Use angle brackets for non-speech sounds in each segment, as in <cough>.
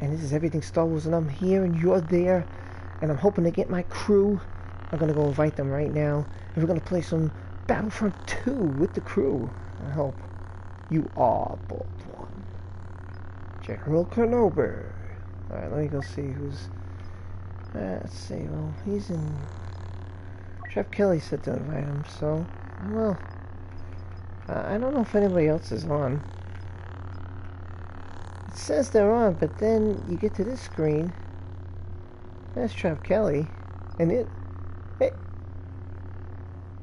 and this is everything Star Wars, and I'm here, and you're there, and I'm hoping to get my crew. I'm gonna go invite them right now, and we're gonna play some Battlefront 2 with the crew. I hope you are both one. General Kenobi. Alright, let me go see who's. Uh, let's see, well, he's in. Trev Kelly said to invite him, so. Well. Uh, I don't know if anybody else is on. Says they're on, but then you get to this screen. That's Trap Kelly. And it. Hey.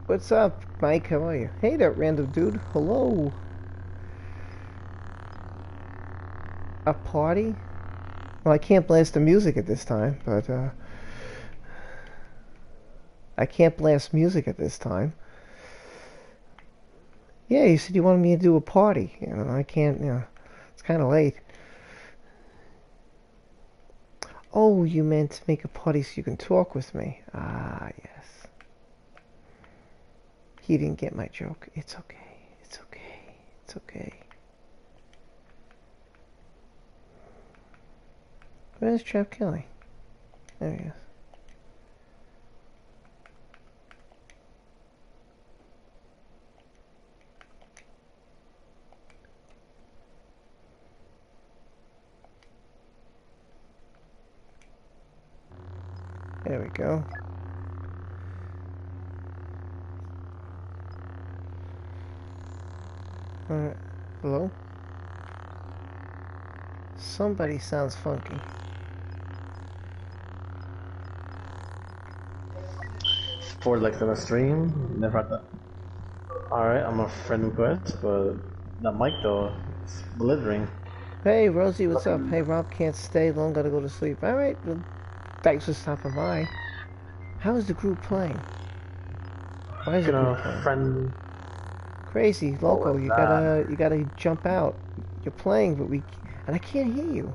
What's up, Mike? How are you? Hey that random dude. Hello. A party? Well, I can't blast the music at this time, but, uh. I can't blast music at this time. Yeah, you said you wanted me to do a party. You know, I can't, you know, it's kind of late. Oh, you meant to make a party so you can talk with me. Ah, yes. He didn't get my joke. It's okay. It's okay. It's okay. Where's Trev Kelly? There he is. There we go. Alright. Hello? Somebody sounds funky. For like on a stream, never had that. Alright, I'm a friend request, but that mic though, it's blithering. Hey, Rosie, what's up? Hey, Rob can't stay long, gotta go to sleep. Alright, thanks for stopping by. How is the group playing? Why is it group playing? friend. Crazy, loco, was you that? gotta, you gotta jump out. You're playing, but we, and I can't hear you.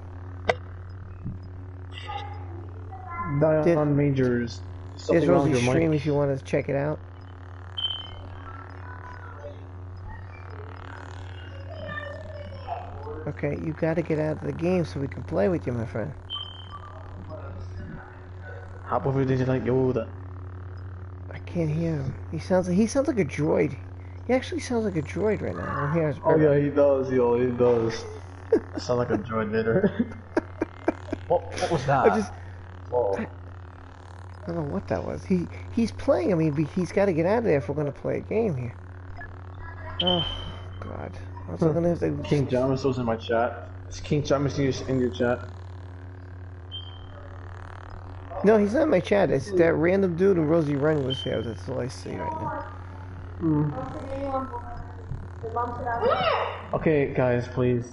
Dion Majors. There's Rosie's stream mic. if you want to check it out. Okay, you gotta get out of the game so we can play with you, my friend. About we did you like Yoda? I can't hear him. He sounds like he sounds like a droid. He actually sounds like a droid right now. I'm. Oh yeah, he does, yo, he does. <laughs> Sound like a droid knitter. <laughs> what, what was that? I just Whoa. I don't know what that was. He he's playing. I mean, but he's got to get out of there if we're gonna play a game here. Oh God. Also, hmm. gonna have to. King Jamis was in my chat. Is King Jamis in your, in your chat? No, he's not in my chat. It's that random dude and Rosie Run was here. That's all I see right now. Okay, guys, please.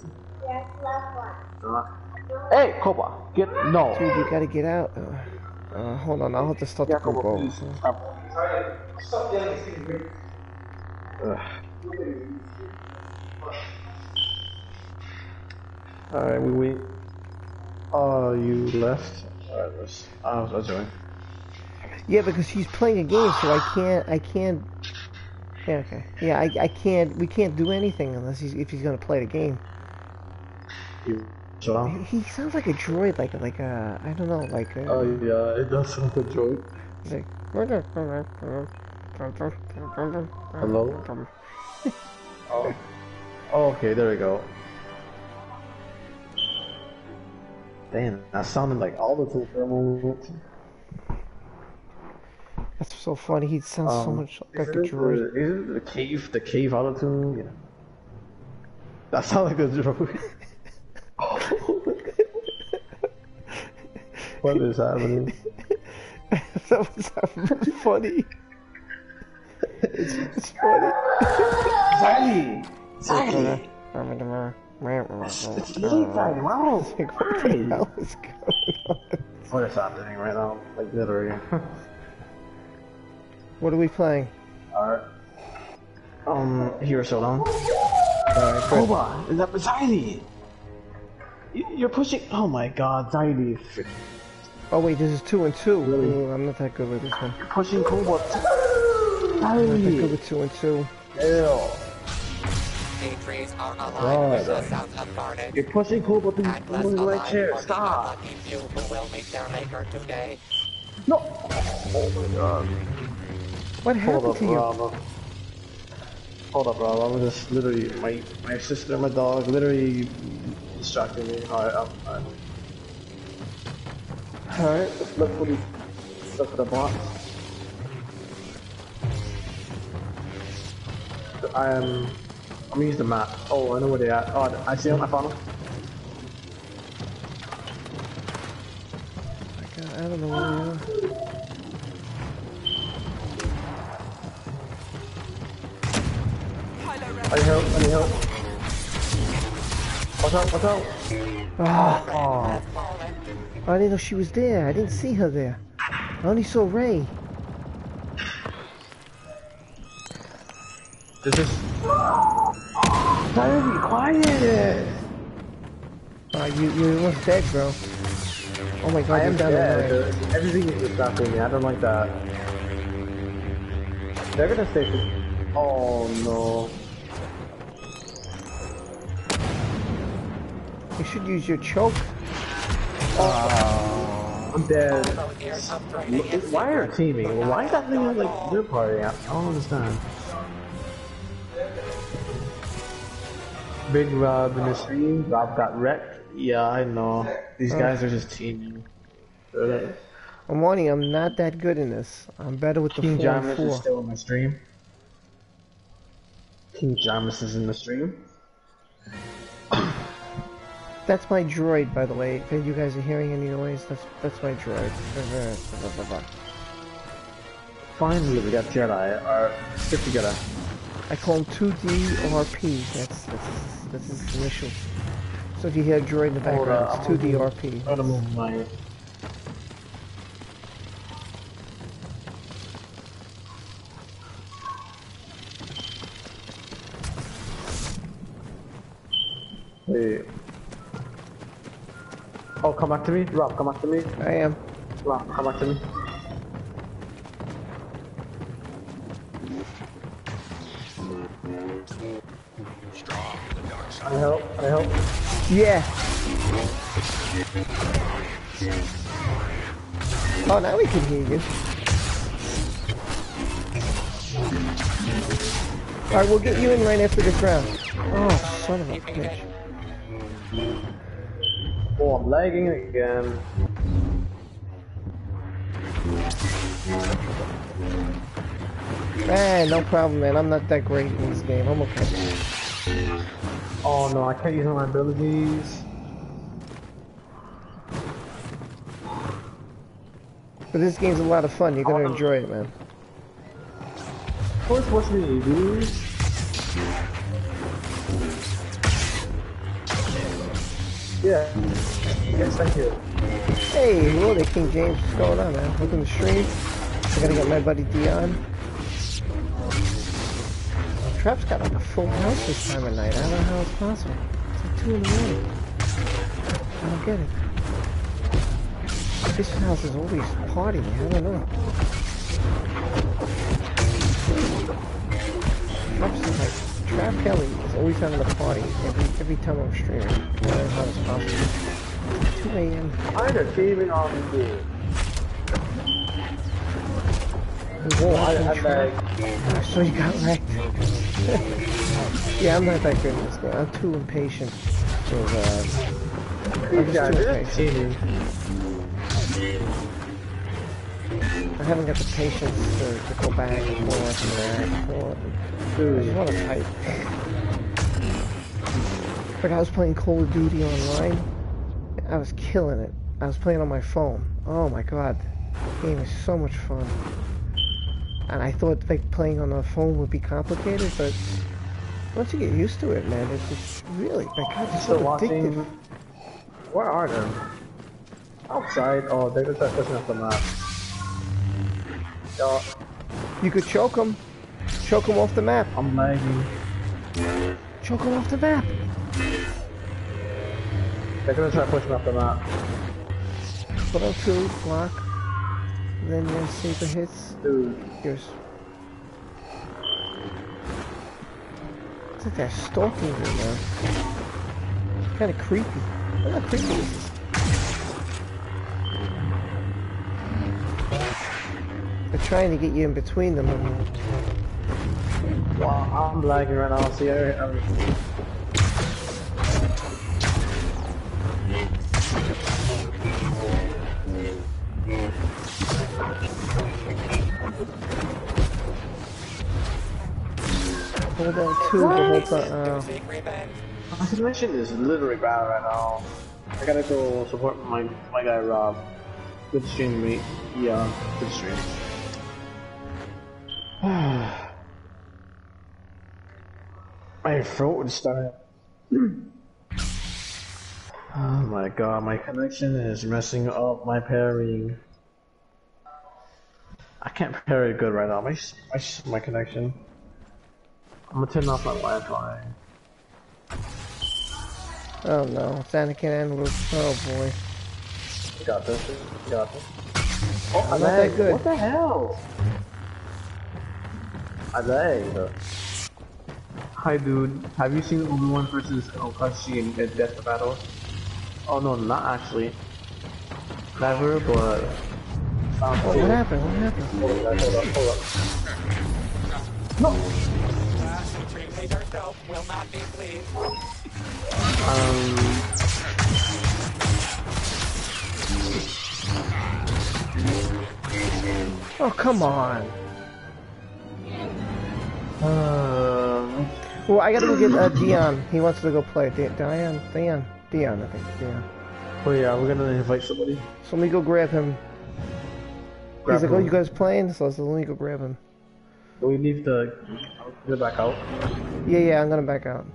Hey, Koba, get no. Dude, you gotta get out. Uh, uh, hold on, I'll have to start the group over. Alright, we wait. Oh, you left? Alright. I was, I was doing. Yeah, because he's playing a game, so I can't. I can't. Yeah, okay. Yeah, I, I can't. We can't do anything unless he's if he's gonna play the game. So? He, he sounds like a droid, like like a I don't know, like a. Oh yeah, it does sound like a droid. he's like, <laughs> Hello? Oh. <laughs> oh, okay, there we go. Damn, I sounded like all the time for a moment. That's so funny. He sounds so Um, much like a it droid. The, is it the cave, the cave autotune? Yeah. That sounds like a droid. <laughs> what is happening? <laughs> that was really funny. It's, <laughs> it's funny. Ziley! Ziley! It's <laughs> It's late, Ziley, wow! like, what the hell is going on? What is happening right now? Like, literally. <laughs> What are we playing? Alright. Um, here, so long. Alright, good. Koba, is that Ziley? You- You're pushing. Oh my god, Ziley. You're Oh wait, this is two and two. Really? Ooh, I'm not that good with this one. You're pushing Koba. I'm not that good Ziley! with two and two. Ew. Many trees are aligned with the sounds of carnage. You're pushing cool, but then And less moving my alive chair. are the Stop. unlucky few who will meet their maker today. No. Oh my god. What Hold happened up, to you? Rob. Hold up, Rob. I'm just literally my my sister and my dog literally distracting me. Alright, I'm fine. Alright, let's look for the look for the box. I am. I'm gonna use the map. Oh, I know where they are. Oh, I see them. I found them. God, I don't know where they are. I need help. I need help. Watch out! Watch out! Oh, I didn't know she was there. I didn't see her there. I only saw Rey. This is. Why be quiet? Uh, you you almost dead, bro. Oh my god, I am dead. Everything is distracting me. I don't like that. They're gonna stay. Oh no. You should use your choke. I'm dead. Here's up for idiots. Why are teaming? Why is that thing like their party? I don't understand. Big Rob in the stream. Rob got wrecked. Yeah, I know. These guys are just teaming. They're like- I'm warning you, I'm not that good in this. I'm better with the King four and Jarmus is still in the stream. King Jarmus is in the stream. <coughs> That's my droid, by the way. If you guys are hearing any noise, that's that's my droid. <laughs> Finally, we got Jedi. Our get together. I call him 2DRP. That's that's that's his initials. So if you hear droid in the background, it's gonna 2DRP. I'm gonna move my. Wait. Oh, come back to me, Rob. Come back to me, I am. Rob. Come back to me. Yeah. Oh, now we can hear you. Alright, we'll get you in right after this round. Oh, son of a bitch. Oh, I'm lagging again. Man, no problem, man. I'm not that great in this game. I'm okay. Oh no, I can't use my abilities. But this game's a lot of fun. You're gonna enjoy it, man. Of course, what's me, dude? Yeah. Yes, thank you. Hey, hello there, King James. What's going on, man? Welcome to the stream. I gotta get my buddy Dion. Trap's got like a full house this time of night. I don't know how it's possible. It's like 2 in the morning. I don't get it. This house is always partying. I don't know. Trap's like, Trap Kelly is always having a party every, every time I'm streaming. I don't know how it's possible. 2 a.m. I'm achieving on you. Whoa, I, I'm like, So you got wrecked. <laughs> yeah, I'm not that good in this game. I'm too impatient for uh, I'm just too this impatient. teaming. I haven't got the patience to, to go back and forth and back and. I just want to type. Like I was playing Call of Duty online. I was killing it. I was playing on my phone. Oh my god. The game is so much fun. And I thought like playing on a phone would be complicated, but once you get used to it, man, it's just really my god, it's so watching. addictive. Where are they? Outside. Oh, they're just pushing up the map. Yo, You could choke them. Choke them off the map. I'm lagging. Choke them off the map. They're gonna try pushing up the map. Put on two, block. Then your saber hits. Dude, Yours. like they're stalking me now. Kind of creepy. Of creepy is this? They're trying to get you in between them. And Wow, I'm lagging right now. See, I'm, hold on two the whole time. Seek revenge. my situation is literally bad right now. I gotta go support my my guy Rob. Good stream, mate. Yeah, good stream. <sighs> my throat is starting. <clears throat> oh my god, my connection is messing up my parrying. I can't parry good right now. My my my connection. I'm gonna turn off my Wi-Fi. oh no, it's Anakin and Luke. Oh boy. You got this. You got this. Oh, I'm not that good. What the hell? I lagged. Hi, dude. Have you seen Obi-Wan versus Okashi in in Death Battle? Oh no, not actually. Never, but. Sounds What, what happened? What happened? Hold up, hold up, hold up. Ah, Supreme Leader herself will not be pleased. Um. Oh come on. Um. Well, I gotta go get uh, <coughs> Dion. He wants to go play. Di- Dion, Dion, Dion. I think Dion. Oh yeah, we're gonna invite somebody. So let me go grab him. Grab He's like, "Oh, you guys playing?" So I said, "Let me go grab him." Do we leave the get back out? Yeah, yeah, I'm gonna back out.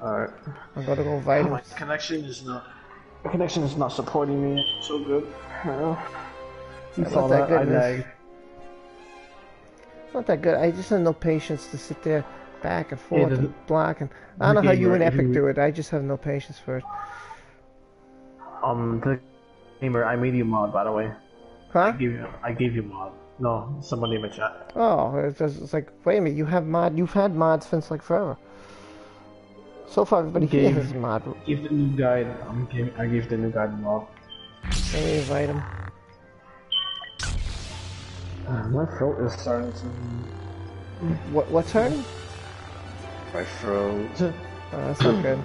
Alright. I'm gonna go invite him. My connection is not. My connection is not supporting me so good. Uh, you Not saw that that? I good, miss. lagged. It's not that good. I just have no patience to sit there back and forth the- and block and I don't know how you and Epic do it. I just have no patience for it. Um, the gamer, I made you mod by the way. Huh? I gave you, I gave you mod. No, somebody in the chat. Oh, it's, just, it's like, wait a minute, you have mod, you've had mods since like forever. So far, everybody here Game. has mod. Give the new guide. I'm giving, I gave the new guide mod. Let me invite him. Uh, my throat is starting to. What, what's hurting? My throat. <laughs> Oh, that's not good.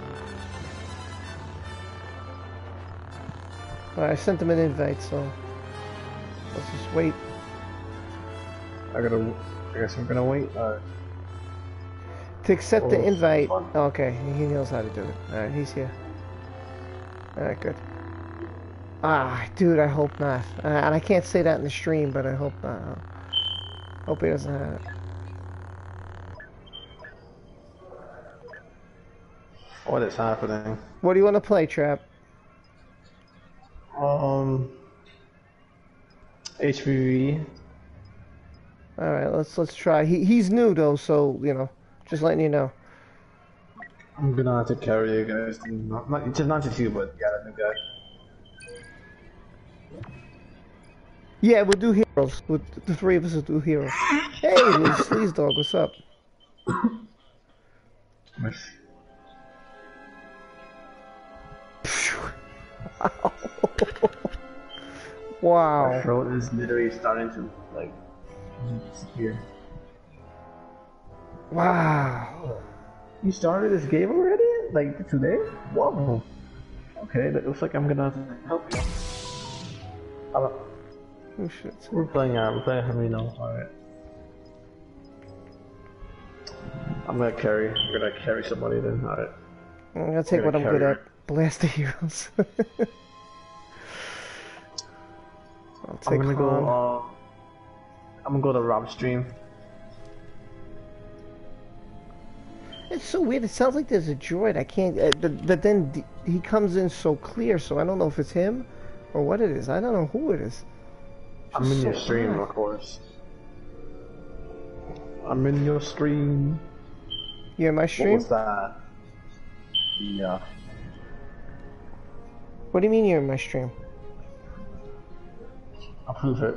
Alright, I sent him an invite, so let's just wait. I gotta. I guess I'm gonna wait. Uh, To accept the Oh, invite. Okay, he knows how to do it. Alright, he's here. Alright, good. Ah, dude, I hope not. Uh, and I can't say that in the stream, but I hope not. Hope he doesn't have it. what is happening? What do you want to play, Trap? Um. HPV. Alright, let's let's try. He he's new though, so you know, just letting you know. I'm gonna have to carry you guys. Not, not, not just you, but yeah, new guy. Yeah, we'll do heroes. With the three of us will do heroes. Hey, Sleaze Dog, what's up? Nice. <laughs> My throat is literally starting to like disappear. Wow. You started this game already? Like today? Whoa. Okay, that looks like I'm gonna have to help you. I'm, Oh shit. we're playing. Uh, we're playing Kamino. All right. I'm gonna carry. I'm gonna carry somebody then. All right. I'm gonna take You're what I'm gonna good carry at. Blast the heroes. <laughs> I'll take I'm gonna go. Uh, I'm gonna go to Rob's stream. It's so weird. It sounds like there's a droid. I can't. Uh, but, but then d- he comes in so clear, so I don't know if it's him or what it is. I don't know who it is. I'm in Just your stream, odd. of course. I'm in your stream. You're in my stream? What stream. was that? Yeah. What do you mean you're in my stream? Approve it.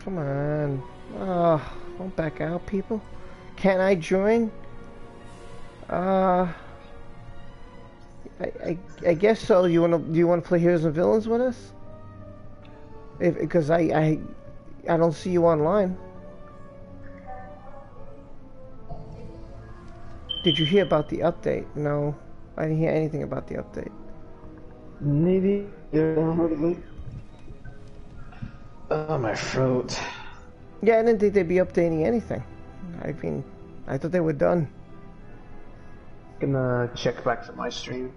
Come on. Oh, don't back out, people. Can I join? Uh, I, I, I guess so. You wanna do you wanna play Heroes and Villains with us? If because I I I don't see you online. Did you hear about the update? No, I didn't hear anything about the update. Maybe. Oh, my throat. Yeah, I didn't think they'd be updating anything. I mean, I thought they were done. Gonna check back to my stream.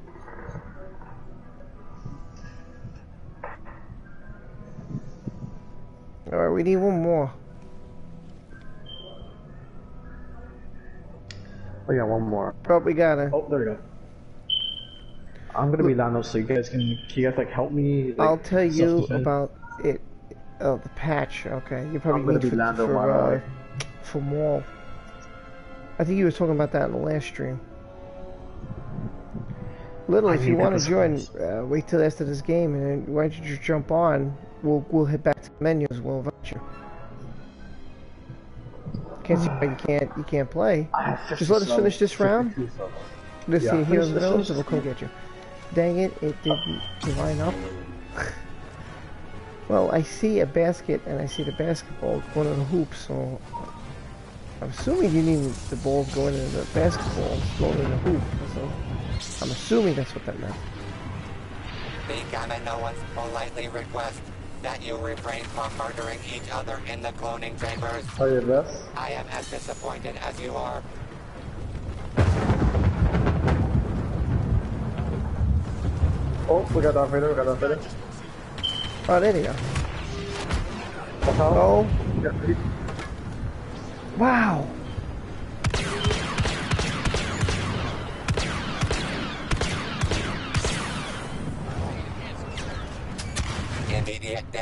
Alright, we need one more. Oh yeah, one more. Oh, we got it. Oh, there we go. I'm gonna be Lando, so you guys can, can you guys like help me? Like, I'll tell you about it. Oh, the patch. Okay, you probably gonna need be for, for, uh, I- for Maul. I think you were talking about that in the last stream. Little, I if you want to join, uh, wait till after this game, and then why don't you just jump on? We'll we'll head back to the menus. We'll invite you. Can't see why you can't you can't play. Just let us 50 finish this round. Let's Yeah, see, finish heroes and this, villains, and we'll come get you. Dang it, it didn't line up. <laughs> well, I see a basket and I see the basketball going in the hoop, so I'm assuming you need the ball going in the basketball going in the hoop. So I'm assuming that's what that meant. The Kaminoans politely request that you refrain from murdering each other in the cloning chambers. Try your best. I am as disappointed as you are. Oh, we got Darth Vader, we got Darth Vader. Oh, there. Watch out. Oh, wow.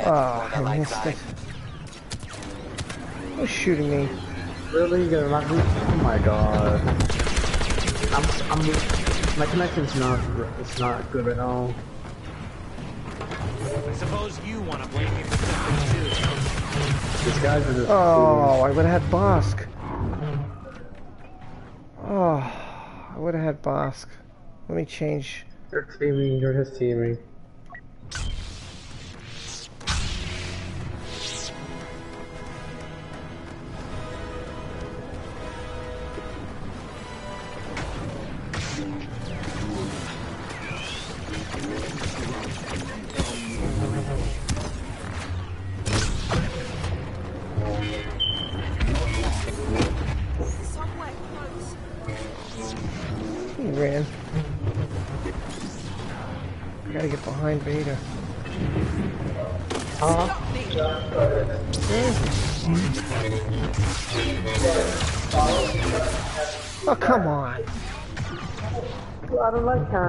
Oh, I missed it. Who's shooting me? Really? You're me? Oh my god. I'm, I'm, my connection's not, it's not good right now. I suppose you want to blame me for something too. These guys are just Oh, I would have had Bossk. Oh, I would have had Bossk. Let me change. You're teaming, you're his teaming.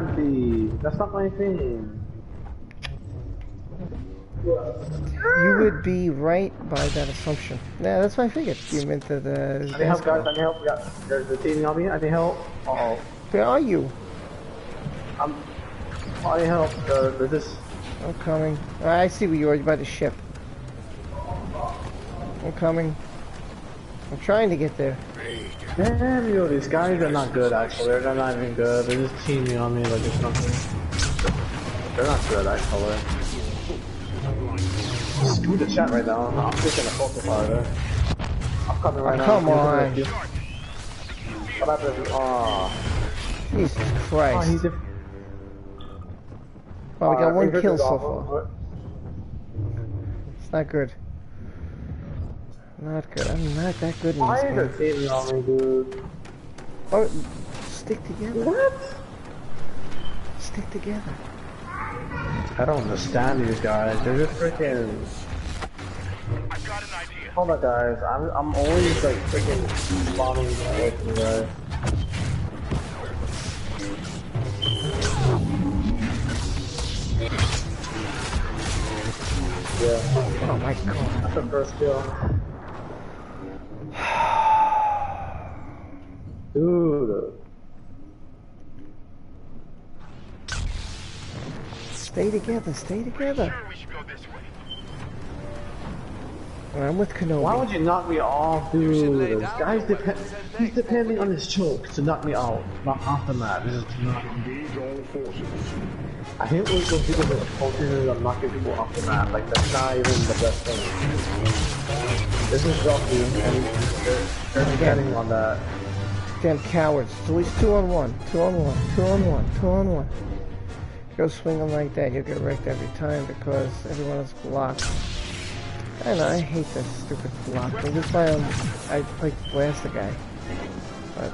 Candy. That's not my thing. You would be right by that assumption. Yeah, that's what I figured. You meant that uh, I need help, guys. I need help. Yeah, there's a team on me. I need help. Uh oh. Where are you? I'm. I need help. Uh, they're. I'm coming. I see where you are. You're by the ship. I'm coming. I'm trying to get there. Damn, yo, these guys are not good. Actually, they're not even good. They're just teaming on me like it's nothing. They're not good, actually. Screw the chat right now. I'm just gonna focus harder. I'm coming right now. come I'm on. gonna- What happened? Oh. Jesus Christ. Oh, he's a. well, we got Uh, one kill so far. It's not good. Not good. I'm not that good in Why this is game. it teaming on me, dude? Oh, stick together. What? Stick together. I don't understand these guys. They're just freaking. I've got an idea. Hold on, guys. I'm I'm always like freaking bombing away from you guys. Yeah, Oh my god. that's the first kill. Dude. Stay together. Stay together. Sure, we should go this way. I'm with Kenobi. Why would you knock me off, dude? This guy's depend. He's depending on his choke to knock me out, not off the map. This is not. I hate when some people that focus on knocking people off the map. Like that's not even the best thing. This is dude. And they're, depending on that. Damn cowards. At least two on one. Two on one. Two on one. Two on one. Go swing them like that, you'll get wrecked every time because everyone is blocked. I know, I hate this stupid block. This is why I'm, I like blast the guy. But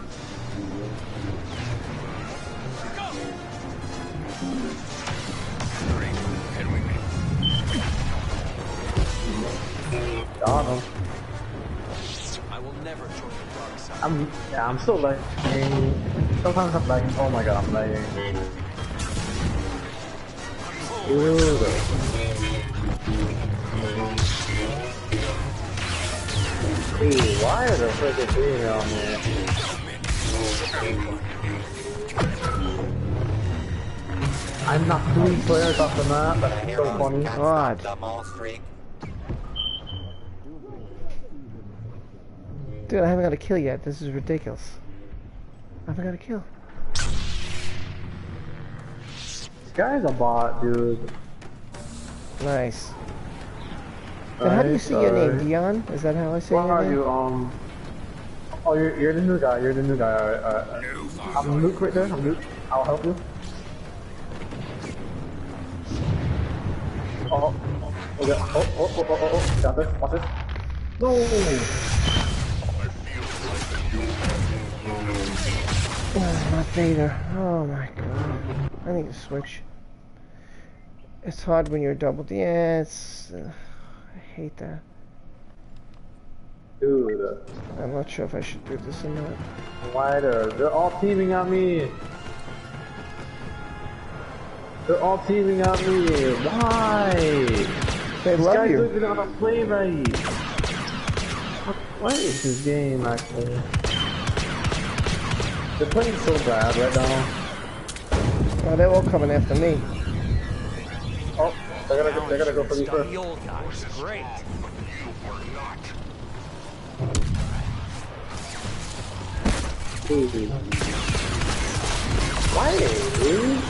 Got him. I will never join the dark side. I'm yeah, I'm still lagging. Sometimes I'm lagging. Oh my god, I'm lagging. Dude. Dude, why are the freaking being on me? I'm not three players off the map. The That's so funny. can't God. stop the mole streak. Dude, I haven't got a kill yet. This is ridiculous. I haven't got a kill. This guy's a bot, dude. Nice. And how do you see your name? Dion? Is that how I say Where your are you? Um. Oh, you're, you're the new guy. You're the new guy. Alright, alright. I'm Luke right there. I'm Luke. I'll help you. Oh, oh, okay. oh, oh, oh, oh, oh, oh. Got this. Watch this. No. Oh, not Vader. Oh my god. I need to switch. It's hard when you're doubled. Yeah, it's. Uh, I hate that. Dude, I'm not sure if I should do this or not. wider. They're all teaming on me. They're all teaming on me. Why? They This love guy's you. even on a play right. What is this game actually? They're playing so bad right now. Oh, they're all coming after me. Oh, they're gonna go, they're gonna go for me Got first. the old guys. Great. Dude. Why, dude?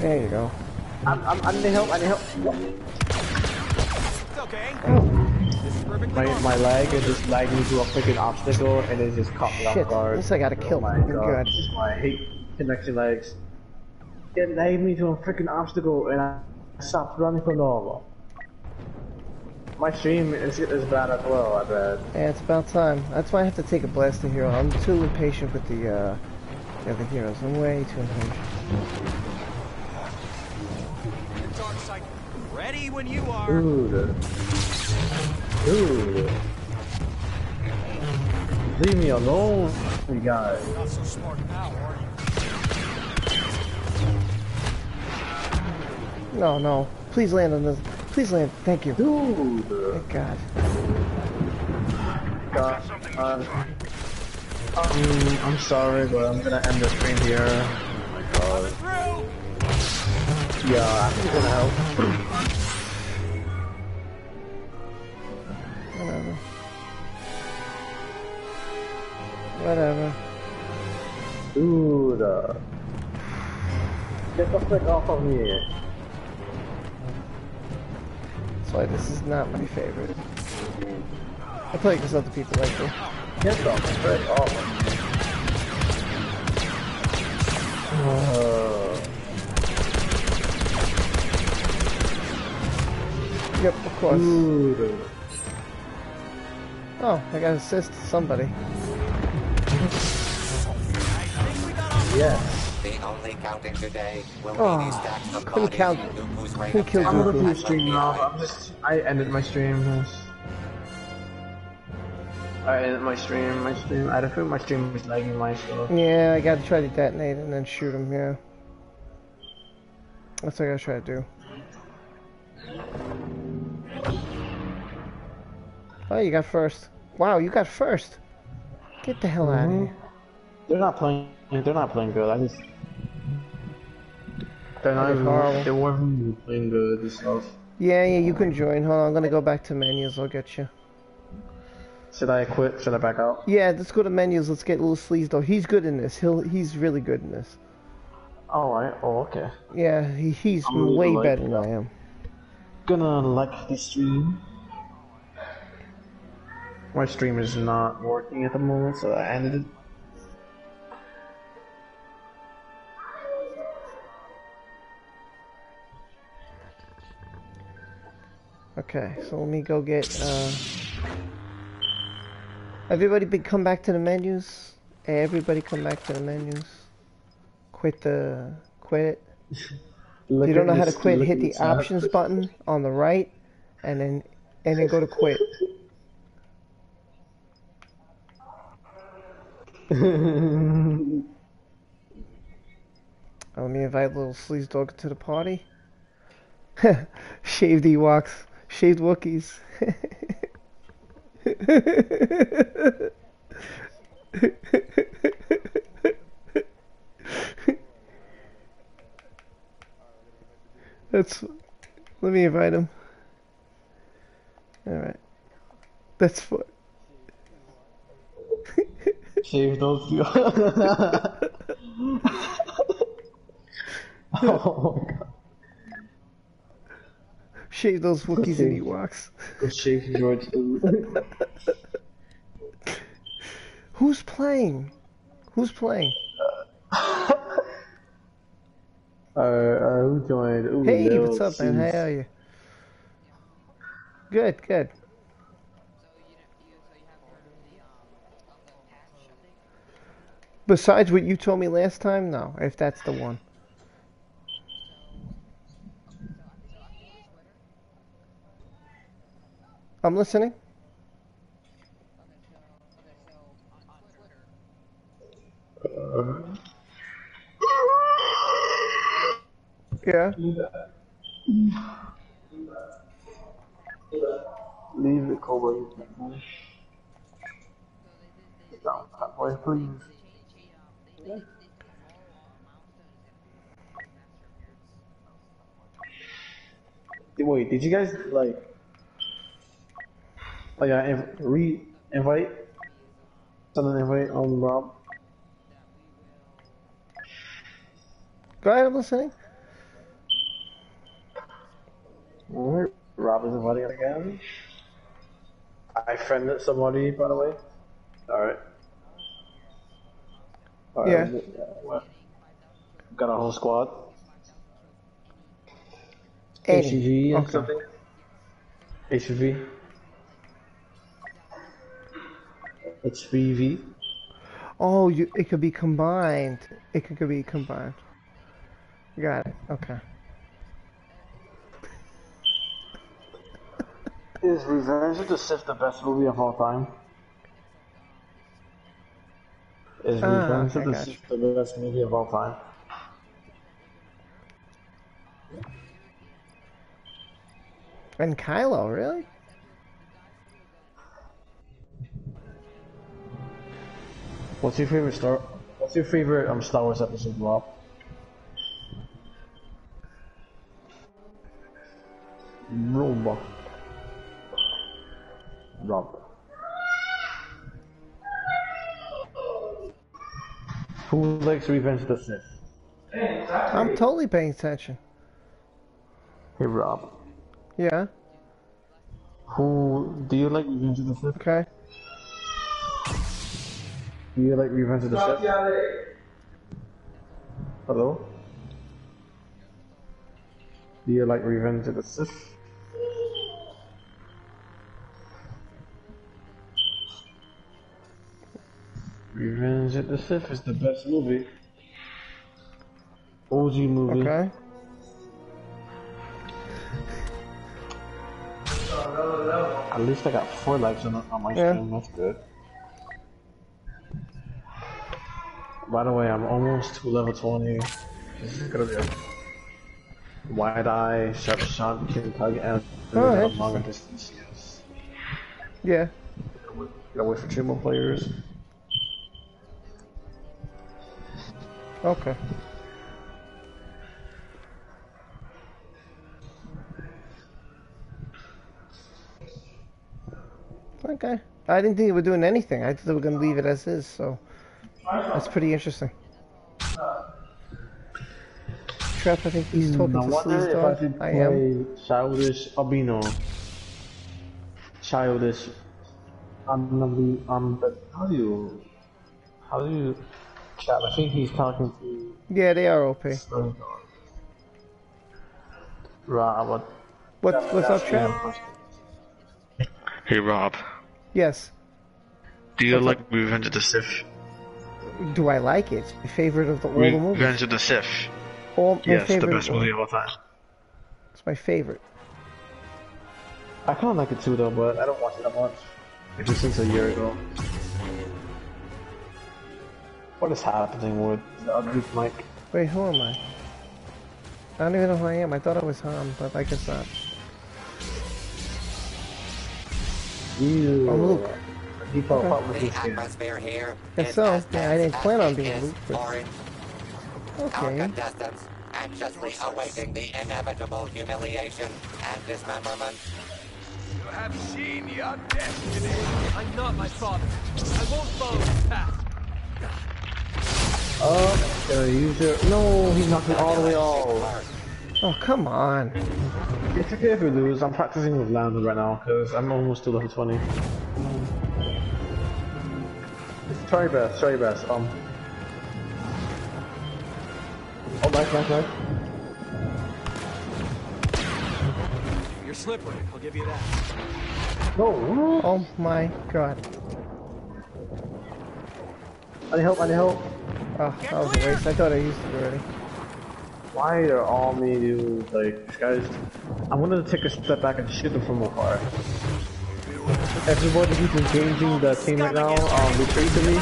There you go. I'm, I'm, I need help, I need help. It's okay. Oh, This is perfectly My, my leg is just lagging to a freaking obstacle and it just caught me off Shit, guard. at least I got a kill. Oh my You're god. This is why I hate connection legs. It lagged me to a freaking obstacle and I stopped running for normal. My stream is, is bad as well, I bet. yeah, it's about time. That's why I have to take a blaster hero. I'm too impatient with the, uh, the other heroes. I'm way too impatient. The. Ready when you are. Dude. Dude. Leave me alone, you guys. Not so smart now, are you? No, no. Please land on this. Please land. Thank you. Dude. Thank God. God. Uh, um, I'm sorry, but I'm gonna end the stream here. Oh my god. Yeah, I'm gonna help. Whatever. Whatever. Dude. uh, Get the frick off of me. That's why this is not my favorite. I play because other people like it. Get the frick off of me. Uh, Yep, of course. dude. Oh, I got to assist somebody. Yes. The only counting today will Oh, be the stacks of couldn't bodies count. in Dooku's reign Couldn't of Dooku. I'm gonna has do stream now. I'm just. I ended my stream. Yes. I ended my stream. My stream. I don't think my stream was lagging myself. Yeah, I gotta try to detonate and then shoot him, yeah. That's what I gotta try to do. Oh, you got first. Wow, you got first. Get the hell out of mm-hmm. here. They're not playing. They're not playing good. I just. They're not even. horrible. They weren't even playing good and stuff. Yeah, yeah, you can join. Hold on, I'm gonna go back to menus. I'll get you. Should I quit? Should I back out? Yeah, let's go to menus. Let's get little sleaze though. He's good in this. He'll he's really good in this. Alright, oh okay. Yeah, he, he's I'm way like better it. than I am. Gonna like the stream. My stream is not working at the moment, so I ended it. Okay, so let me go get. Uh... Everybody, be come back to the menus. Everybody, come back to the menus. Quit the quit. If you don't know how to quit, hit the options button on the right, and then and then go to quit. Oh, <laughs> Let me invite little sleaze dog to the party. <laughs> Shaved Ewoks, shaved Wookiees. <laughs> That's. Let me invite him. All right. That's fun. Shave those few. <laughs> oh, God. Shave those Wookiees and. Ewoks. Go shave George. Who's playing? Who's playing? <laughs> uh, uh, who joined? Ooh, Hey, what's up, man? How are you? Good, good. Besides what you told me last time, no, if that's the one. I'm listening. Yeah. Leave can't move. Down, please. Wait, did you guys like? like yeah, inv- re-invite. Send an invite on Rob. Go ahead, I'm listening. Alright, Rob is inviting again. I friended somebody, by the way. Alright. Alright, Yeah. well, Got a whole squad. Any. HCV and Okay. something. HV. HVV. Oh, you, it could be combined. It could, could be combined. Got it. Okay. Is Revenge of the Sith the best movie of all time? Is Ah, Revenge I of the Sith the best movie of all time? And Kylo, really? What's your favorite Star? What's your favorite um Star Wars episode, Rob? Rob. Rob. Who likes Revenge of the Sith? I'm totally paying attention. Hey Rob. Yeah. Who do you like Revenge of the Sith? Okay. Do you like Revenge of the Sith? Hello? Do you like Revenge of the Sith? Revenge of the Sith is the best movie. OG movie. Okay. At least I got four likes on, on my Yeah. stream. That's good. By the way, I'm almost to level 20. This is gonna be a wide eye, sharp shot, can tug, and Oh, longer distance. Yes. Yeah. Gotta wait for two more players. Okay. Okay. I didn't think they were doing anything. I thought they were gonna leave it as is. So that's pretty interesting. Trap, I think he's talking Hmm, to wonder Sleaze if I Dog. I am. Childish Albino. Childish. I'm um, but how do you, how do you, chat? I think he's talking to. Yeah, they are OP. Right, What, what's up, Trap? Hey Rob, Yes. do you like Revenge of the Sith? Do I like it? It's my favorite of the, all the movies. Revenge of the Sith. All my Yes, the best movie of all time. It's my favorite. I kind of like it too though, but I don't watch it that much. Ever since a year ago. What is happening with uh, the other mic? Wait, who am I? I don't even know who I am. I thought I was Han, but I guess not. You. I'm Luke. Default Okay. part was The this game. atmosphere here Guess is so. Yeah, I didn't plan on being is Luke, but- orange. Our Okay. contestants anxiously awaiting the inevitable humiliation and dismemberment. You have seen your destiny. I'm not my father. I won't follow his path. Oh, gonna use your. No, he's knocking all the way off. Oh, come on. It's okay if we lose. I'm practicing with Landon right now because I'm almost to level 20. Try your best, try your best. Um. Oh, nice, nice, nice. You're slippery. I'll give you that. No, Oh my god. I need help, I need help. Oh, that was a waste. I thought I used it already. Why are all me dudes like guys? I'm gonna take a step back and shoot them from afar. Everybody who's engaging the team right now, um, retreat to me.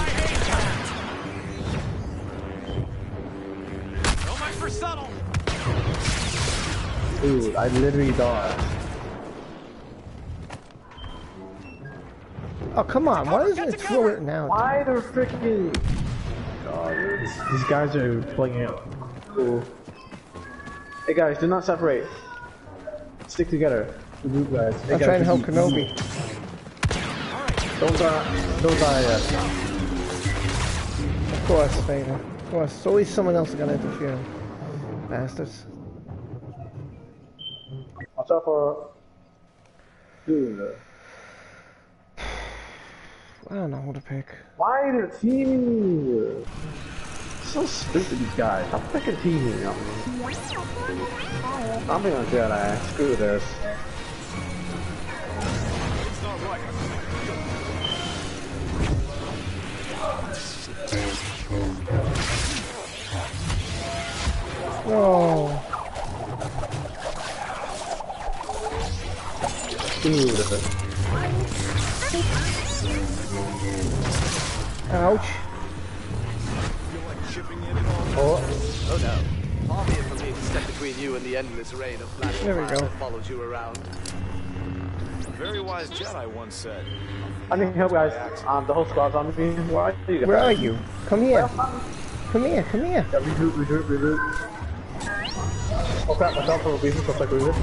So much for subtle. Dude, I literally died. Oh, come on. Why doesn't it throw it now? Why they're freaking? God, these, these guys are playing it cool. Hey guys, do not separate. Stick together. The group guys. Hey I'm guys, trying to help Kenobi. Don't die. Don't die yet. Of course, Vader. Of course. It's always someone else is gonna interfere. Bastards. Watch out for. Dude. I don't know who to pick. Why they're teaming? So stupid these guys. I'm freaking teaming them. I'm being a Jedi. Screw this. Oh, Dude. ouch. Oh, Oh no. Far be it from me to step between you and the endless rain of flashing There we go. that follows you around. A very wise Jedi once said. I need help, guys. Um, the whole squad's on me. Where are you guys? Where are you? Come here. Come here. Come here. Yeah, regroup, regroup, regroup. Oh crap, myself for a reason, so like regroup.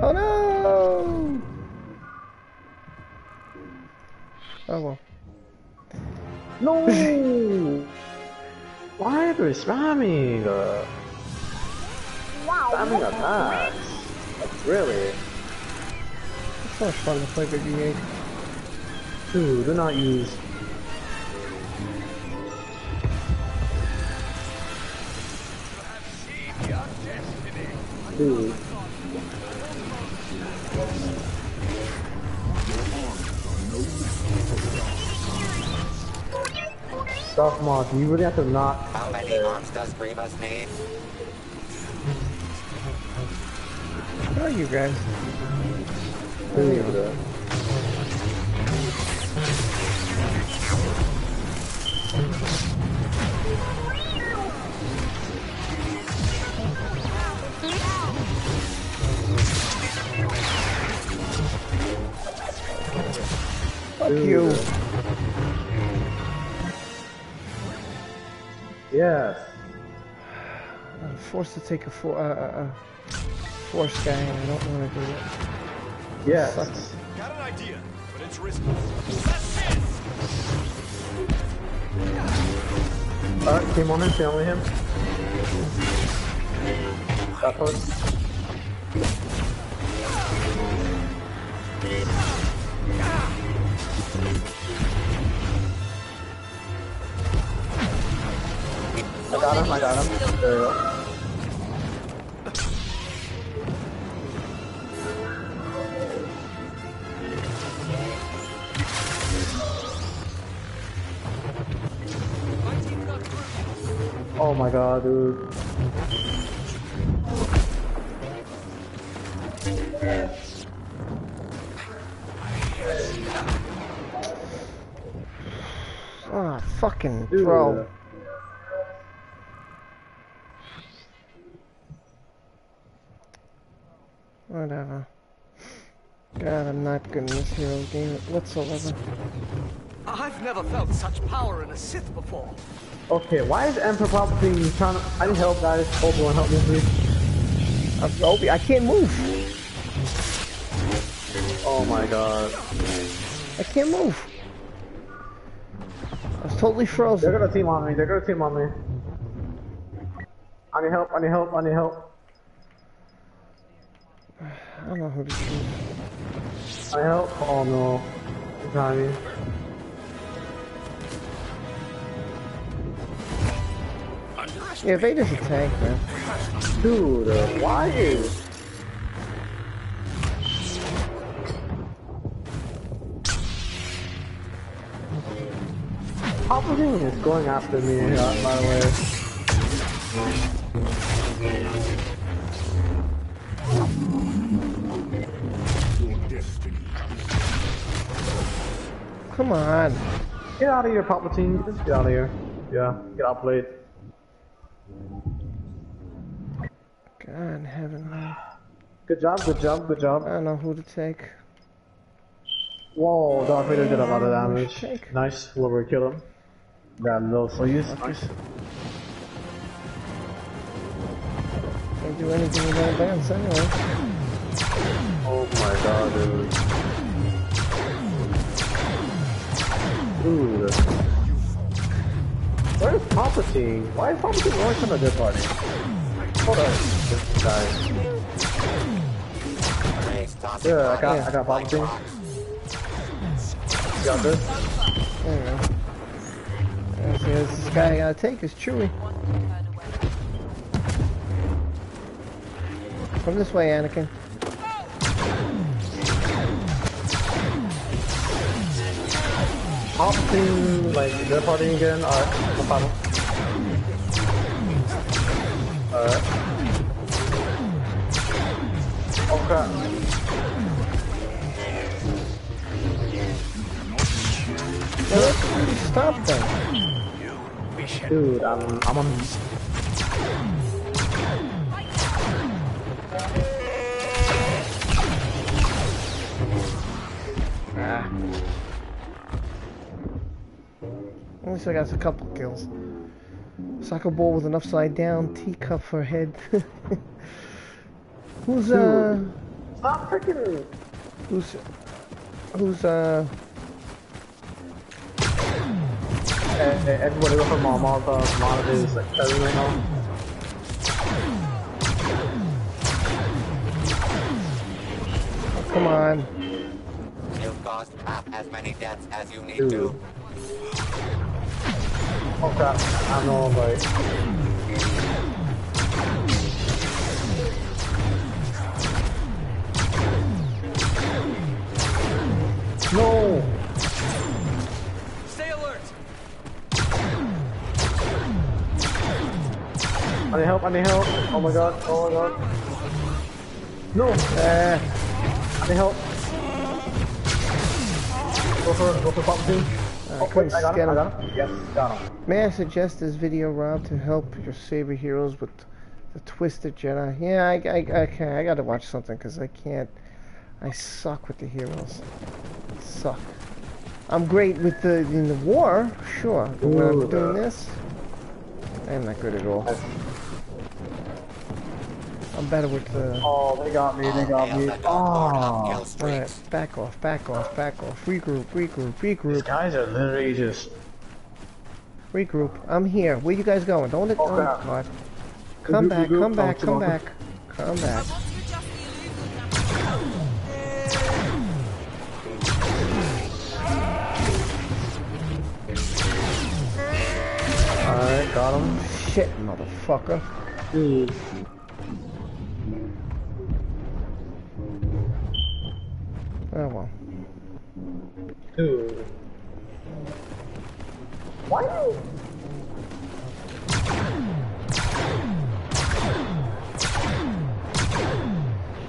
Oh no! Oh well. No! <laughs> Why are they spamming? Uh, spamming attacks? Like, really? It's so much fun to play BB-8. Dude, do not use. Dude. Darth Maul, you really have to not? How many arms does Grievous need? Where are you guys? Dude. Fuck you. Yes. I'm forced to take a four. Uh, uh, uh. Force guy, and I don't want to do it. Yes. Sucks. Got an idea, but it's risky. Assist! Alright, team on him, team on him. That one. Got him, I got him. There we go. My team got through. Oh my god, dude. Ah, fucking Dude. pro. Whatever. God, I'm not good in this hero game whatsoever. I've never felt such power in a Sith before. Okay, why is Emperor Palpatine trying to... I need help, guys. Obi-Wan, help me, please. I'm, Obi, I can't move. Oh my god. I can't move. I was totally frozen. They're frozen. gonna team on me. They're gonna team on me. I need help. I need help. I need help. <sighs> I don't know who to choose. I help. Oh no. He's behind me. Yeah, Vader's a tank, man. Dude, uh, why is... Palpatine is going after me, uh, by the way. Come on. Get out of here, Palpatine. Just get out of here. Yeah, get outplayed. God in heaven. Good job, good job, good job. I don't know who to take. Whoa, Darth Vader did a lot of damage. Nice, whoever killed him. Got no Soyuz. Nice. Can't do anything with that advance anyway. Oh my god, dude. Dude. Where's Palpatine? Why is Palpatine always on the dead party? Hold on. This guy. Yeah, I got, I got Palpatine. got this? There you go. This guy uh, I gotta take is Chewie. Come this way, Anakin. Palpatine, like, party again? Alright, no problem. Alright. Oh crap. Let's stop them. Dude, I'm, I'm on... At least I got a couple kills. Soccer ball with an upside down teacup for head. <laughs> who's uh Stop freaking... who's who's uh Eh, eh, everybody go from Malta, Malta is like seven right now. come on. You've caused half as many deaths as you need Dude. to. Oh crap, I know, but... No! Stay alert. I need help, I need help. Oh my god, oh my god. No! Uh, I need help. Go for, go for Palpatine. Oh, wait, I got him, I got him. Yes, got him. may I suggest this video, Rob, to help your savior heroes with the Twisted Jedi? Yeah, I, I, okay, I gotta watch something because I can't. I suck with the heroes. Suck. I'm great with the in the war, sure. But when I'm doing this, I'm not good at all. I'm I'm better with the. Oh, they got me, they got hail me. the Dark Lord of Oh, oh. kill Alright, back off, back off, back off. Regroup, regroup, these regroup, guys are literally just. regroup. I'm here. Where you guys going? Don't let. Oh. God. Come back, come back, Oh, come come back. Come back. want to adjust the illusion camera. Alright, got him. Shit, motherfucker. Dude. Oh well. Why?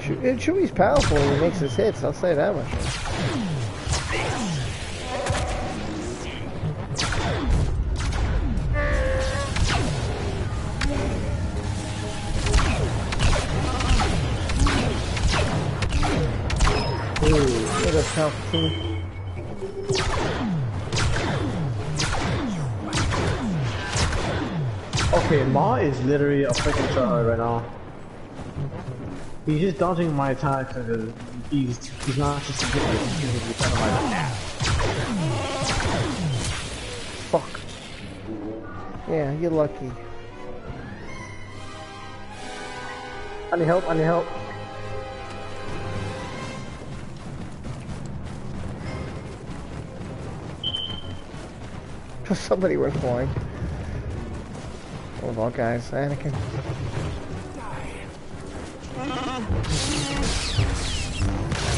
Chew- uh, Chewie's powerful when he makes his hits, I'll say that much. Look at Palpatine. Okay, Ma is literally a freaking tryhard right now. He's just dodging my attacks because he's he's not just a good he's kind of my Fuck. Yeah, you're lucky. I need help, I need help. <laughs> Somebody went flying. One of our guys, Anakin.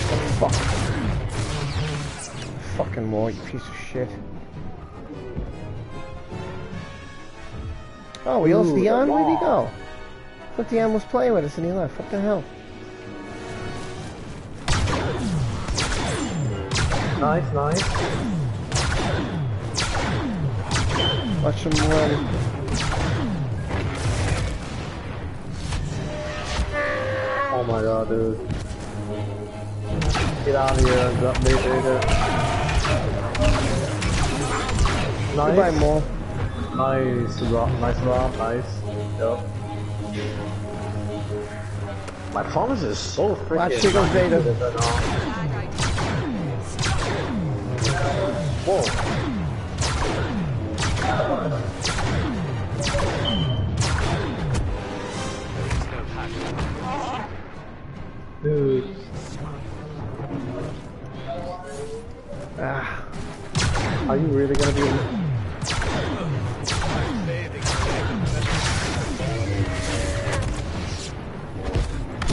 Oh, fuck. Fucking war, you piece of shit. Oh, we lost Ooh, Dion? the Where'd he go? Thought Dion was playing with us and he left. What the hell? Nice, nice. Watch him run. Oh my god, dude. Get out of here, drop me, dude. Goodbye, Nice. Maul. Nice, Rob, nice Rob, nice. Yep. My promise is so freaking Watch Vader. Whoa. Dude, Ah, are you really gonna be? in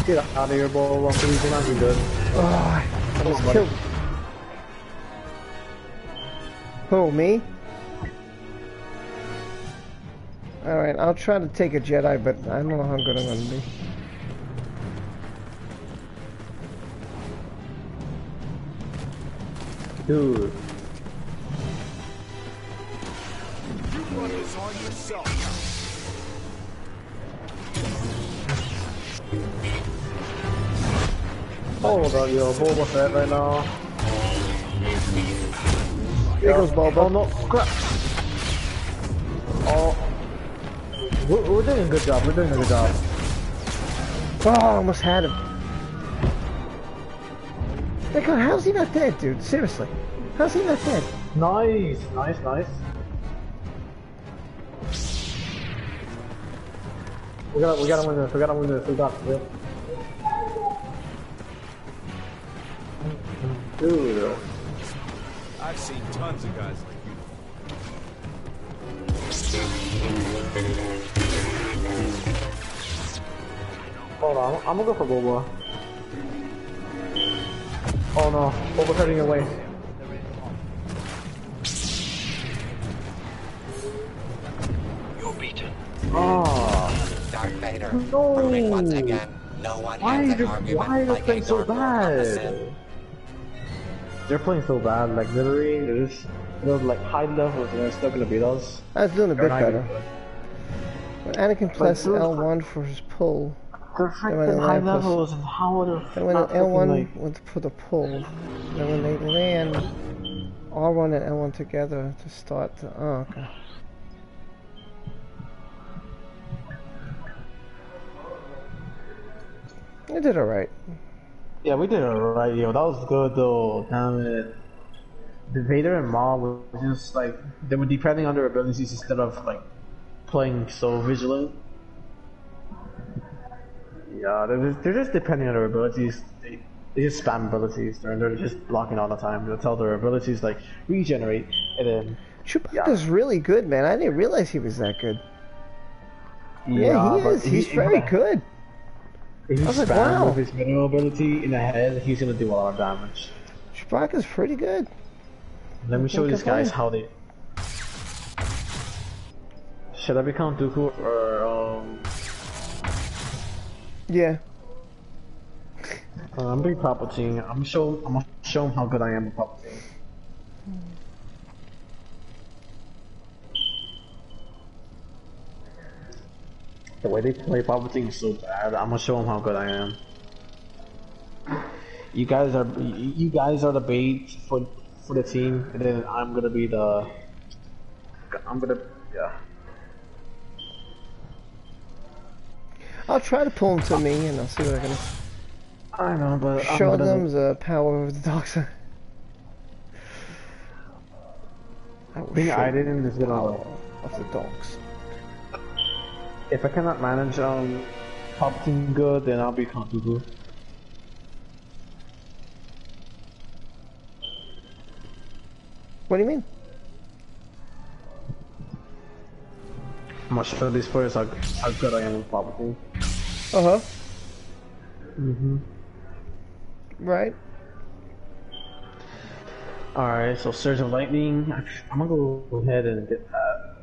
Get out of here, ball. Please, you're not doing good. oh, I almost killed. Who, me? Alright, I'll try to take a Jedi, but I don't know how good I'm gonna be. Dude. You're on yourself. Hold on, yo, Boba Fett right now. Here goes Boba. Oh no, crap. Oh. We're, we're doing a good job, we're doing a good job. Oh, I almost had him. Like, how's he not dead, dude? Seriously. How's he not dead? Nice, nice, nice. We gotta, we gotta win this, we gotta win this, we got this. Dude. I've seen tons of guys like you. Hold on, I'm gonna go for Boba. Oh no, Boba's heading away. You're beaten. Oh, Darth Vader, No. proving once again, no one why are an you, argument why are they like a playing so Dark Lord on a Sith. bad? They're playing so bad, like literally, they're just, they're like high levels and they're still gonna beat us. I was doing a bit not even better. good. When Anakin pressed dude, L1 for his pull, They're freaking high plus- levels and how they're then when L1 like, went for the pull, then when they land, R1 and L1 together to start the, oh, okay. I did alright. Yeah, we did alright, yo. That was good though. Damn it. The Vader and Maul were just like they were depending on their abilities instead of like playing so vigilant. Yeah, they're just, they're just depending on their abilities. They, they just spam abilities. They're, they're just blocking all the time. They'll tell their abilities like regenerate and then Chewbacca's really good, man. I didn't realize he was that good. Yeah, he but is. He's very good. If he I was like, spam wow. with his mineral ability in the head, he's gonna do a lot of damage. Chewbacca's pretty good. Let me show these guys how they. Should I become Dooku or um? Yeah. Uh, I'm being Palpatine. I'm show. I'm gonna show him how good I am with Palpatine. The way they play Palpatine is so bad. I'm gonna show him how good I am. You guys are you you guys are the bait for for the team, and then I'm gonna be the. I'm gonna yeah. I'll try to pull them to me and I'll see what I can I know, but I'm show gonna- them the power of the dark side. I will Being show Aiden is the gonna. power of the dogs. If I cannot manage um Palpatine good, then I'll be Dooku. What do you mean? I'm gonna show this first how, how good I am with Palpatine. Uh huh. Mm-hmm. Right. Alright, so Surge of Lightning. I'm gonna go ahead and get that.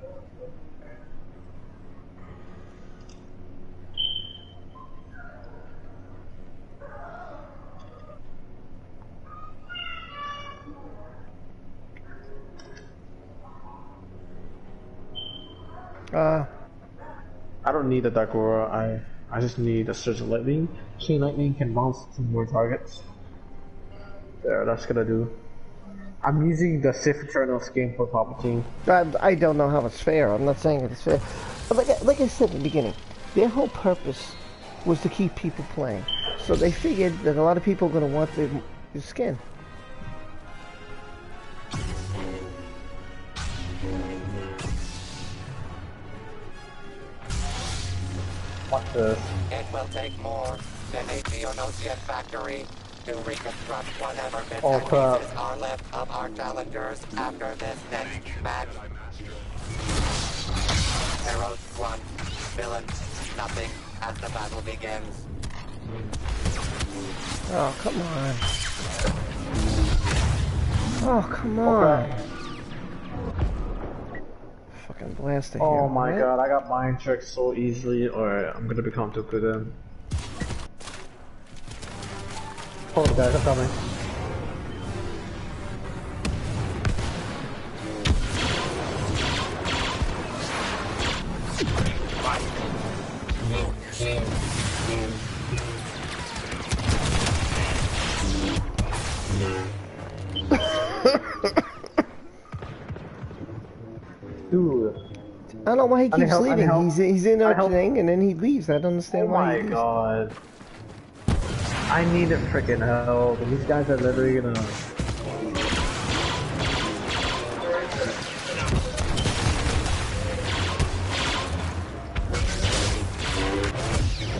Uh, I don't need a Dark Aurora, I I just need a Surge of Lightning. Chain Lightning can bounce to more targets. There, that's gonna do. I'm using the Sith Eternal skin for Palpatine. I, I don't know how it's fair. I'm not saying it's fair. But like, I- like I said in the beginning, their whole purpose was to keep people playing. So they figured that a lot of people are going to want the, the skin. Watch this. It will take more than a Geonosian factory to reconstruct whatever bits Oh, crap. are left of our challengers after this next match. Heroes front, villains nothing as the battle begins. Oh, come on. Oh, come on. Fucking blast it Oh here, my right? god, I got mind tricked so easily. Alright, I'm gonna become Dooku then. Hold on guys, I'm coming. <laughs> Dude. I don't know why he keeps help, leaving. He's he's in our thing and then he leaves. I don't understand Oh why my he leaves. god. I need a freaking help. These guys are literally gonna.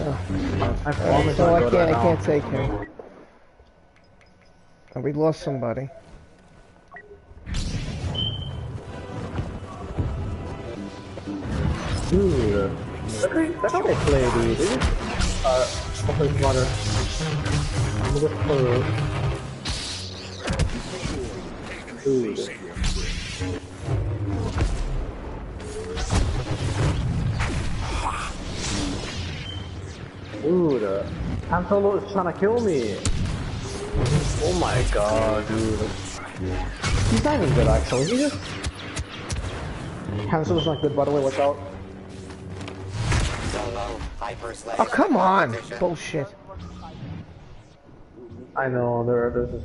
Oh, I promise So I can't I can't take him. And we lost somebody. Dude, look how, they play, dude. They just, uh, open water. I'm gonna throw Dude. Dude, Han Solo is trying to kill me. Oh my god, dude. He's not even good actually. He just. Han Solo's not good by the way, watch out. Solo, Hyper Slave. Oh come on! Bullshit. I know, there, there's this.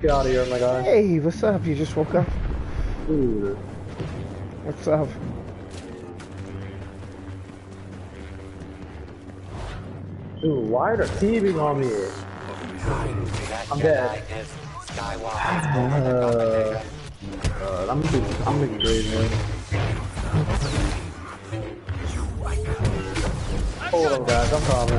Get out of here, my guy. Hey, what's up? You just woke up? Dude. What's up? Dude, why are they teaming on me? I'm dead. Uh, <sighs> uh, I'm I'm grade man. Hold on, guys, I'm coming.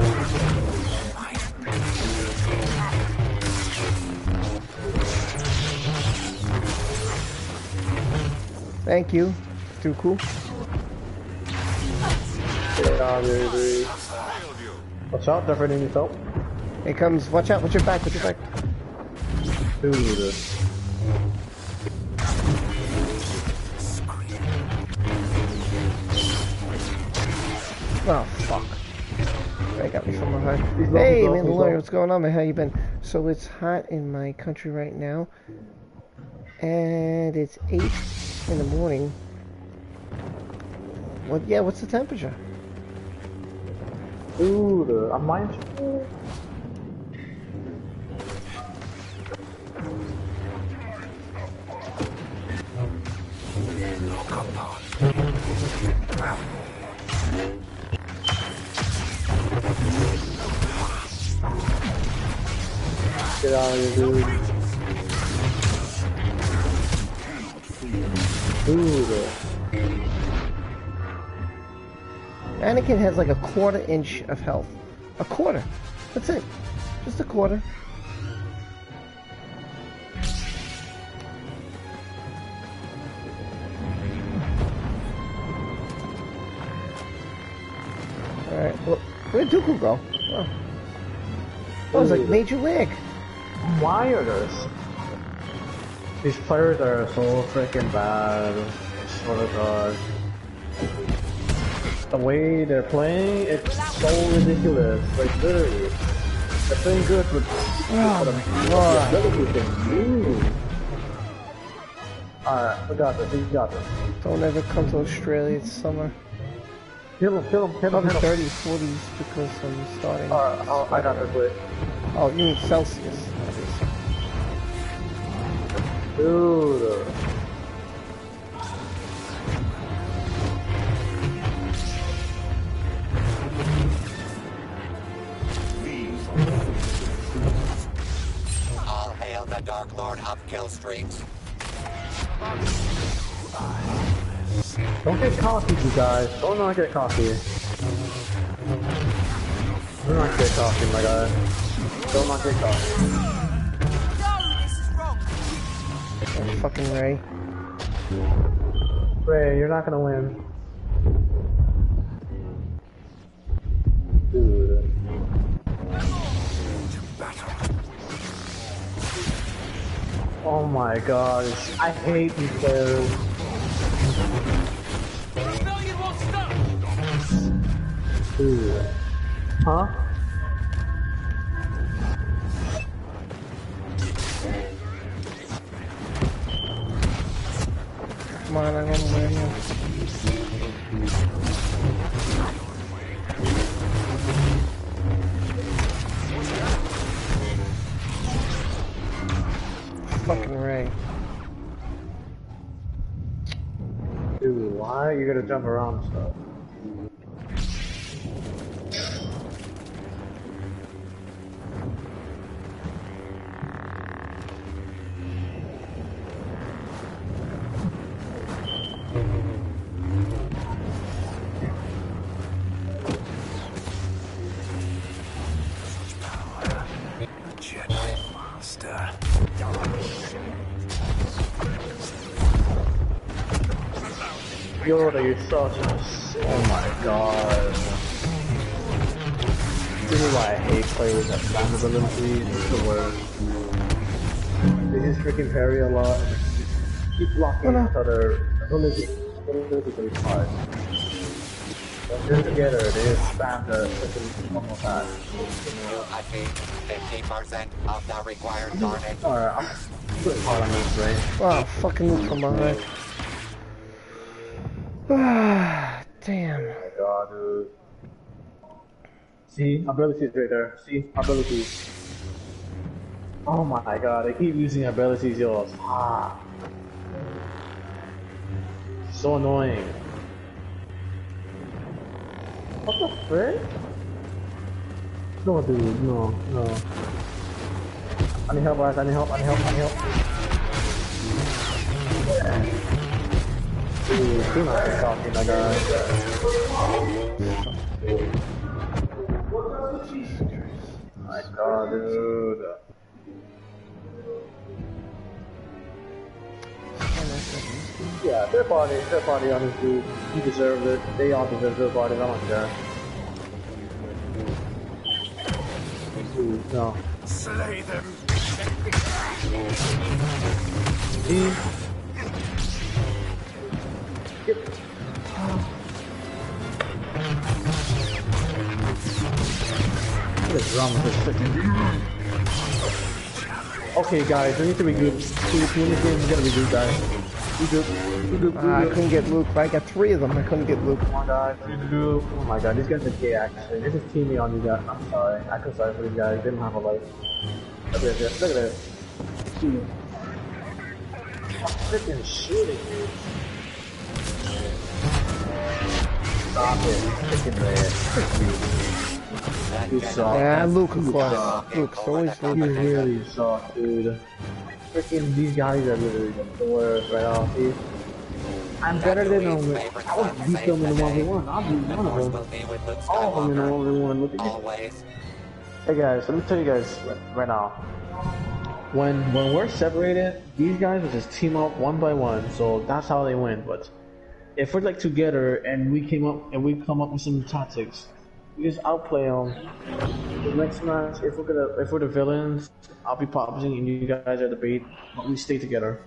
Thank you. Too cool. Get out of here, dude. Watch out, definitely needs help. Here comes. Watch out. Watch your back. Watch your back. Dude. Oh fuck. They got me from behind. He's low, Hey, he's low, man, he's Lawyer, low. what's going on, man? How you been? So it's hot in my country right now, and it's eight in the morning. What? Yeah, what's the temperature? Dude, I'm mindful. Get out of here, dude. Dude. Anakin has like a quarter inch of health. A quarter. That's it. Just a quarter. Alright, well, where'd Dooku go? Oh. That was like. Major League. Why are this? These players are so freaking bad. I swear to God. The way they're playing, it's so ridiculous. Like literally, they're playing good, but Oh my god. ability move. Alright, we got this. We got this. Don't ever come to Australia, it's summer. Kill him, kill him, kill him, kill him. 30s, 40s because I'm starting. Alright, I got this. Wait. Oh, you mean Celsius. Dude. All hail the Dark Lord of kill streaks. Don't get cocky, you guys. Don't not get cocky. Do not get cocky, my guy. Don't not get cocky. Oh, fucking Rey. Rey, you're not gonna win. Dude. Oh my god, I hate these players. Rebellion won't stop! Dude. Huh? On, I to win here. Fucking Rey. Dude, why are you gonna jump around stuff? Yoda, you're such a... s- Oh my god. This is why I hate players that spam abilities. It's the worst. They just freaking parry a lot and just keep blocking Oh, no. each other. Ability, ability to respond. But just together, they just spam the freaking one more time. I see 50% of the required carnage. Alright, I'm putting hard on this, right? Oh, fucking move from behind. Ah, damn. Oh my god, dude. See, abilities right there. See, abilities. Oh my god, they keep using abilities, yo. Ah. So annoying. What the frick? No, dude, no, no. I need help, guys. I need help. I need help. I need help. My God, dude. Yeah, third party, third party on this dude. He deserves it. They all deserve third parties. I don't care. No. Slay them. He. Okay, guys, we need to regroup. See, win this game, we gotta regroup, guys. Regroup, regroup, regroup. Ah, I couldn't get Luke. I got three of them. I couldn't get Luke. Come on, guys, regroup. Oh my god, these guys are gay, actually. This is teaming on you guys. I'm sorry. I feel sorry for these guys. They don't have a life. Look at this. Look at this. I'm freaking shooting, dude. Stop it. Freaking. Frick you. Suck. Yeah, Luke, course. suck. Luke's always Luke. really suck, dude. Freaking these guys are literally the worst right off, See? I'm better than them. I would beat them in the one v one. I'll beat one of them. Luke All of them in the Skywalker. one v one. Look at. Always. Hey guys, let me tell you guys right now. When when we're separated, these guys will just team up one by one. So that's how they win. But if we're like together and we came up and we come up with some tactics, we just outplay them. The next match, if we're gonna if we're the villains, I'll be popping and you guys are the bait. But we stay together.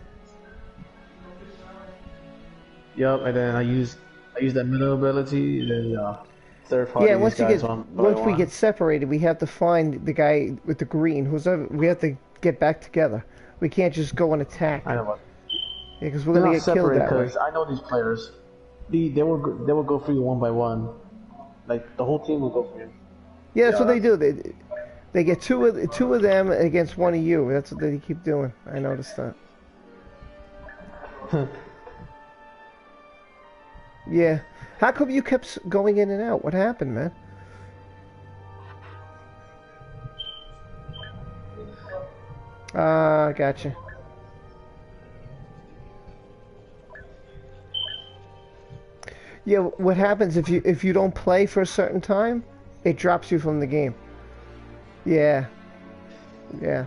Yup, and then I use I use that middle ability. Then uh, third party. Yeah, once you get once we get separated, we have to find the guy with the green. Who's we have to get back together. We can't just go and attack. I know what. Yeah, because we're They're gonna get killed that way. I know these players. They they will go- they will go for you one by one. Like the whole team will go for you. Yeah, that's what they do. They they get two of two of them against one of you. That's what they keep doing. I noticed that. <laughs> yeah. How come you kept going in and out? What happened, man? Ah, gotcha. Yeah, what happens if you if you don't play for a certain time, it drops you from the game. Yeah. Yeah.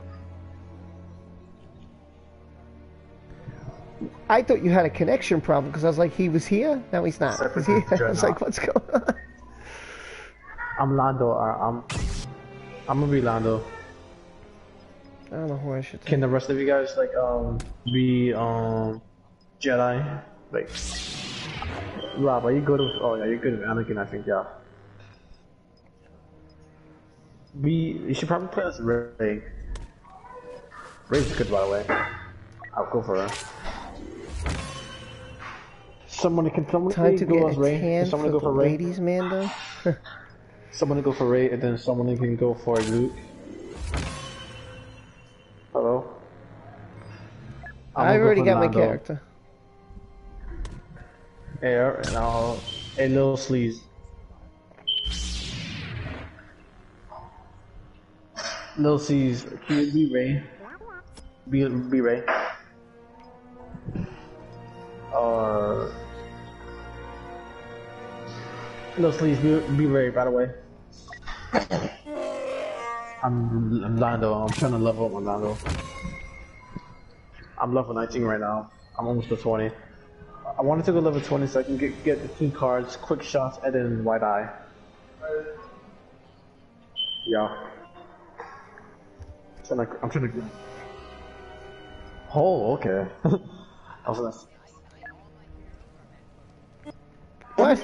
I thought you had a connection problem because I was like, he was here, now he's not. Separate Is he? <laughs> I was like, what's going on? I'm Lando. uh, I'm I'm gonna be Lando. I don't know who I should. Can the rest of you guys like um be um Jedi? Like Rob, are you good with? Oh yeah, you're good with Anakin. I think yeah. We you should probably play as Rey. Rey's good by the way. I'll go for her. Someone can someone Time to go as Rey. Can someone go for Rey? ladies, Mando. <laughs> Someone go for Rey, and then someone can go for Luke. Hello. I'm I already got my character. Air, and I'll a little sleaze. Little C's, be, be Rey. Be, be Rey. Uh, or. Little Sleaze, be, be Rey, by the way. I'm, I'm I'm trying to level up my Lando. I'm level 19 right now. I'm almost to 20. I wanted to go level 20 so I can get, get the two cards, quick shots, and then white eye. Yeah. So like, I'm trying to. Oh, okay. <laughs> What?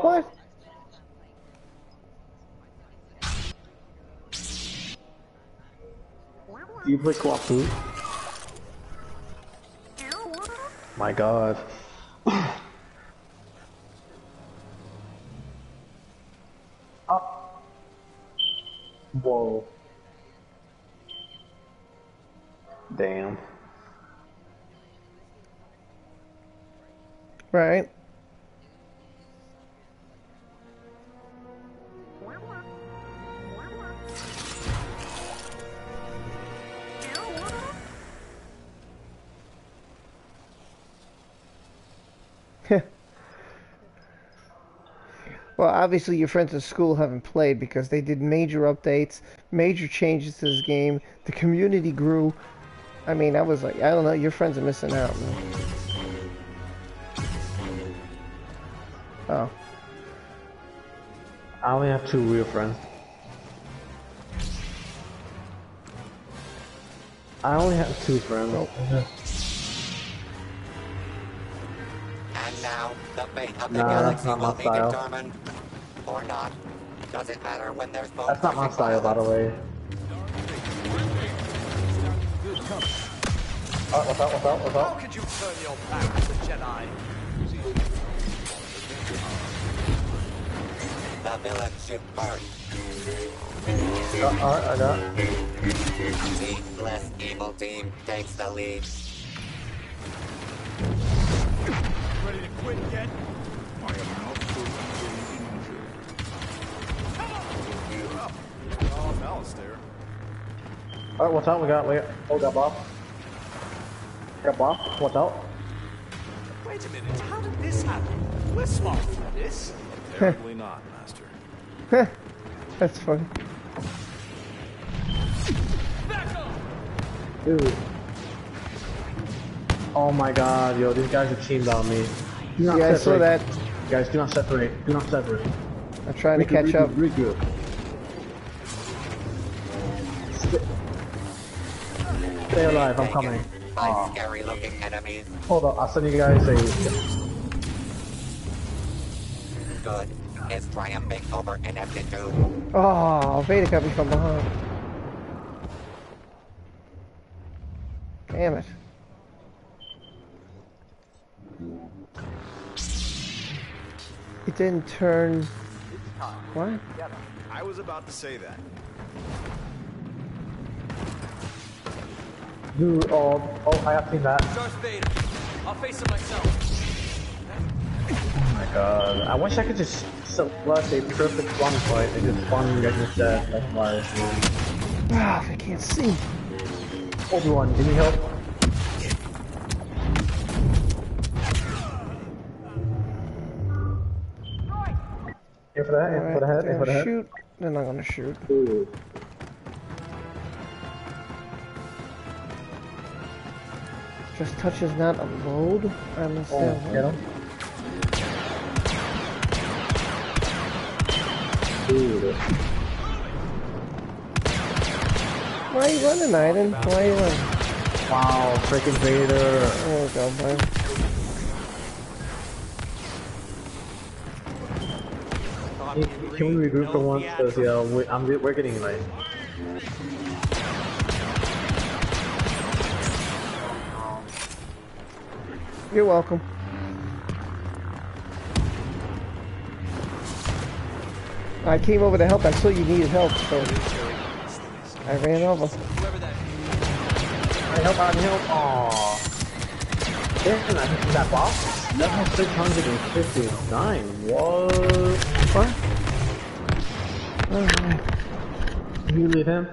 What? Do you play co-op? My God. Up. <sighs> Whoa. Damn. Right. Well, obviously your friends at school haven't played because they did major updates, major changes to this game. The community grew. I mean, I was like, I don't know, your friends are missing out, man. Oh, I only have two real friends. I only have two friends. Oh. And fate of the Nah, that's galaxy not my will be style. determined. Or not. Does it matter when there's both That's not my pushing style, by the way. Oh, what's up, what's up, what's up? How up? could you turn your back to the Jedi? The villain shoot first. Uh, alright, I got. The less evil team takes the lead. Ready to quit yet? Oh, Alistair. Alright, what's up? We got, we got, oh, we got Bob. We got Bob. What's up? Wait a minute, how did this happen? We're smart for this. Apparently not, <laughs> Master. that's funny. Dude. Oh my god, yo, these guys are teamed on me. Do not Yeah, I saw separate. that. Guys, do not separate. Do not separate. I'm trying to Regroup, catch up. regroup, regroup. Stay alive, I'm coming. By scary looking enemies. Hold up, I'll send you guys a... Good is triumphing over ineptitude. Oh, ah, Vader got me from behind. Damn it. It didn't turn. What? I was about to say that. Dude, oh, oh, I have seen that. Darth Vader. I'll face him myself. Oh my god. I wish I could just select a perfect spawn fight and just spawn you guys instead. That's why. Ah, I can't see. Obi-Wan, can you help? Aim for that, aim for the head, aim for the head. shoot. They're not gonna shoot. Ooh. Just touches not a load. I Oh, understand. get him. Why are you running, Aiden? Why are you running? Wow, freaking Vader. There we go, man. Can we regroup for once? Because, yeah, we, I'm, we're getting late. You're welcome. I came over to help. I saw you needed help, so I ran over. I help, I help. Aww. Damn, I hit that boss. Level 659. What? What? Alright. You leave him?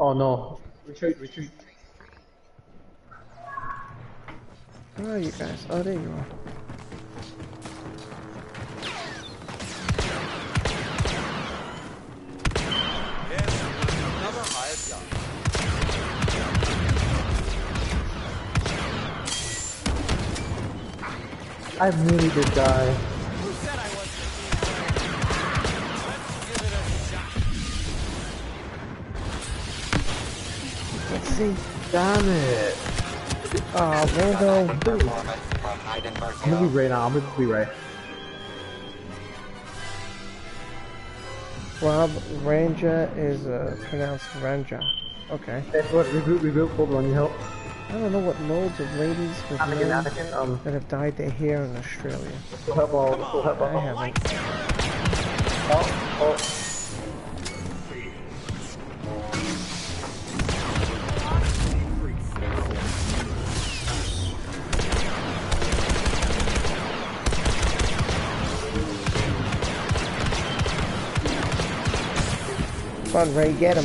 Oh no. Retreat, retreat. Where are you guys? Oh, there you are. Yes, another hired gun. I really did die. A shot. Let's see. Damn it. Oh, Rando. Performance from I'm gonna be Versio. right now. I'm gonna be right. Rob Ranger is uh, pronounced Ranja. Okay. Hey, what? Regroup, regroup. Hold on, you help. I don't know what loads of ladies with Anakin, men Anakin, um, that have dyed their hair in Australia. we'll help all, we'll help I all. haven't. Oh, oh. on, Rey. Get him.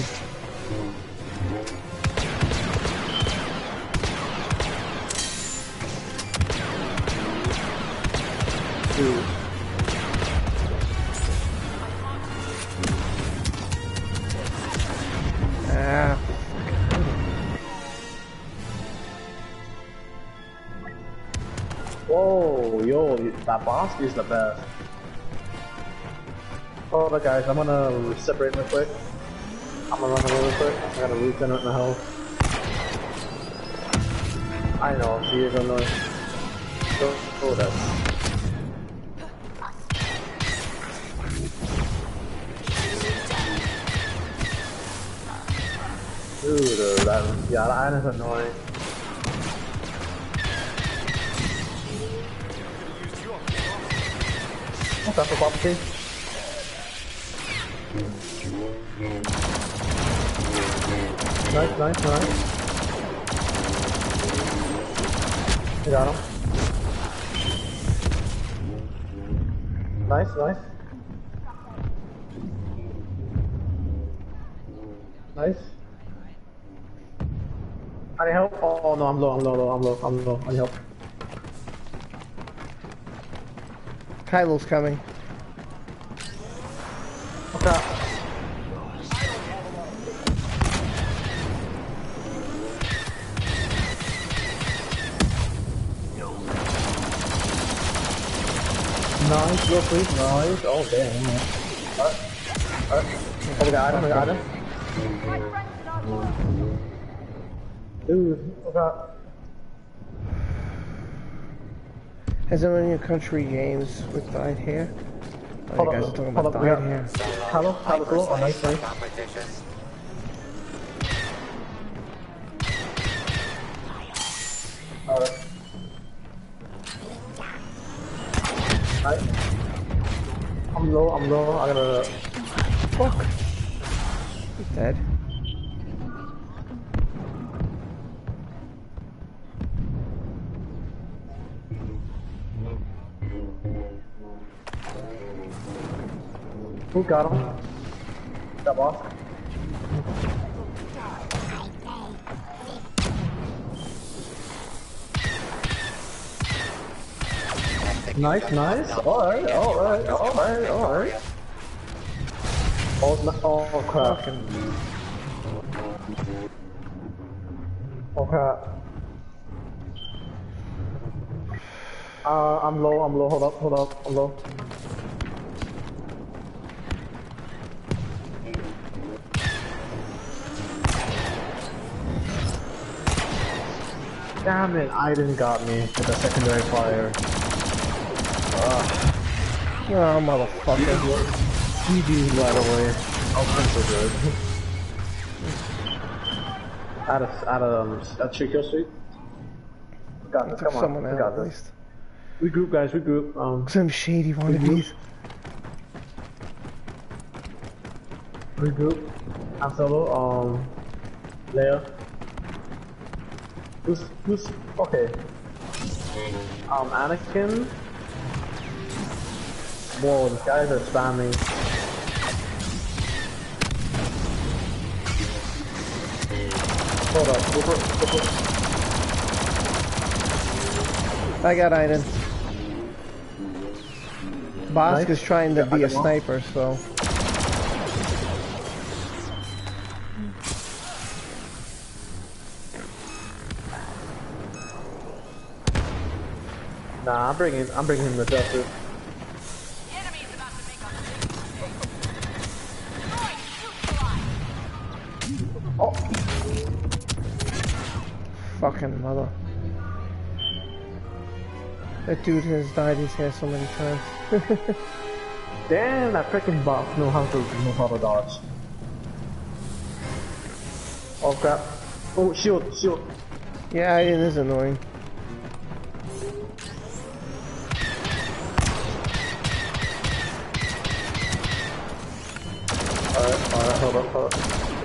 Ah. Whoa, yo, that boss is the best. All right, guys, I'm gonna separate real quick. I'm gonna run away real quick. I gotta regenerate my health. I know, she is annoying. Go, go that. Dude, that, yeah, that is annoying. What's up, Bobby? Nice, nice, nice. Got him. Nice, nice. Nice. I need help. Oh, no, I'm low, I'm low, low, I'm low, I'm low. I need help. Kylo's coming. What's quick, nice. Oh damn, man. Alright. Alright. Oh, got him, we got him. Dude, what's up? Has anyone in your country games with dyed hair? Oh, you guys are talking about dyed hair. Hello, hello, cool. Oh, nice, nice. Alright. Alright. I'm low, I'm low. I gotta. Fuck. He's dead. Who got him? That boss? Nice, nice. Alright, alright, alright, alright. Oh, no, oh crap. Oh crap. Uh, I'm low, I'm low, hold up, hold up, I'm low. Damn it, Aiden got me with a secondary fire. Oh, motherfucker. GG right away. Oh, so good. Out of, out of, um, that trick kill streak. Got this, Took come on, someone we got at this. least. We group, guys, we group. Um, Some shady wannabes. we group. I'm solo. Um, Leia. Who's, who's, okay. Um, Anakin. Whoa, these guys are spamming. Hold up, go for, go for. I got Aiden. Bossk Nice. is trying to Yeah, be a sniper, so. Nah, I'm bringing, I'm bringing the justice. Oh, Fucking mother. That dude has dyed his hair so many times. <laughs> damn, that freaking buff know how to, know how to dodge. Oh crap. Oh, shield, shield. yeah, it is annoying. Alright, alright, hold up, hold up.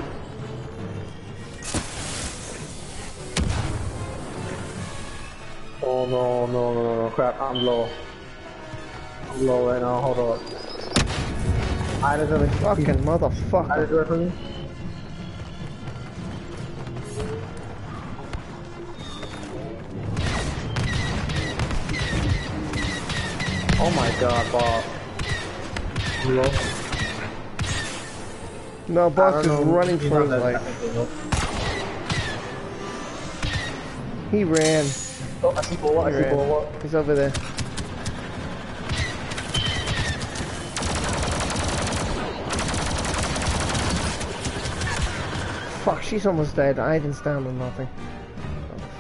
Oh no, no, no, no, no, crap, I'm low. I'm low right now, hold on. I just have Fucking I motherfucker. just do it for me. Oh my god, Bob. You low? No, I is running for his life. He ran. Oh, I see I see He's over there. Fuck, she's almost dead. I didn't stand on nothing.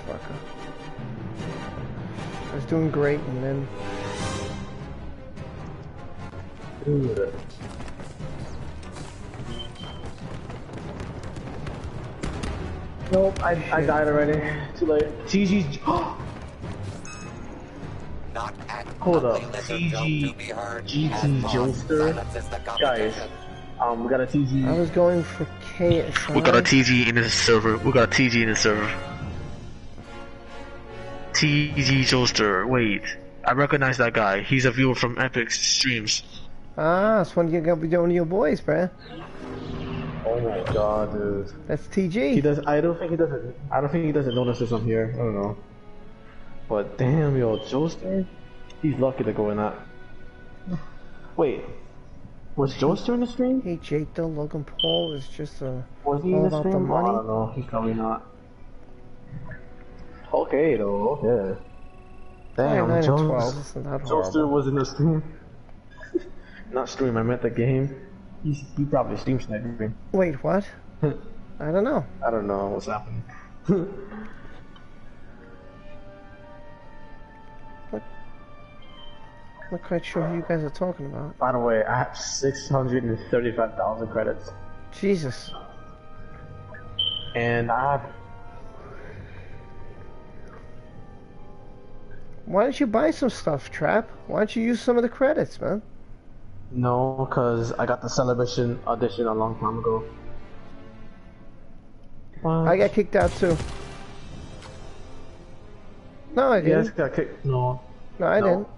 Motherfucker. I was doing great and then... Nope, I, I died already. Too late. GG's. <gasps> <gasps> Not at Hold up. ugly TG to be heard GT as Boss Joester? silences the Guys, um, we got a TG. I was going for KSI. We got a TG in the server. We got a TG in the server. TG Joester. Wait, I recognize that guy. He's a viewer from Epic Streams. Ah, that's one you got with one of your boys, bruh. Oh my god, dude. That's TG. He TG. does. I don't think he doesn't. I don't think he doesn't notice this on here. I don't know. But damn, yo, Joester, he's lucky to go in that. Wait, was Joester doing the stream? Hey, Jake, though, Logan Paul is just a... Was he All in the about the? Money? I don't know. He's probably not. Okay, though. Okay. Damn, 9 and Jones. 12 that was in the stream. <laughs> not stream. I meant the game. He's, he probably stream sniping. Wait, what? <laughs> I don't know. I don't know what's happening. <laughs> not quite sure who you guys are talking about. By the way, I have 635,000 credits. Jesus. And I have. Why don't you buy some stuff, Trap? Why don't you use some of the credits, man? No, because I got the celebration audition a long time ago. What? I got kicked out too. No, I You guys didn't. got kicked. No. No, I No. didn't.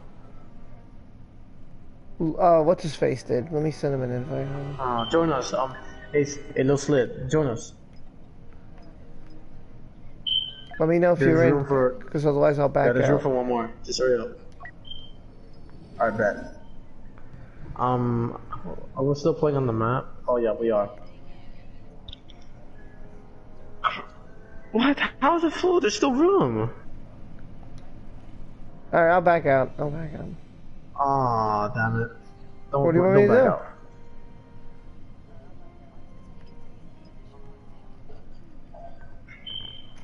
Uh, what's his face did? Let me send him an invite. Uh, join us. Um, it's a little slit. Join us. Let me know if There's you're in, for. because otherwise I'll back Yeah, there's room out. for one more. Just hurry up. Alright, bet. Um, are we still playing on the map? Oh yeah, we are. <coughs> What? How is the full? There's still room. All right, I'll back out. I'll back out. Aw, damn it. Don't, What do you want me to do? out.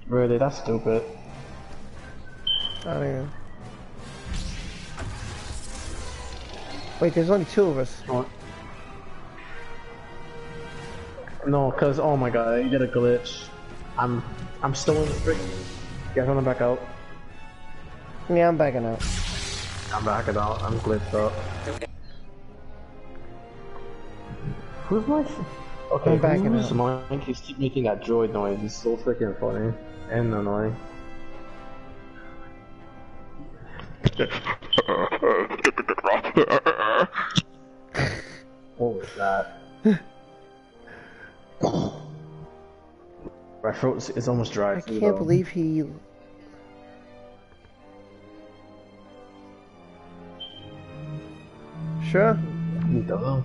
Really, that's stupid. I don't. Wait, there's only two of us. Oh. No, cause oh my god, you did a glitch. I'm I'm still in the freak. You guys wanna back out? Yeah, I'm backing out. I'm backing out. I'm glitched up. Who's my? Okay, I'm backing who's out. mic is keep making that droid noise? It's so freaking funny and annoying. What was that? <laughs> My throat is- is almost dry. I can't though. believe he. Sure. Duh.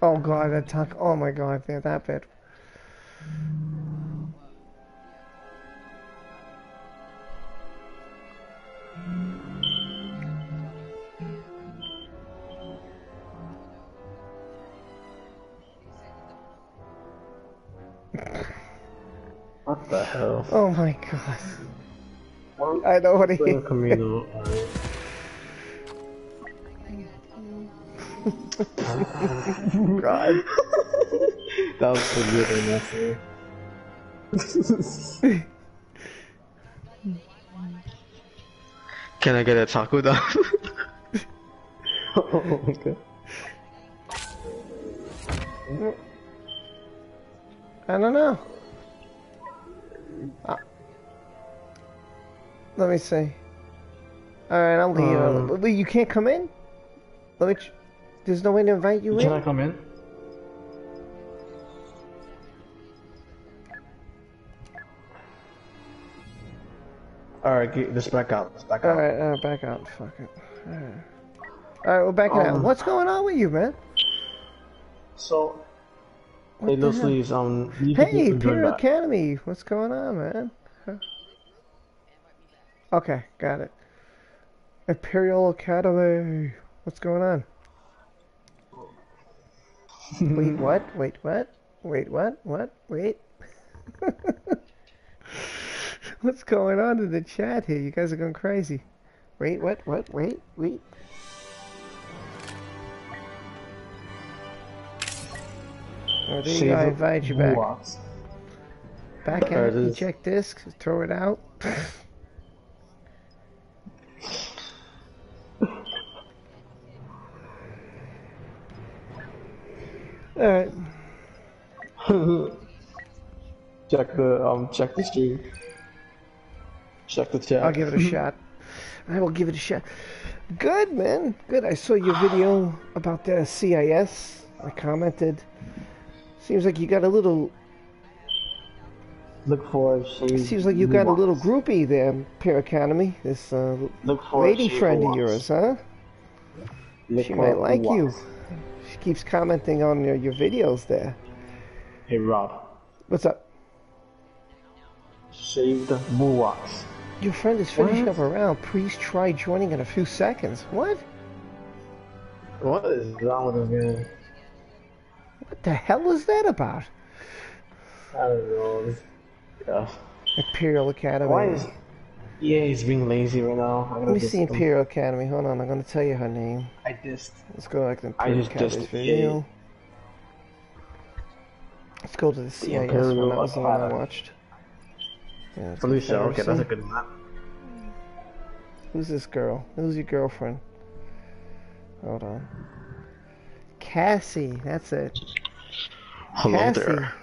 Oh god, that talk. Oh my god, yeah, that bit. What the hell? Oh my god. I know what he God. That was and messy. Can I get a taco down? <laughs> oh god. I don't know. Uh, let me see. Alright, I'll leave. Um, Wait, you can't come in? Let me. Ch- There's no way to invite you Can in? Can I come in? Alright, get- just back out. Just back out. Alright, uh, back out. Fuck it. Alright, Alright, we're backing out. Um, What's going on with you, man? So, What hey, the little hell? sleeves, um, Hey, you Imperial. Academy. What's going on, man? Huh? Okay, got it. Imperial Academy. What's going on? Wait, <laughs> what? Wait, what? Wait, what? What? Wait. <laughs> What's going on in the chat here? You guys are going crazy. Wait, what? What? Wait, wait. Oh, there you go. I invite you back. Walks. Back out, eject disc, throw it out. <laughs> Alright, <laughs> check the um check the stream. Check the chat. I'll give it a <laughs> shot. I will give it a shot. Good, man. Good. I saw your video about the CIS. I commented. Seems like you got a little. Look for. Seems like you got a little groupie there, Peer Academy. This uh, lady friend of yours, huh? Look She might like you. Keeps commenting on your, your videos there. Hey Rob, What's up? shaved bullocks. Your friend is finishing What? up a round. Please try joining in a few seconds. What? What is wrong with this game? What the hell is that about? I don't know. Yeah. Imperial Academy. Why is yeah he's being lazy right now? I'm Let me see Imperial Academy. Hold on, I'm gonna tell you her name. I just Let's go back to I Imperial just Academy's dissed video. Let's go to the CIS one. Imperial That was the one I watched. Yeah, Felicia. Okay, that's a good map. Who's this girl? Who's your girlfriend? Hold on. Cassie, that's it. Hello Cassie. there. <laughs>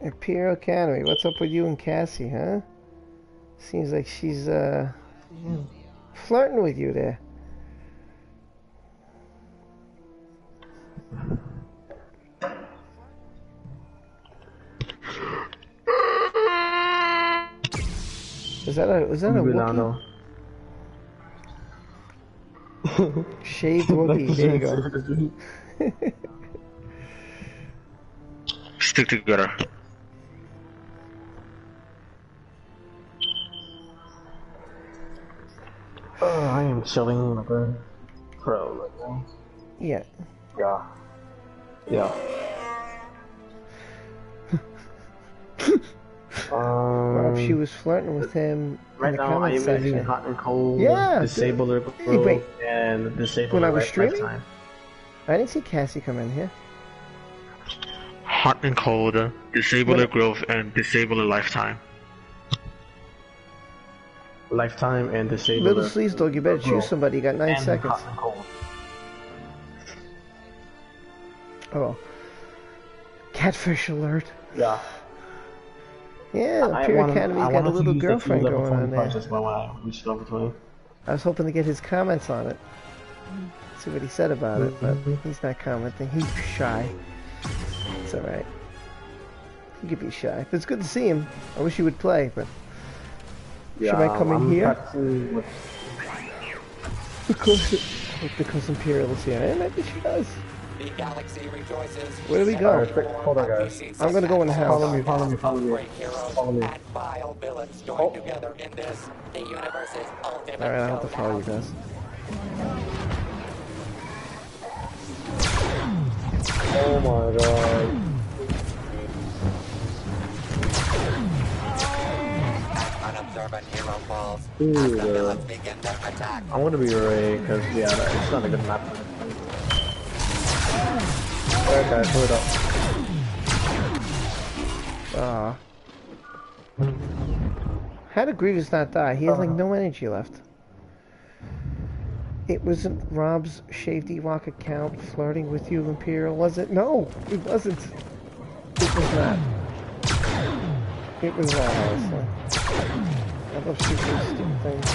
Imperial Academy. What's up with you and Cassie, huh? Seems like she's uh flirting with you there. Is that a is that a Wookiee? Milano. <laughs> shaved Wookiee? There you go. <laughs> <laughs> Stick together. Oh, I am chilling like a pro right now. Yeah. Yeah. Yeah. Rob, <laughs> um, she was flirting with him right in the now I comment am section. using hot and cold, Yeah, disable the Hey, wait. and disable When the I was streaming? lifetime. I didn't see Cassie come in here. Hot and cold, disable What- the growth and disable the lifetime. Lifetime and disable Little the sleaze dog, you better growth choose somebody. You got nine and seconds. hot and cold. Oh. Catfish alert. Yeah. Yeah, I Imperial wanna- Academy's I got a to little the girlfriend few level going on 20 there. punches, but when I reached level 20. I was hoping to get his comments on it. See what he said about it, but mm-hmm. he's not commenting. He's shy. It's alright. He could be shy. But it's good to see him. I wish he would play, but Yeah, Should I come in I'm here? with- because because Imperial is here. And maybe she does. The galaxy rejoices. Where do we go? Alright, quick, hold on, guys. I'm gonna go in the house. Follow me, follow me, follow me. Great heroes Follow me. and vile villains join Oh. together in this, the universe's ultimate Alright, I'll have to follow you guys. Oh my god. Ooh, As the uh, villains begin their attack. I want to be Rey, because, yeah, it's not a good map. Okay, pull it up. Ah. How did Grievous not die? He has like no energy left. It wasn't Rob's shaved Ewok account flirting with you, Imperial, was it? No, it wasn't. It was not. It was not, honestly. I love stupid, stupid things.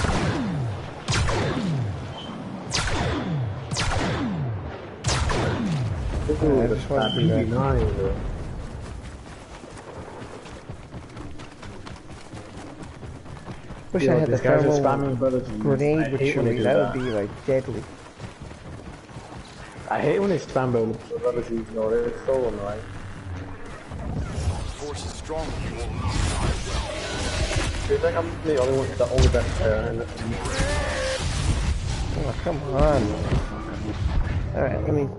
Ooh, I just wanted to do that. BB9. Wish Yo, I had the these guys are thermal grenade I with hate Chewie. do That would be like deadly. I hate when they spam brothers. brothers, you know, they're so annoying. Force is strong. You won't It's like I'm the only one, the only best player. And Oh, come on. All right, let me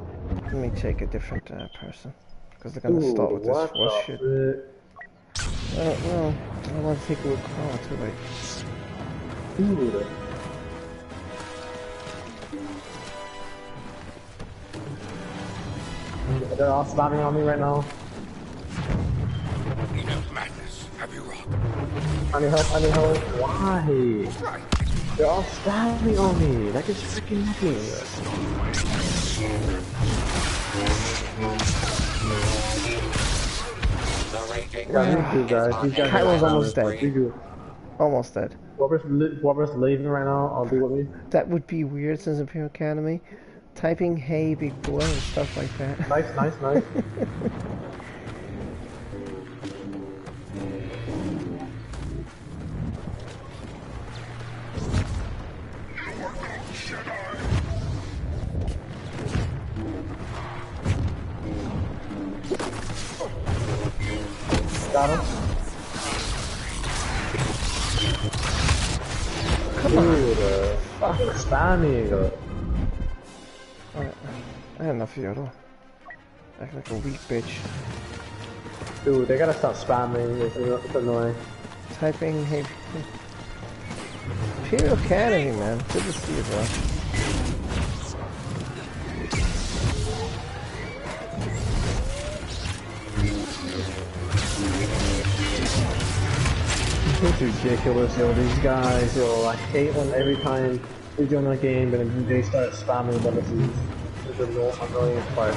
let me take a different uh, person because they're gonna start with this what horse the shit. frick? Uh, well, I want to take a look. Oh, too late. Dude. They're all spamming on me right now. Enough. Have you rock? I need help, I need help. Why? They're all spamming on me. That is freaking nothing. The raging Yeah, red these two is guys. on These guys Kylo's are almost spamming. dead. You do. Almost dead. Whoever's, li- whoever's leaving right now, I'll do with me. That would be weird since Imperial Academy. Typing "Hey, big boy" and stuff like that. Nice, nice, nice. <laughs> Got him. Come on. Dude, uh, fucking spamming. Alright, I had enough of Yodel. Act like a weak bitch. Dude, they gotta stop spamming. It's, it's annoying. Typing "Hey." Imperial Academy, man. Good to see you, bro. It's ridiculous, yo. These guys, yo. I hate when every time they join a game and they start spamming abilities. It's the no- annoying part.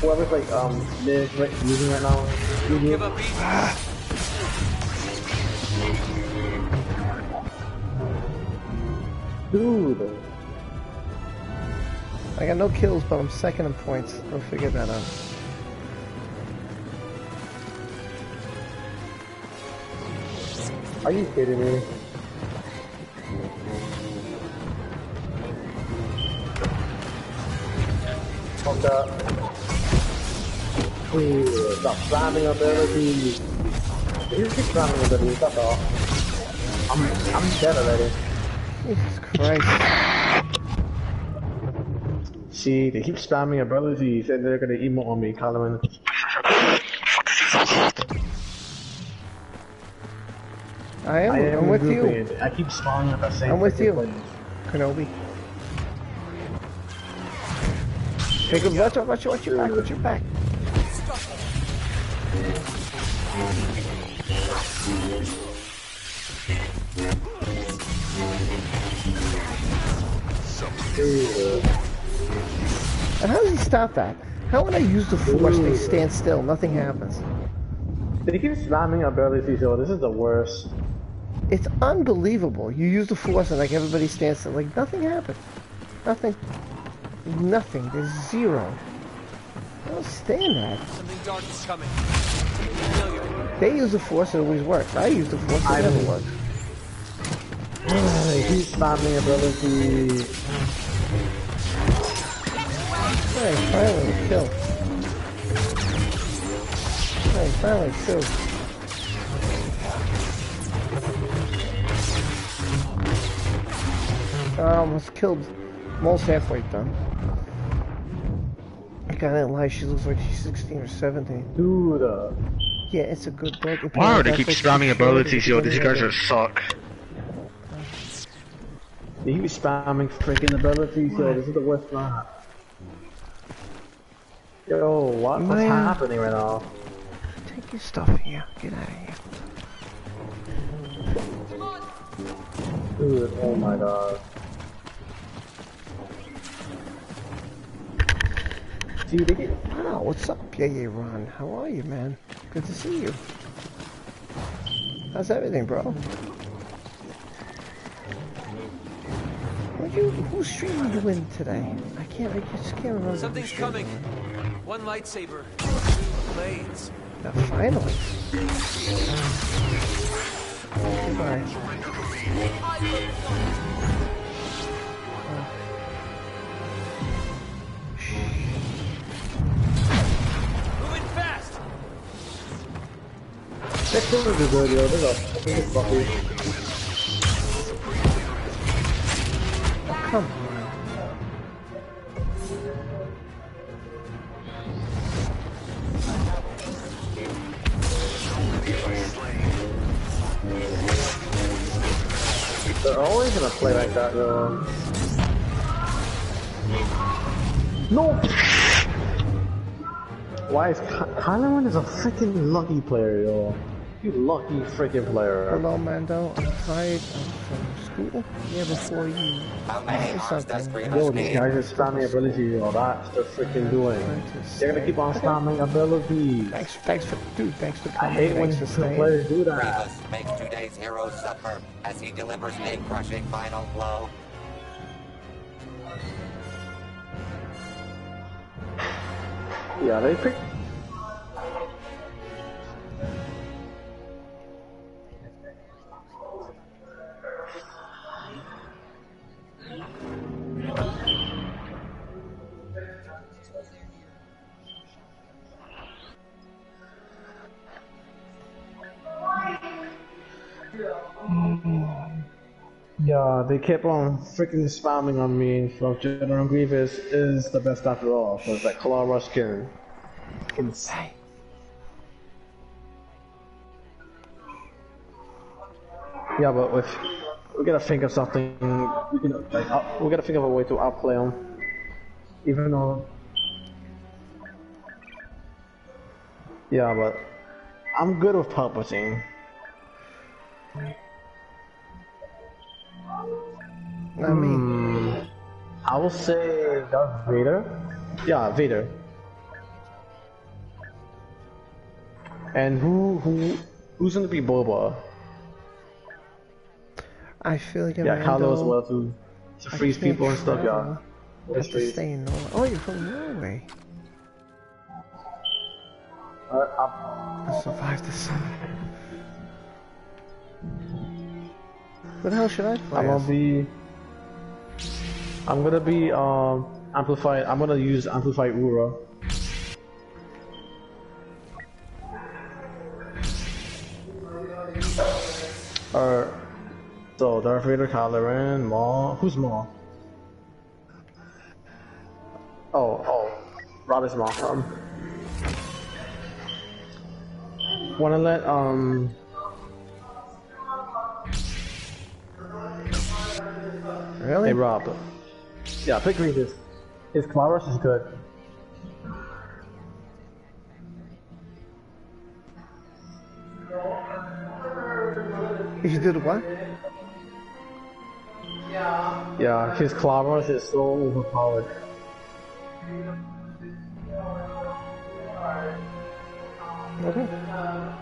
Whoever's like, um, live, right, using right now, you Give up dude. I got no kills, but I'm second in points. We'll figure that out. Are you kidding me? Fuck up. Dude, stop spamming abilities. You keep spamming abilities, that's all. I'm, I'm dead already. Jesus Christ. See, they keep spamming abilities and they're gonna emote on me, Colin. I am. I am I'm with you. I keep spawning at the same I'm with you. place. Kenobi. Take a watch out, watch out, watch your back, watch your back. And how does he stop that? How when I use the force, they stand still, nothing happens. They keep spamming abilities, yo. This is the worst. It's unbelievable. You use the force and like everybody stands still, like nothing happened. Nothing. Nothing. There's zero. I don't stand that. Something dark is coming. Familiar. They use the force, and it always works. I use the force, and it I never works. <sighs> He's keep spamming abilities. Hey, finally a kill. Hey, finally two. I almost killed Maul's halfway done. I can't lie, she looks like she's 16 or 17. Dude, uh, Yeah, it's a good book. Why do they keep spamming abilities, yo? These guys are suck. they keep spamming freaking abilities, yo. This is the worst map. Yo, what, what's Man. happening right now? Take your stuff here. Get out of here. Dude, oh my god. Dude, they get Wow, what's up? Yeah, yeah, Ron. How are you, man? Good to see you. How's everything, bro? What you, who's streaming you in today? I can't, I just can't remember. Something's coming. in. One lightsaber. Two blades. Now, finally. Goodbye. They're always gonna play like that though. No! Why is Ky is a freaking lucky player, yo. You lucky freaking player. Hello, Mando. I'm tired. I'm from school. Yeah, before you How many say arms does something. Grievous Yo, these need? guys are spamming ability, yo. That's what they're freaking doing. They're gonna keep on spamming abilities. Thanks, thanks for, dude. Thanks for coming. I coming. hate when thanks for staying. players do that. Grievous makes today's hero suffer as he delivers a crushing final blow. Yeah, they pick. Yeah, they kept on freaking spamming on me. So General Grievous is the best after all, because that Claw Rush can. can Hey, Yeah, but if we gotta think of something, we can like we gotta think of a way to outplay them. Even though, yeah, but I'm good with Palpatine. I mean, Hmm, I will say Darth Vader. Yeah, Vader. And who who who's gonna be Boba? I feel like a Yeah, Kylo as well to to freeze people and stuff. Yeah. travel. I have to stay in Norway. Oh, you're from Norway. Uh, I'm- I survived the summer. What the hell should I play? I'm gonna be. I'm gonna be um amplified. I'm gonna use amplified Ura. Or so Darth Vader, Kylo Ren, Maul. Who's Maul? Oh, oh, Rob is Maul. Um, wanna let um Really? Hey Rob. Yeah, pick Grievous. His Clawrush is good. He did what? Yeah, his Clawrush is so overpowered. Okay.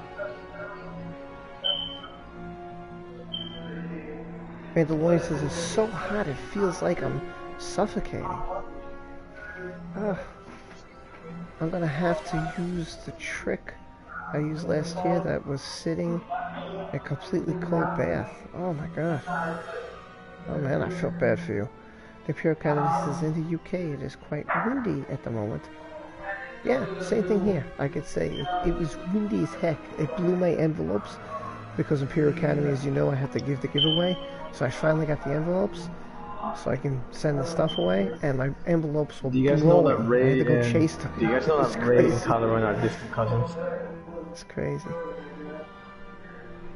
Mandalorian says it's so hot it feels like I'm suffocating. Ugh. I'm gonna have to use the trick I used last year that was sitting in a completely cold bath. Oh my god. Oh man, I feel bad for you. The Pure Academy says in the UK it is quite windy at the moment. Yeah, same thing here. I could say it, it was windy as heck. It blew my envelopes because in Pure Academy, as you know, I had to give the giveaway. So I finally got the envelopes so I can send the stuff away, and my envelopes will Do you guys know blow. that I Rey had to go and chase them. Do you guys know <laughs> It's that Rey and crazy. Kylo Ren are distant cousins? It's crazy.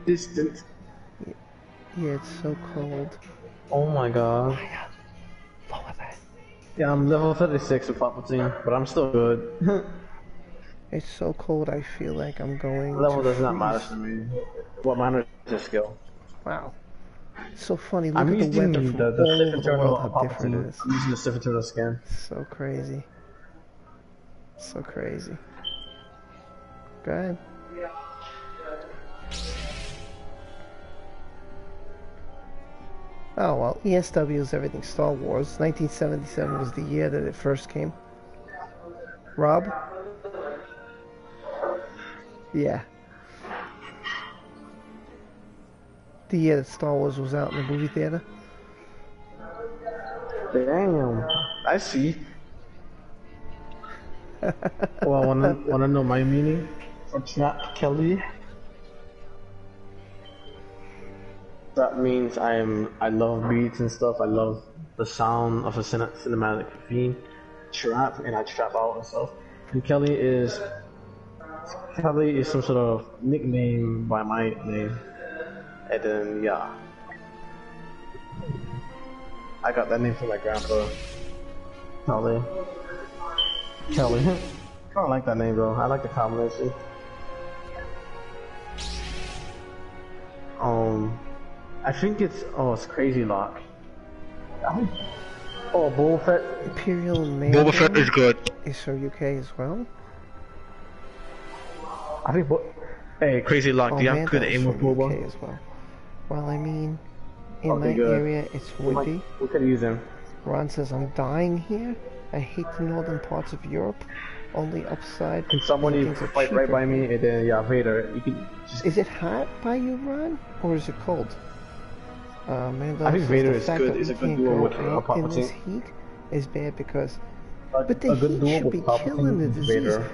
Distant. Yeah, it's so cold. Oh my god. Oh Lower that. Yeah, I'm level 36 with Palpatine, but I'm still good. <laughs> It's so cold. I feel like I'm going. level to does not matter to me. What matters is skill. Wow. It's so funny. Look I'm at the weather the, from the, all over the world. How different it is. I'm using the Sith Eternal skin. So crazy. So crazy. Go ahead. Oh well, ESW is everything Star Wars. 1977 was the year that it first came. Rob? Yeah. The year that Star Wars was out in the movie theater. Damn. I see. <laughs> well, wanna wanna know my meaning It's not Kelly? That means I am I love beats and stuff. I love the sound of a cine- cinematic theme. Trap and I trap out and stuff. And Kelly is Kelly is some sort of nickname by my name. And then yeah. I got that name from my grandpa. Kelly. Kelly. <laughs> I don't like that name, bro. I like the combination. Um, I think it's oh, it's Crazy Lock. Oh, Boba Fett. Imperial Boba Fett Mandarin is good. is for UK as well. I think. Bo- hey, Crazy Lock, Oh, do you have Mando good is aim with from UK Boba? as well. Well, I mean, in Okay, my good. area, it's windy. we could use him. Ron says, I'm dying here. I hate the northern parts of Europe. Only upside. Can someone things are fight right by me? And then yeah, Vader. You can just. Is it hot by you, Ron? Or is it cold? Uh, Mando I think Vader is good- is a good duo with, out in this heat is bad because But the heat should be killing the disease. The,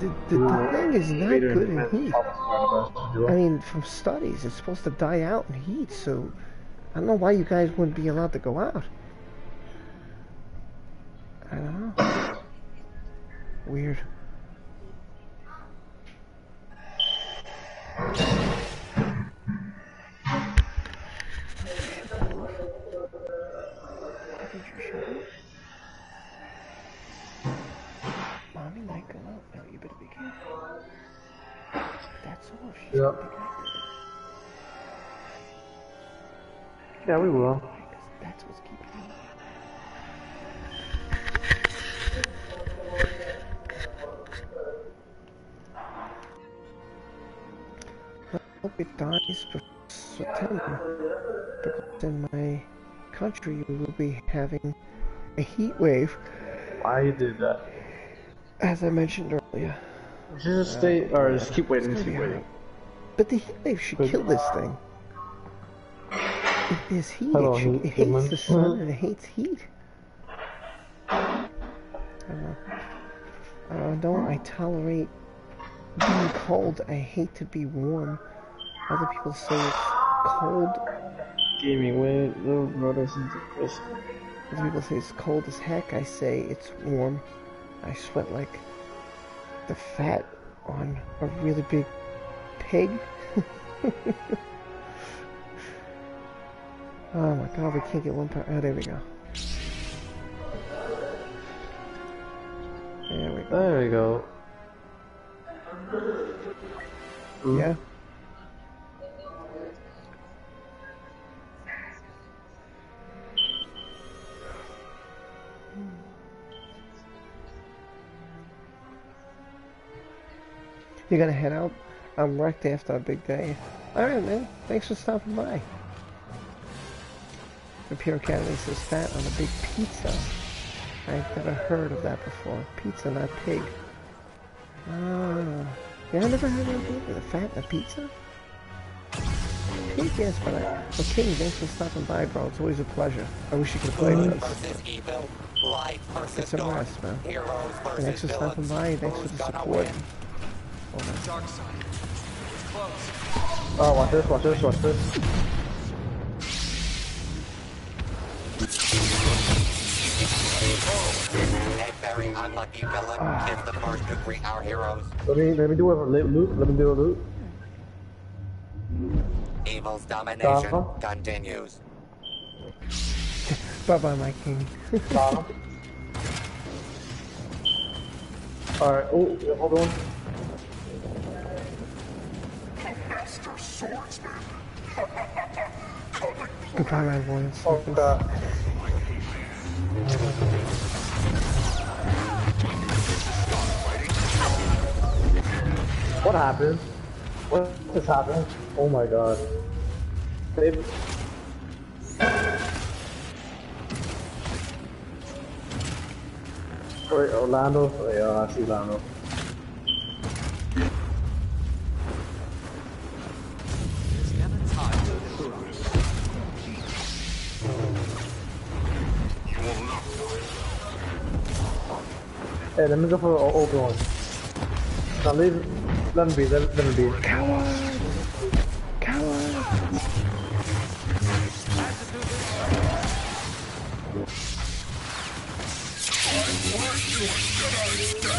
the, the, the thing is not Vader good in heat. Palpatine are the best duo. I mean, from studies, it's supposed to die out in heat, so I don't know why you guys wouldn't be allowed to go out. I don't know. Weird. Yeah. gonna think I did it. Yeah, we will. Because that's what's keeping me. I hope it dies before September. Because in my country we will be having a heat wave, Why did that? as I mentioned earlier. Just stay, or just keep waiting, just keep waiting. But the heat wave should Good. kill this thing. If there's heat, Hello, it, should, heat it hates human. the sun and it hates heat. I don't. Uh, don't I tolerate being cold? I hate to be warm. Other people say it's cold. Gaming with little brothers and sisters. Other people say it's cold as heck. I say it's warm. I sweat like the fat on a really big pig. <laughs> oh my god, we can't get one part. Oh, there we go. There we go. There we go. Yeah. You're gonna head out? I'm wrecked after a big day. Alright, man. Thanks for stopping by. The Pure Academy says fat on a big pizza. I've never heard of that before. Pizza, not pig. Ah. Yeah, I never heard of that. The fat in a pizza? Pig, yes, but I... Well, King, thanks for stopping by, bro. It's always a pleasure. I wish you could play with us. It's a light versus Get some dark, rest, man. heroes Thanks for stopping by. Thanks for the support. Dark side. It's close. Oh, watch this, watch this, watch this. Unlucky villain the first our heroes. Let me, let me do a loot, loot. let me do a loot. Evil's domination Uh-huh. continues. <laughs> Bye bye, my king. <laughs> Alright, oh, hold on. Goodbye, my voice. Oh, God. What happened? What just happened? Oh my god. They- Wait, Orlando? Oh, yeah, I see Orlando. Hey, let me go for O- Obi-Wan. Now leave, let him be, let, let him be. Coward! Coward! Damn.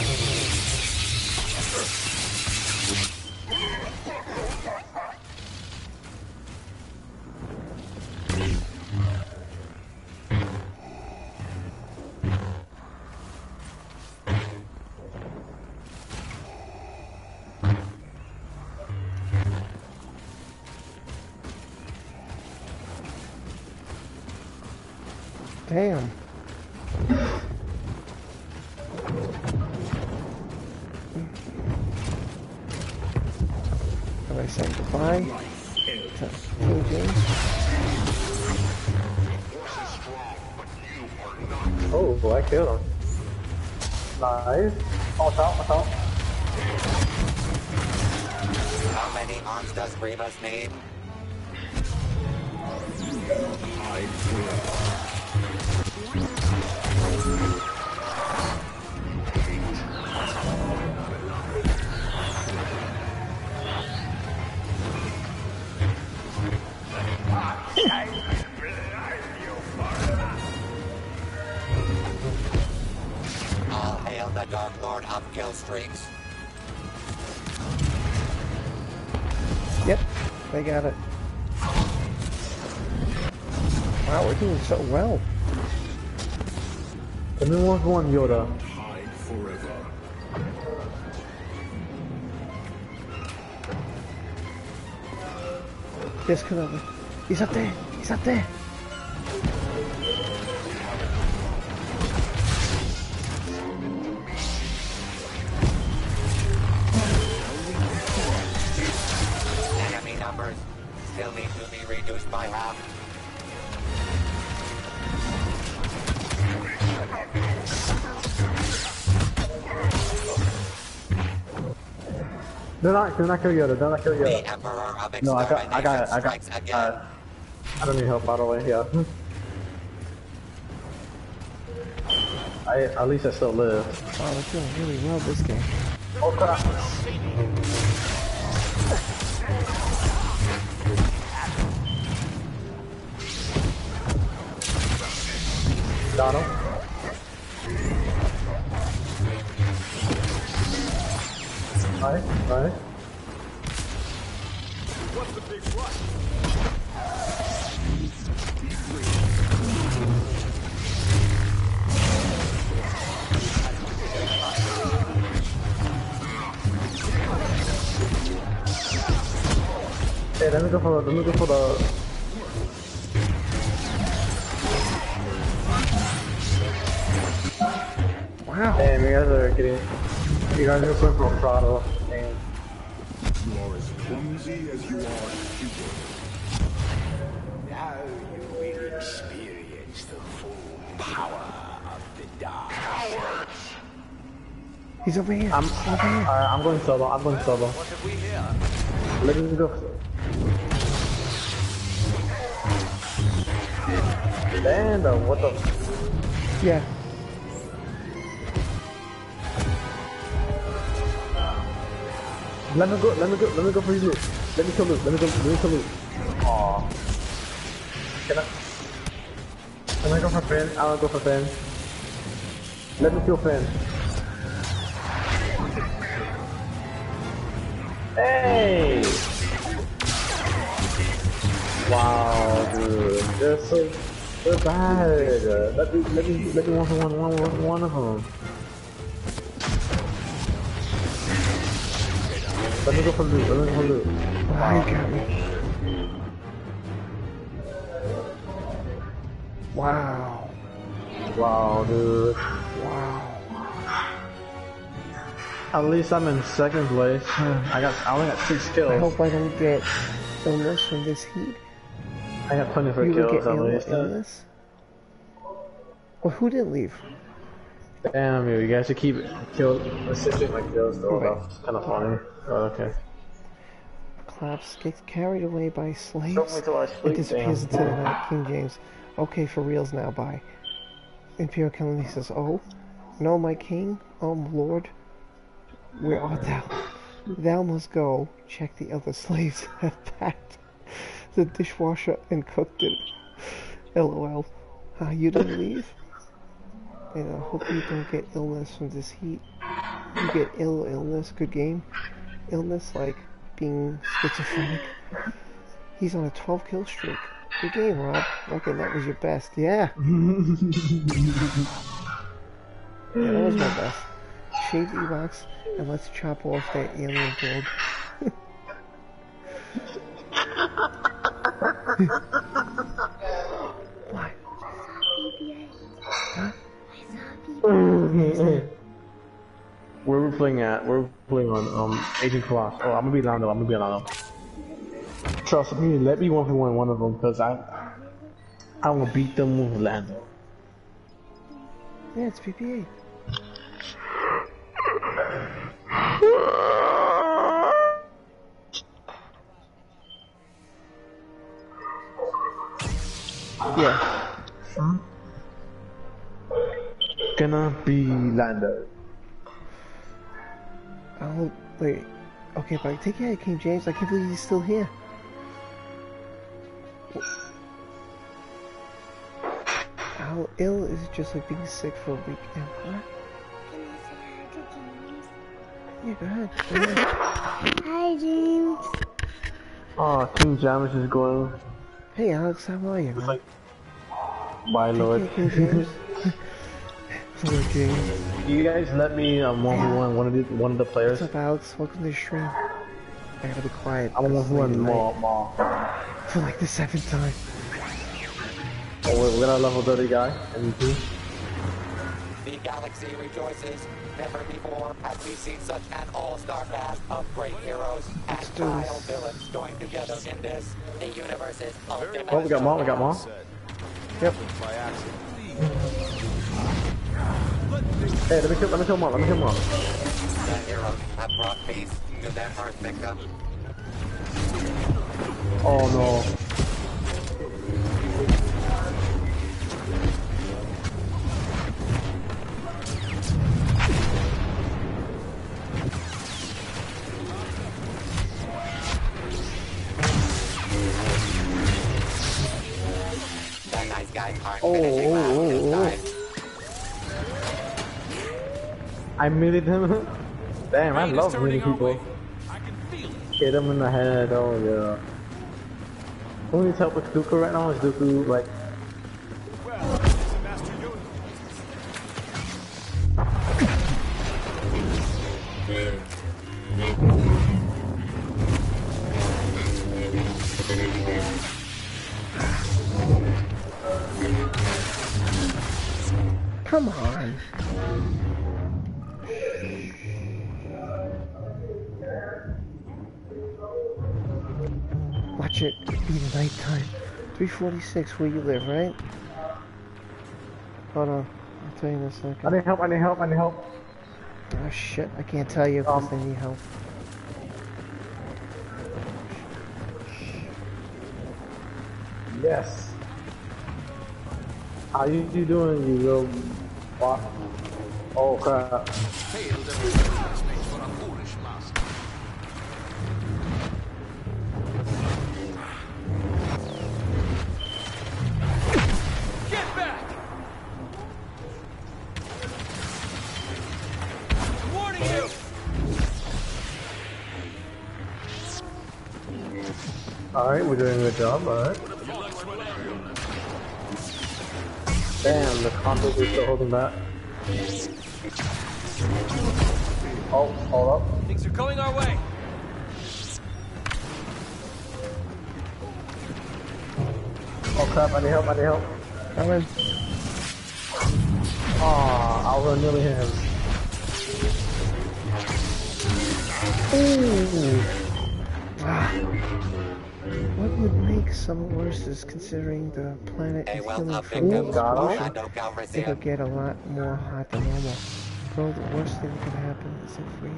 Streaks. Yep, they got it. Wow, we're doing so well. Give me one for one, Yoda. Hide forever. Yes, Kenobi. He's up there. He's up there. Do not, do not kill Yoda. Do not kill The Yoda. Emperor of No, I got, I got it. I got. Extermination strikes again. Uh, I don't need help, by the way. Yeah. <laughs> I at least I still live. Wow, we're doing really well this game. Oh crap! Donald. Nice, nice. Hey, let me go for the, let me go for the. Wow. Damn, you guys are getting. You guys are going for a throttle. Damn. You are as clumsy as you are stupid. Now you will experience the full power of the dark. He's over here. I'm, He's over here. alright, I'm going solo. I'm going solo. What have we here? Let me go. Damn, though, what the? Yeah. Let me go. Let me go. Let me go for you. Luke. Let me kill Luke. Let me go. Let me kill Luke. Aw. Can I? Can I go for Finn? I wanna go for Finn. Let me kill Finn. Hey! Wow, dude, they're so they're bad. Let me let me let me one one one one one of them. Let me go for Luke. Let me go for Luke. Oh, ah, you got me. Wow. Wow, dude. Wow. At least I'm in second place. I got I only got six I hope I don't get illness from this heat. I got 24 You would kills get at least. illness? Well, who didn't leave? Damn you, you guys should keep kill assisting my kills though. Okay. That's kind of funny. Oh, okay. Claps gets carried away by slaves me till I and sleep, disappears into the night. King James. Okay, for reals now, bye. Imperial Calamity says, Oh, no, my king, oh, my lord, where art thou? Thou must go. Check the other <laughs> slaves have packed the dishwasher and cooked it. LOL. Uh, you didn't leave? And I hope you don't get illness from this heat. You get ill illness, good game. Illness like being schizophrenic. He's on a 12 kill streak. Good game, Rob. Reckon that was your best. Yeah. yeah, that was my best. Shave the Evox and let's chop off that alien <laughs> build. Why? Where we playing at? We're playing on um Ajan Kloss. Oh, I'm gonna be Lando. I'm gonna be Lando. Trust me, let me one for one one of them because I I'm gonna beat them with Lando. Yeah, it's PPA. <laughs> Yeah. Hmm? Gonna be Lando. Oh, wait. Okay, but I take it out, King James. I can't believe he's still here. How ill is it just like being sick for a week? And what? Yeah, go ahead. Go ahead. Hi, James. Oh, King James is going. Hey, Alex, how are you, man? like, my lord. Hey, King James. Hello, James. You guys let me um one for one one of the one of the players. What's up, Alex? Welcome to the stream. I gotta be quiet. I'm one late one more more. For like the seventh time. Oh, wait, we got a level 30 guy. MVP. The galaxy rejoices. Never before have we seen such an all-star cast of great heroes and Let's do vile villains joined together in this, the universe's ultimate. Oh, we got more. We got more. Yep. Hey, let me kill. Let me kill more. Let me kill more. The heroes have brought peace to their Earth victims. Oh no. The nice guys aren't Oh, finishing last oh, oh, oh. I muted him. <laughs> Damn, I Rain is love turning muting people. I can feel it. Hit him in the head. Oh yeah. Who needs help with Dooku right now? Is Dooku like? Well, Master Yoda. Come on. Watch it be nighttime. 346 where you live, right? Hold on. I'll tell you in a second. I need help. I need help. I need help. Oh shit, I can't tell you because Um, they need help. Yes. How you, you doing, you little boss? Oh crap. Get back! Warning you! Alright, we're doing a good job, alright. Damn, the consoles are still holding back. Oh, hold up. Things are going our way. Oh crap, I need help, I need help. Coming. Aw, I was nearly hit him. Ooh. Ah. What would make some worse is considering the planet Hey, is well, healing a from of pollution. It Calrissian. could get a lot more hot than normal. Bro, the worst thing that could happen is if we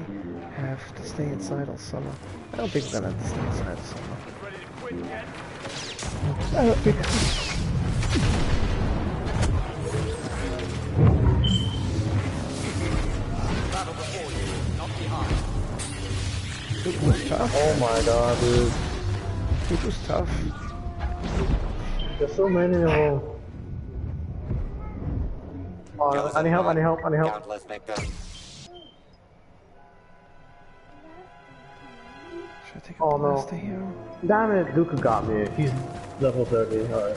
have to stay inside all summer. I don't think we're gonna have to stay inside all summer. Ready to quit yet? I don't think. Battle before you, not behind. It was tough. Oh my god, dude. It was tough. There's so many of them. Oh, I need help, I need help, I need help. Countless victims. Should I take a Oh, no. blaster hero? Damn it, Dooku got me. He's level 30, alright.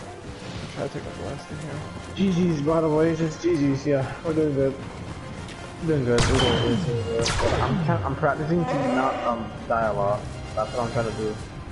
Try to take a blaster hero. GG's, by the way, just GG's, yeah. We're doing good. Doing good, we're doing good. Doing good. I'm, I'm practicing to not um, die a lot. That's what I'm trying to do.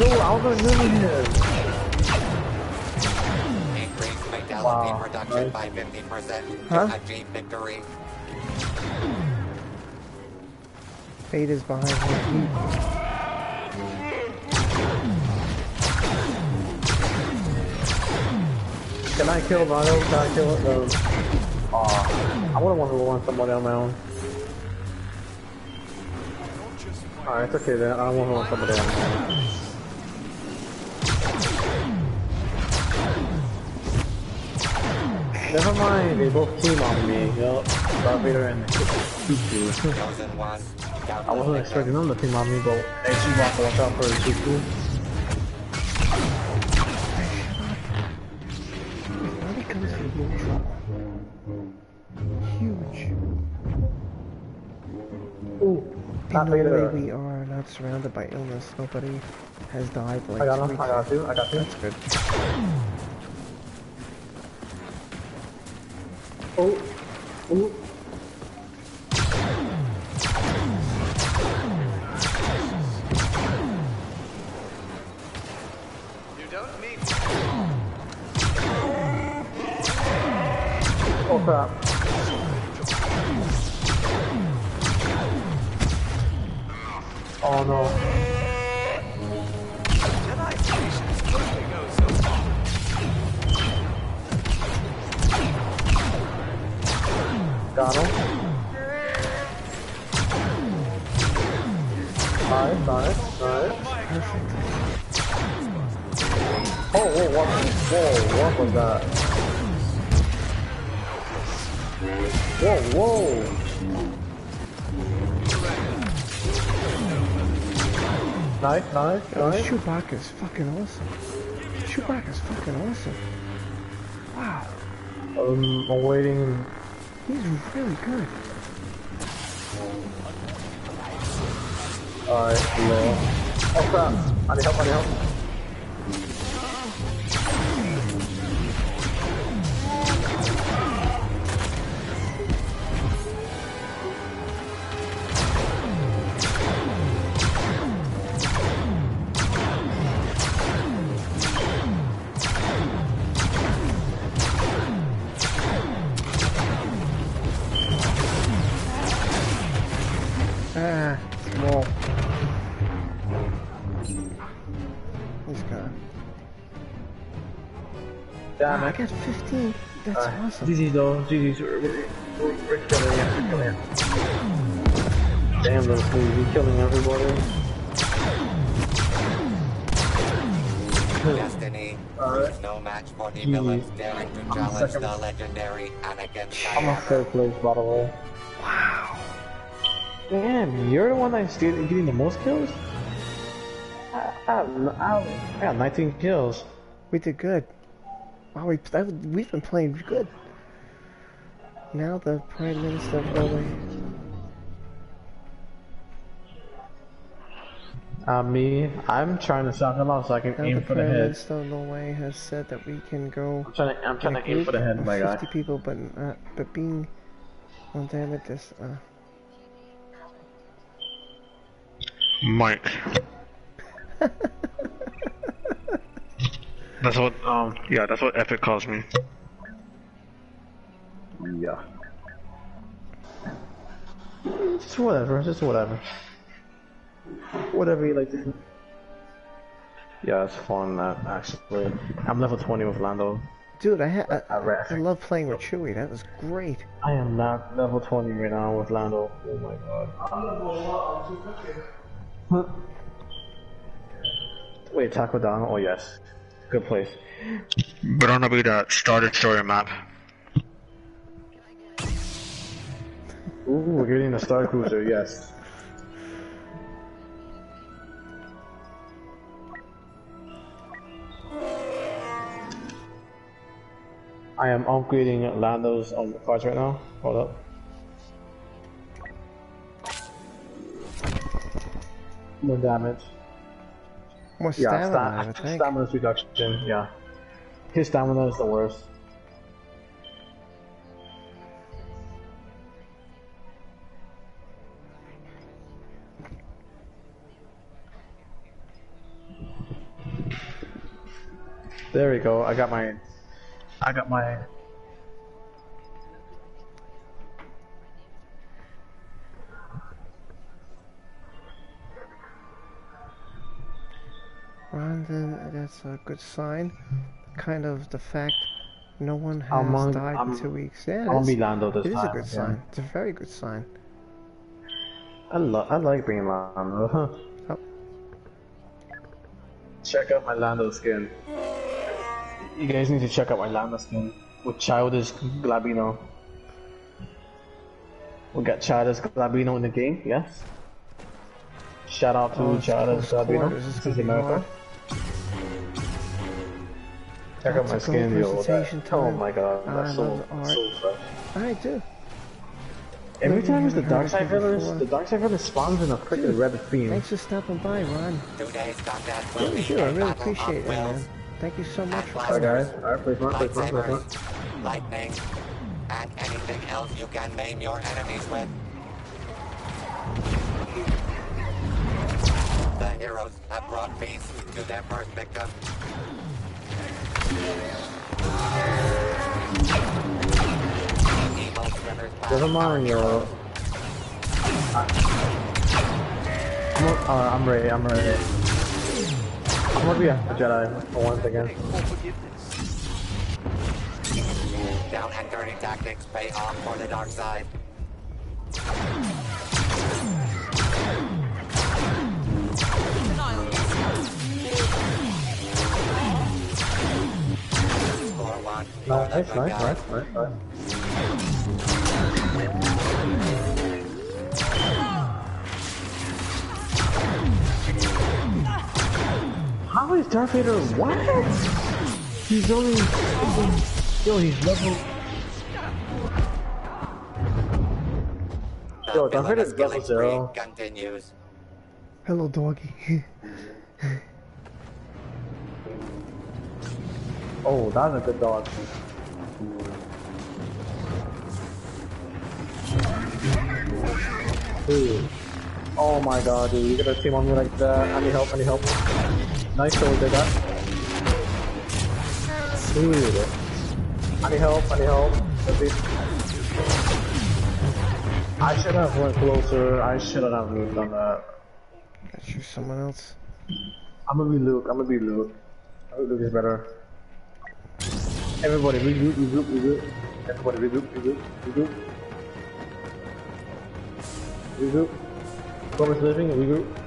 No, I was gonna move him. Increase fatality Wow, reduction by 50% Huh? achieve victory. Fate is behind me. Can I kill Rhino? Can I kill it? No. Aw, I would've wanted to run somebody on my own. Alright, it's okay then. I don't want to run somebody on my own. Never mind, they both team on me. Yup. Darth Vader and Tutu. I wasn't expecting them to team on me, but hey, Chewbacca, watch out for the Tutu. When it comes to neutral, huge. Ooh, In Darth no way we are not surrounded by illness. Nobody has died like I got him, I got you, I got you. That's good. Oh, ooh. You don't need Oh crap. Oh no. Him. Nice, nice, nice. Oh, whoa, what? Whoa, what was that? Whoa, whoa! Nice, nice, Yo, nice. Chewbacca's fucking awesome. Chewbacca's fucking awesome. Wow, Um, I'm waiting. He's really good. Alright, low. Oh crap! I need help, I need help. That's Alright, awesome. GG's though, GG's. We're, we're, we're, we're killing it, we're killing it. Damn, those fools, we killing everybody. Destiny Alright. no match for the villains daring to I'm challenge the legendary Anakin I'm a Skywalker. third place, by the way. Wow. Damn, you're the one that's getting getting the most kills? I, I, I, I got 19 kills. We did good. Wow, we, that, we've been playing good. Now the Prime Minister of Norway. Uh, me, I'm trying to sound him out so I can Now aim the for the Prime head. Minister of Norway has said that we can go I'm trying to, I'm trying to aim for the head, of my guy. 50 people, but uh, but being on damn it, this uh, Mike. <laughs> that's what, um, yeah, that's what Epic calls me. Yeah. Just whatever, just whatever. Whatever you like to do. Yeah, it's fun, uh, actually. I'm level 20 with Lando. dude, I ha- I, I. I love playing with Chewie. That was great. I am not level 20 right now with Lando. Oh my god. Wait, Takodana? Oh yes. Good place. But on be that started story map. Ooh, we're getting the Star Cruiser, yes. I am upgrading Lando's um, cards right now. Hold up. More damage. More yeah, stamina, Stamina's reduction, yeah. His stamina is the worst. There we go, I got my... I got my Ron, then that's a good sign. Kind of the fact no one has I'm on- died I'm- in two weeks. Yeah, it I'm be Lando this It is a good yeah. sign. It's a very good sign. I love. I like being Lando. Huh? <laughs> Oh. Check out my Lando skin. You guys need to check out my Lando skin with Childish Gambino. We got Childish Gambino in the game. Yes. Shout out to Oh, Childish Gambino. This is This gonna is be America. Check out my of skin, gold yo. Uh, presentation That, oh my god, I that's so, love art. so fresh. I do. Every time you it's the Dark Side of Villains, the Dark Side Villains spawns in a freaking Dude, red theme. Thanks for stopping by, Ron. Today's contest will Thank be you. I a really appreciate it, man. Thank you so much for Alright, coming. Alright guys, alright, play smart, play smart, play smart. lightning, and anything else you can maim your enemies with. The heroes have brought peace to their first victim. Evil swimmers pass Never mind, yo. I'm, o- uh, I'm ready, I'm ready. I'm gonna be a Jedi for once again. Down and dirty tactics pay off for the dark side. Score. Nice, nice, nice, nice, nice. How is Darth Vader? What? He's only. Yo, he's level. Yo, Darth villainous Vader's level zero. continues. Hello, doggy. <laughs> Oh, that's a good dog. Dude. Oh my god, dude, you gotta team on me like that. I need help, I need help. Nice kill, they got. Dude. I need help, I need help. I should have went closer. I shouldn't have moved on that. Gotta choose someone else. I'm gonna be Luke, I'm gonna be Luke. I think Luke is better. Everybody, regroup, regroup, regroup. Everybody, regroup, regroup, regroup. Regroup. Whoever's living, regroup.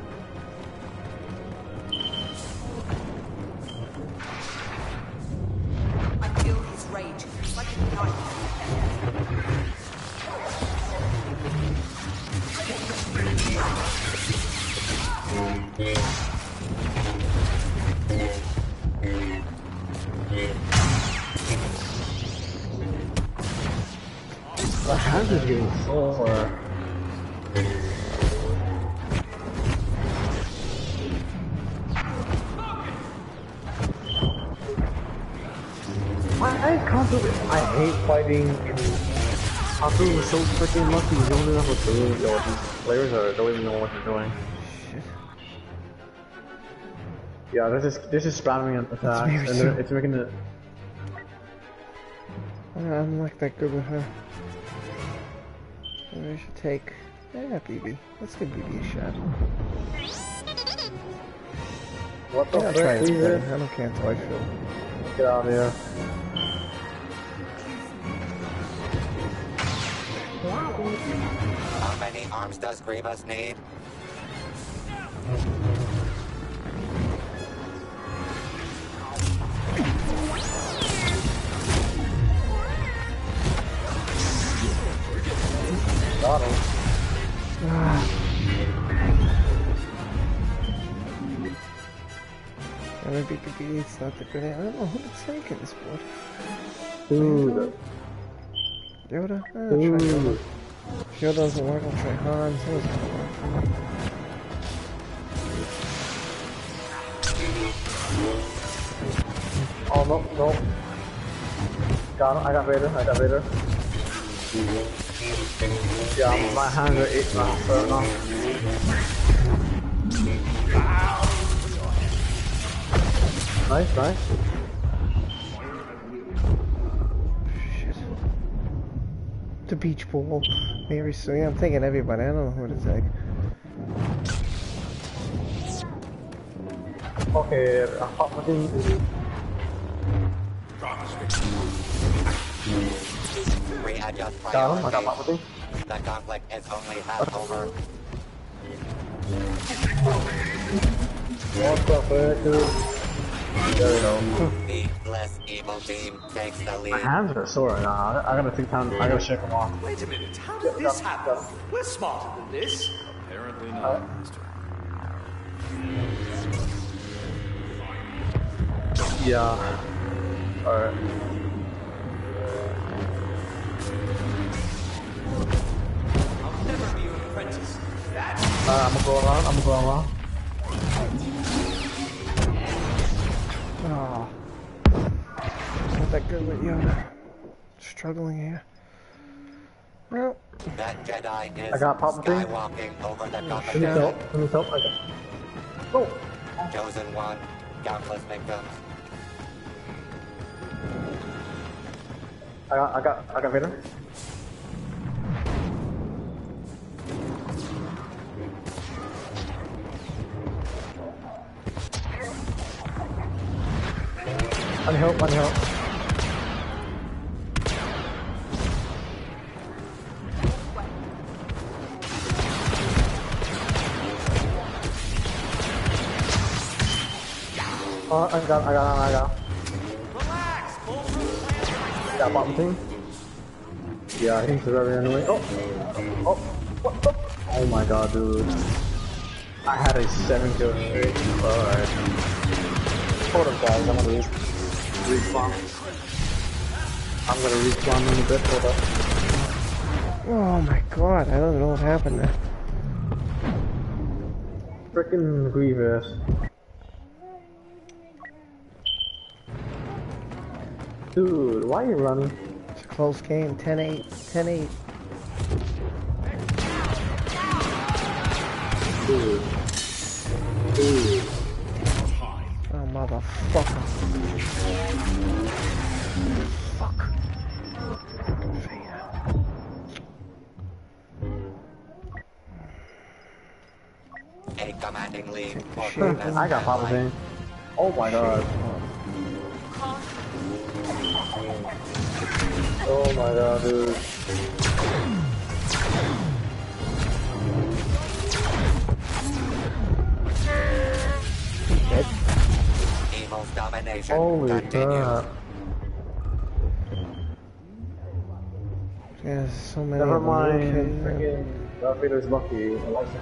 Yeah, this is just, they're spamming an attack, uh, very and they're- it's making it, I'm not like that good with her. Maybe I should take. Yeah, BB. Let's give BB a shot. what the Yeah, I'll try frick, it. Jesus? I don't care until I feel. Get out of here. How many arms does Grievous need? Oh, Maybe BB it's not the grenade. I don't know who take in this board. Yoda? I'll try Yoda. If Yoda doesn't work, I'll try Han. So it's gonna work. Oh, no, no. Got him. I got Vader. I got Vader. Yeah, my hand is not it, fair enough. Nice, nice. The beach ball. Mary Sue, I'm thinking everybody, I don't know who to take. Okay, I'm Readjust down. I got priorities. Palpatine. The conflict is only half over. What's up, man, dude? There we go. The less evil team takes the lead. My hands are sore now. I I gotta take time. I gotta shake them off. Wait a minute, how did this happen? We're smarter than this. Apparently not, Master. Yeah. Alright. I'll never be an apprentice. That Uh, I'm gonna go around. I'm gonna go around. Oh. Not that good with you. Struggling here. Well, That Jedi is I got Palpatine. skywalking over the Give me help. Give me help. I got. Oh. Chosen one, countless victims. I got. I got. I got Vader. I need help. I need help. Oh, I got, I got, I got. Relax, full through Got Palpatine. Yeah, I think they're very anyway. Oh, oh, what the? Oh my god, dude. I had a seven kill streak. Alright. Hold up, guys. I'm gonna re respawn. I'm gonna respawn in a bit. Hold up. oh my god, I don't know what happened there. Freaking Grievous. Dude, why are you running? It's a close game. 10-8. 10-8. Dude. Dude. Oh, motherfucker. Fuck. A commanding lead Shit. I got Palpatine. Oh my god. Oh my god, dude. Evil's domination Holy continues. crap. Yeah, so many Never of them. Are you kidding mind. Freaking Darth Vader's lucky. I like him.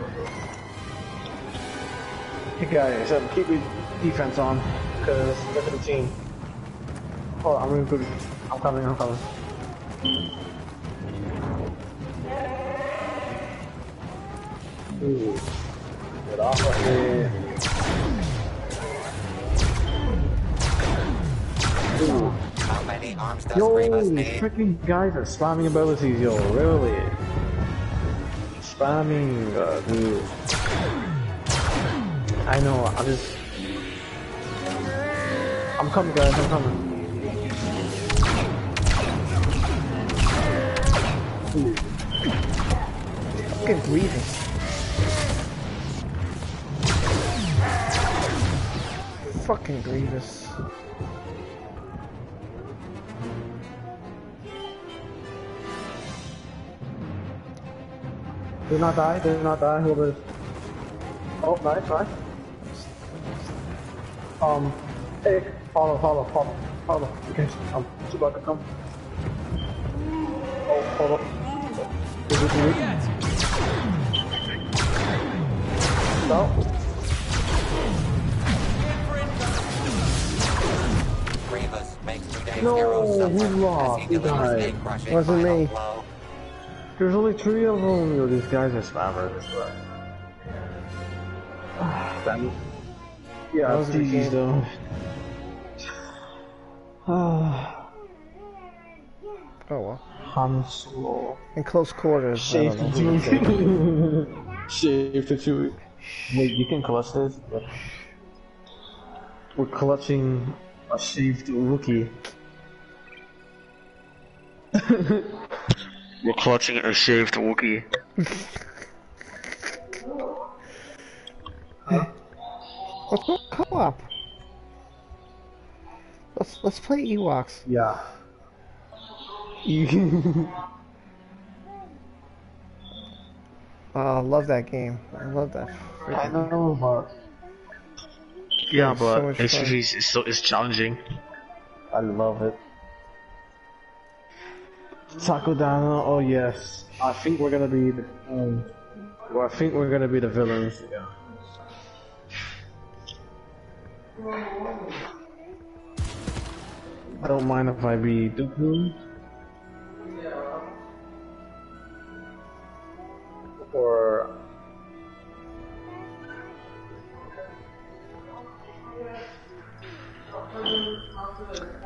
Hey guys, um, keep your defense on, because look at the team. Oh, I'm really good. I'm coming, I'm coming. Ooh. Get off of me. Ooh. How many arms does Yo, Grievous need? freaking guys are spamming abilities, yo, really? Spamming, uh, dude. I know, I'm just... I'm coming, guys, I'm coming. Ooh. Fucking Grievous. Fucking Grievous. Do not die, do not die, whoever... Oh, nice, nice. Um, hey, follow, follow, follow, follow. Okay, um, it's about to come. Oh, hold up. Is it you? No? Grievous makes today's No, hero suffer we lost. We died. Wasn't me. blow. There's only three of them. Yo, these guys are spammers. <sighs> Yeah, That was GG's though. <sighs> <sighs> Oh well. Han Solo. In close quarters, I Shave don't to know. who to take. Chewie. Shave to Chewie. Wait, you can clutch this? We're clutching a shaved Wookie. <laughs> We're clutching a shaved Wookiee. Let's go co-op. Let's let's play Ewoks. Yeah. <laughs> Oh, I love that game. I love that. I freaking- know, but Yeah, It's so but much it's fun. it's, it's so it's challenging. I love it. Takodana, oh yes. I think we're gonna be the um, well, I think we're gonna be the villains. Yeah. I don't mind if I be Dooku. Or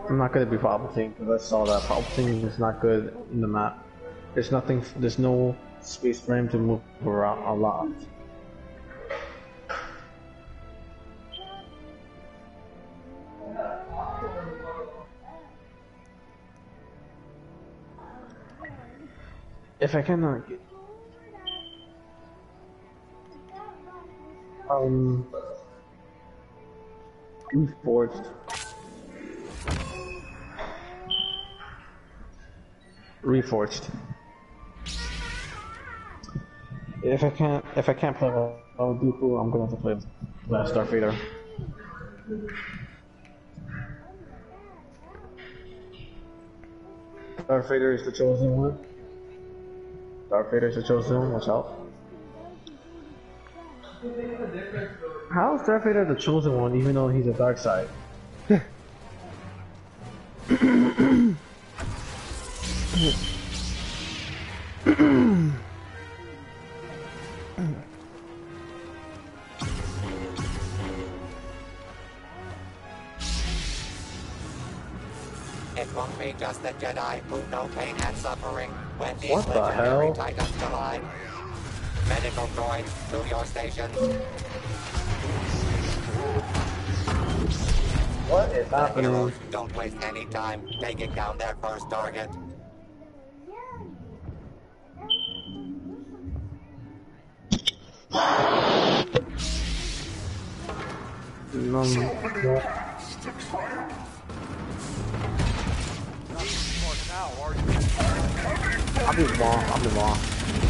I'm not gonna be Palpatine because I saw that Palpatine is not good in the map. There's nothing. There's no space for him to move around a lot. If I cannot get um reforged. Reforged. If I can't, if I can't play well Dooku, I'm gonna have to play Last Darth Vader. Darth Vader is the chosen one. Darth is the chosen one. Watch out. How is Darth Vader the chosen one, even though he's a dark side? It won't be just the Jedi who know pain and suffering when these What the hell? titans collide. Medical droids to your station. What is happening? Don't waste any time taking down their first target. Um, I'll be wrong. I'll be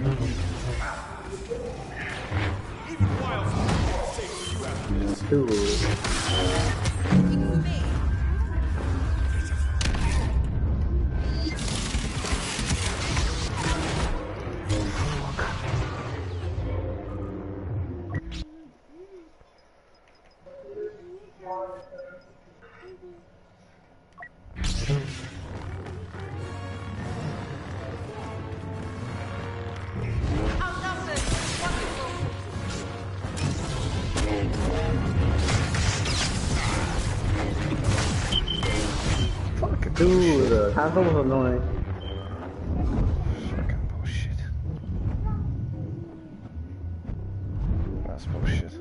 wrong. Dude. Hansel was annoying. Fucking bullshit. That's bullshit.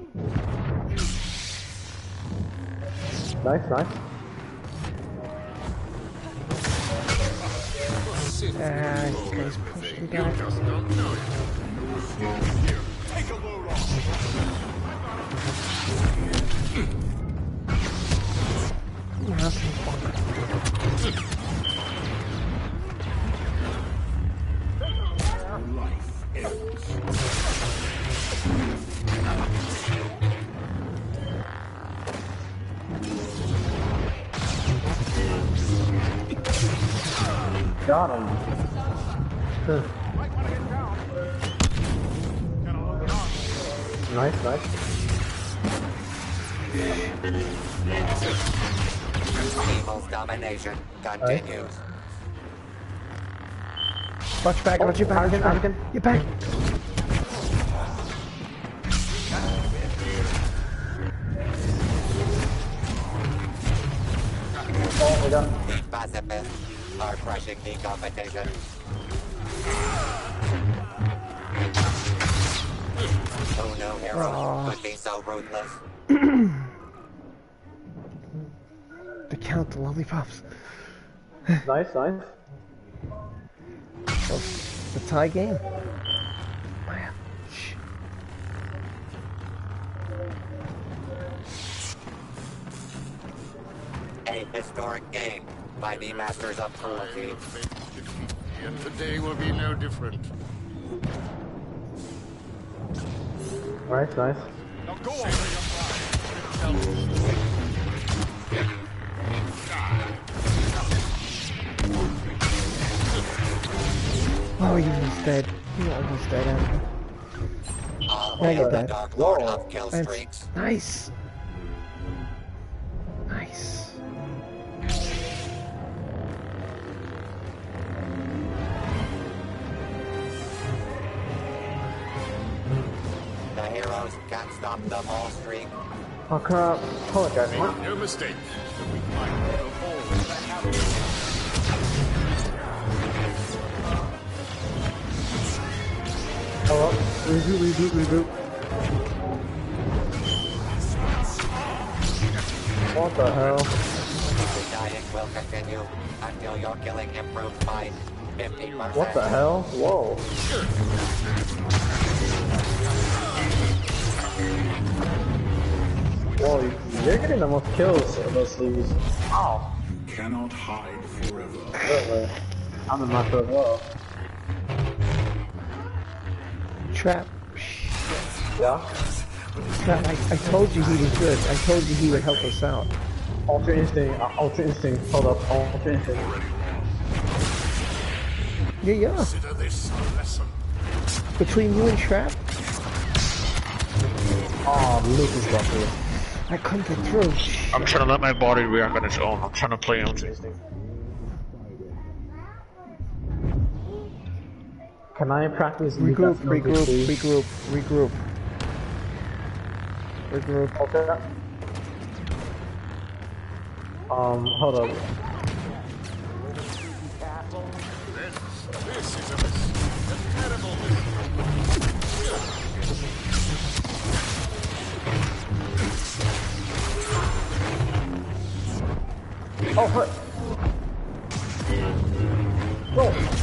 Nice, nice. Domination continues. Watch your back, watch your back, watch your back. Oh, your back. Oh, we got. Be pacifist. crushing the competition. Who knew heroes could be so ruthless? To count the lollipops. Nice, nice. So, the tie game. Man. A historic game by the masters of cruelty. And today will be no different. Nice, nice. Now go on, young Oh, you almost dead. You almost dead, Adam. I'll Now you're hold the dead. Dark Lord Whoa. of kill Nice. streaks. Nice. Nice. The heroes can't stop the ball streak. Oh crap. Apologize, Make man. no mistake. that we fight Oh, reboot, reboot, reboot. What the hell? Dying will continue until your killing improves by 50%. What the hell? Whoa. Whoa, you- you're getting the most kills of those sleeves. Oh. You cannot hide forever. I'm in my third well. Trap. Yeah? Trap. I, I told you he was good. I told you he would help us out. Ultra Instinct, uh, Ultra Instinct, hold up, Ultra Instinct. Yeah, yeah. Consider this a lesson. Between you and Trap, Oh, Luke is lucky. I couldn't get through. I'm trying to let my body react on its own. I'm trying to play on Ultra Instinct. Can I practice Regroup, regroup, please? regroup, regroup. Regroup. Okay. Um, hold up. This, this is a a terrible. Oh, hurt. Go.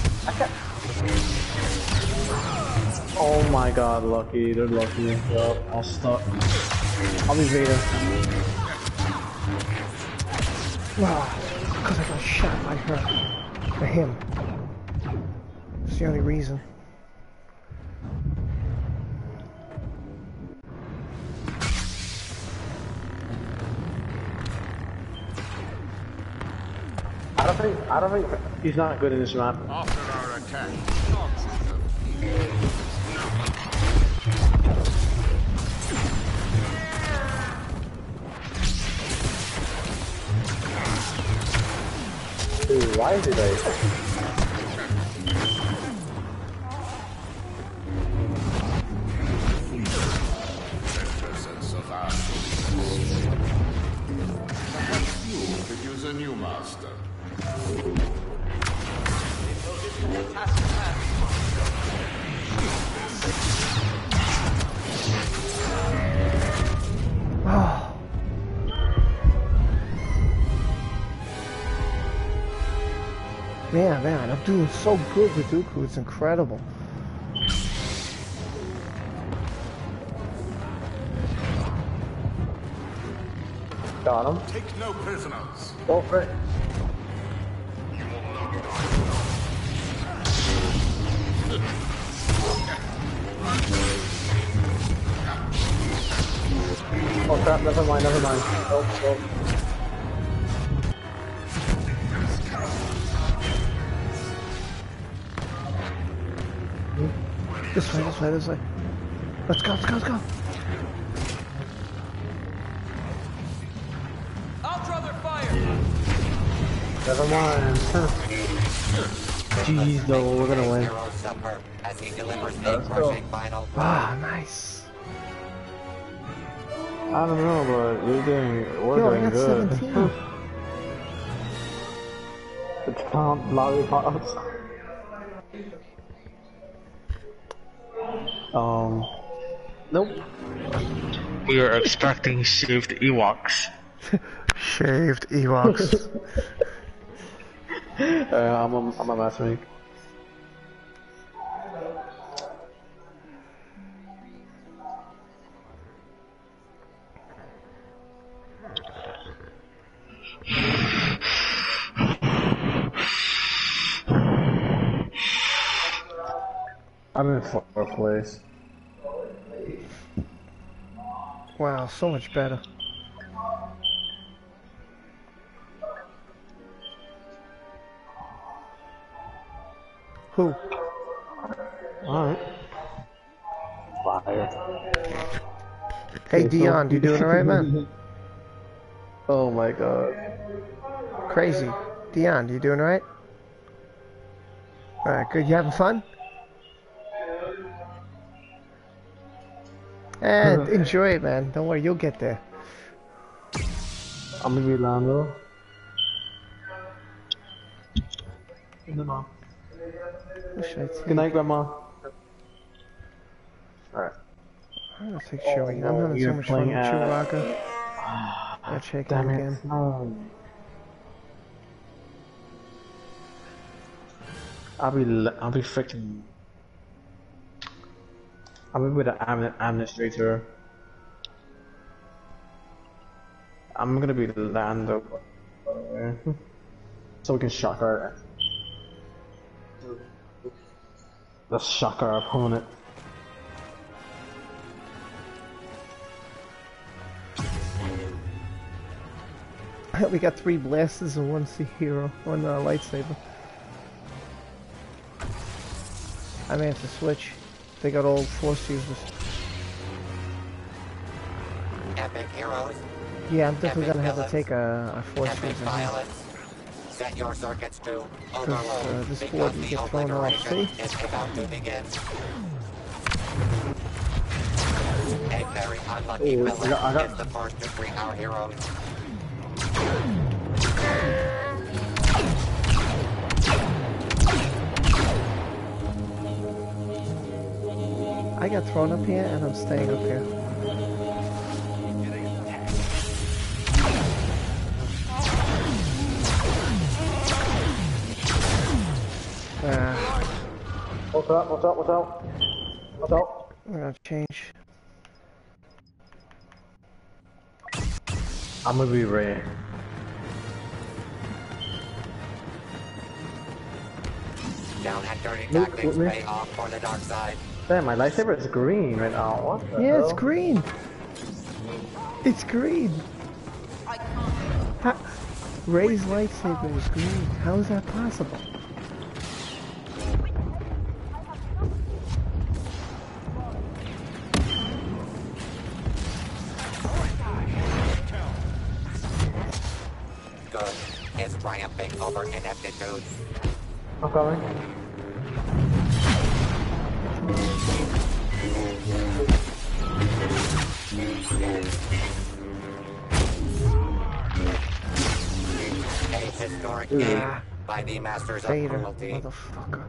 Oh my god, lucky. They're lucky. Yup, I'll stuck. I'll be Vader. Wow. Because ah, I got shot by her. By him. It's the only reason. I don't think. I don't think he's not good in this map. After our attack, dogs in the Dude, why could use a new master. <sighs> Man, man, I'm doing so good with Dooku. It's incredible. Got him. Take no prisoners. Go for it. <laughs> Oh crap, never mind, never mind. Nope, nope. This way, this way, this way. Let's go, let's go, let's go. I'll draw their fire. Never mind. Jeez, though, we're gonna win. As he delivers a Let's go. crushing final. Ah, nice. I don't know, but we're doing, we're Yo, I doing got good. 17. <laughs> It's pumped lollipops. Um, nope. We are expecting shaved Ewoks. <laughs> Shaved Ewoks. <laughs> uh, I'm a, I'm a matchmake. I'm in fourth place. wow, so much better. Who? Alright. Fire. Hey Okay, so- Dion, you doing alright, man? <laughs> Oh my god. Crazy. Dion, you doing alright? Alright, good. You having fun? Eh, <laughs> enjoy it, man. Don't worry, you'll get there. I'm gonna be Lando. Good What should I take? night, Grandma. Alright. I'm gonna take Chewie. I'm having so much fun with playing, uh, Chewbacca. <sighs> I'll check Damn him it. again. I'll be, I'll be freaking. I'll be with the admin- administrator. I'm gonna be Lando. <laughs> So we can shock our. Let's shock our opponent. <laughs> we got three blasters and one hero, one uh, lightsaber. I managed to switch. They got all force users. Epic heroes, Yeah, I'm definitely Epic gonna have to take a, a force epic user. violence. Set your circuits to overload uh, this board will the get thrown off, obliteration see? is about to begin. A very unlucky Ooh, I villain got- I got- is the first to greet our heroes. I got thrown up here and I'm staying up here. Uh, What's up? What's up? What's up? What's up? I'm gonna change. I'm gonna be Rey. Down and dirty Luke, tactics pay off for the dark side. Damn, my lightsaber is green right now. What the Yeah, it's green. It's green. Ha- Rey's lightsaber is green. How is that possible? Good is triumphing over ineptitude. I'm coming. Historic game by the masters of Vader, cruelty. motherfucker.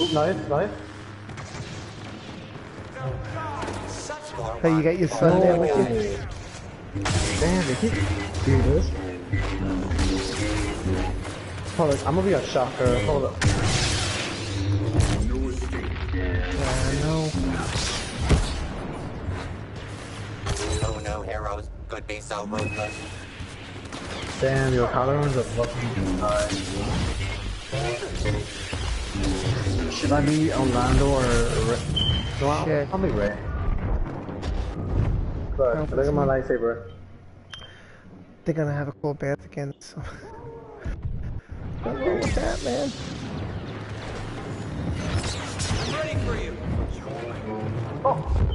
Oop, nice, nice. Score Hey, you one got your for son there with you? Damn, they keep doing this. Hold on, I'm gonna be a shocker. Hold up. Could be so ruthless? Damn, your tolerance of fucking high. Should I be Orlando or Rey? No, I'll, Shit. I'll be Rey. But look at my lightsaber. They're gonna have a cool bath again. <laughs> So. What's wrong with that, man? I'm ready for you. Oh,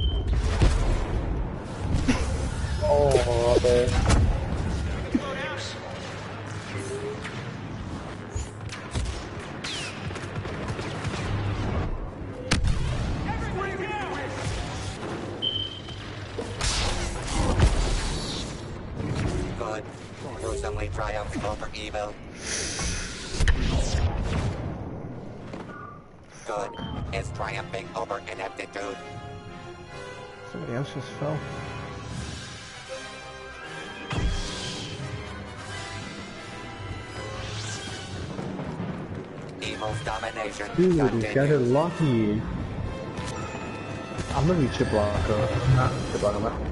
Oh, okay. Good. Triumph over evil. Good triumphing over ineptitude. Somebody else just fell. Evil's domination Dude, guys are continues. lucky. I'm gonna be chip blocker. Not chip blocker, man.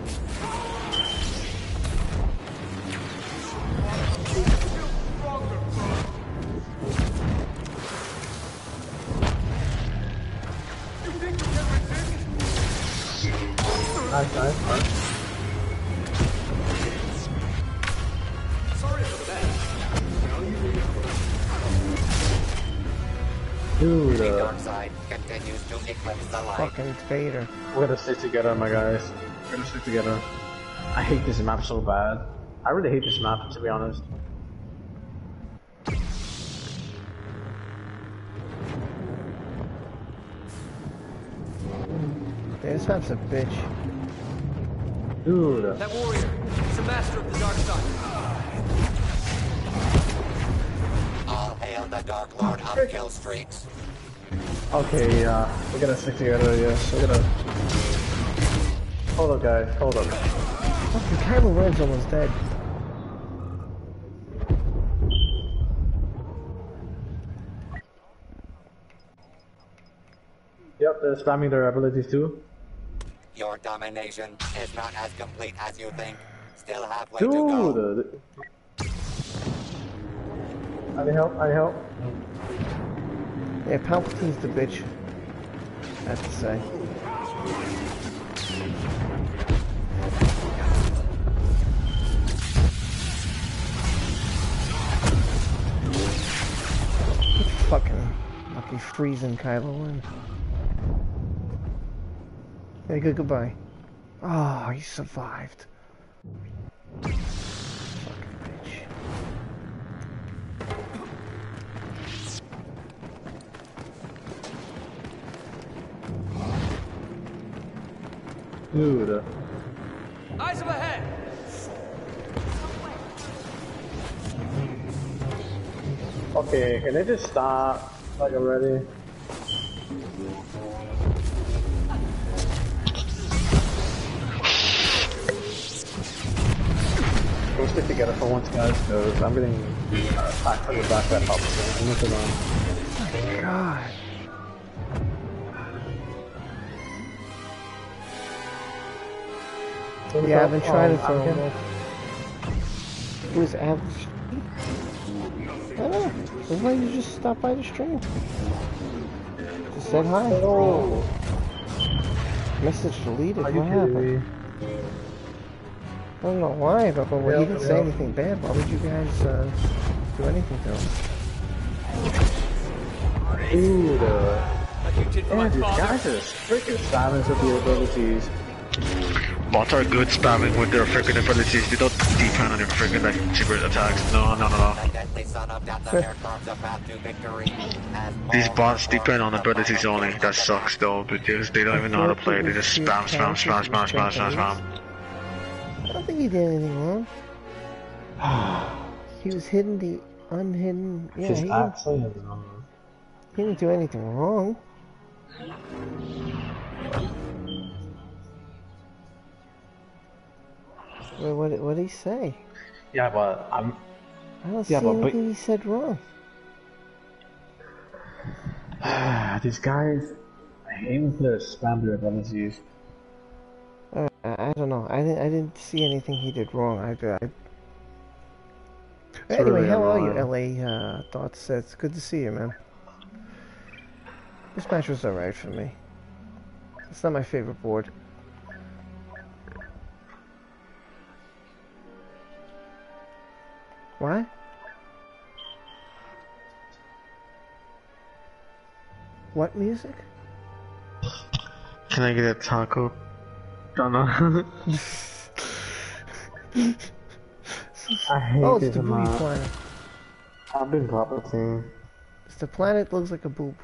Nice, nice, nice. Dude, uh, dark side continues to eclipse the light. Fucking it's Vader. we're gonna stick together, my guys. We're gonna stick together. I hate this map so bad. I really hate this map, to be honest. This map's a bitch. Dude, That warrior, he's a master of the dark side. All hail the Dark Lord of kill streaks. okay, uh, we're gonna stick together, yes. We're gonna. Hold up, guys, hold up. Fucking Kylo Ren's almost dead. Yep, they're spamming their abilities too. Your domination is not as complete as you think. Still halfway to go. Dude! uh, I need help, I need help. Yeah, Palpatine's the bitch. I have to say. Fucking lucky freezing Kylo Ren. Hey, good goodbye. Oh, he survived. Dude. uh, Eyes up ahead! Okay, can they just stop? Like already? We'll stick together for once, guys, because I'm getting uh, attacked from the back that helps. So I'm looking on. God. Yeah, I've been trying to throw him off. Who is Av? I don't know. Why don't you just stop by the stream? Just said hi. Oh, Message deleted. are you What kidding happened? me? I don't know why, but, but when he didn't say anything bad, why would you guys uh, do anything to him? Dude, uh, Like you did for my these guys are freaking silence with the abilities. Bots are good spamming with their freaking abilities. They don't depend on their freaking like super attacks. No, no, no, no. The deadly son of death there carves a path to victory. As These bots depend on abilities only. That sucks though because they don't even know how to play. They just spam, spam, spam, spam, spam, spam, spam. I don't think he did anything wrong. <sighs> he was hidden the unhidden. Yeah, Just he didn't, he didn't do anything wrong. Wait, what, what did he say? yeah, but I'm I don't Yeah, see but- but- anything he said wrong. <sighs> these guys. I hate when they spam their abilities. Uh, I, I don't know. I didn't. I didn't see anything he did wrong. I. I anyway, really how are you. LA uh, thoughts? It's good to see you, man. This match was alright for me. It's not my favorite board. What? What music? Can I get a taco? Don't know. <laughs> I hate Oh, it's this the booty map. planet. I've been property. It's the planet looks like a boob.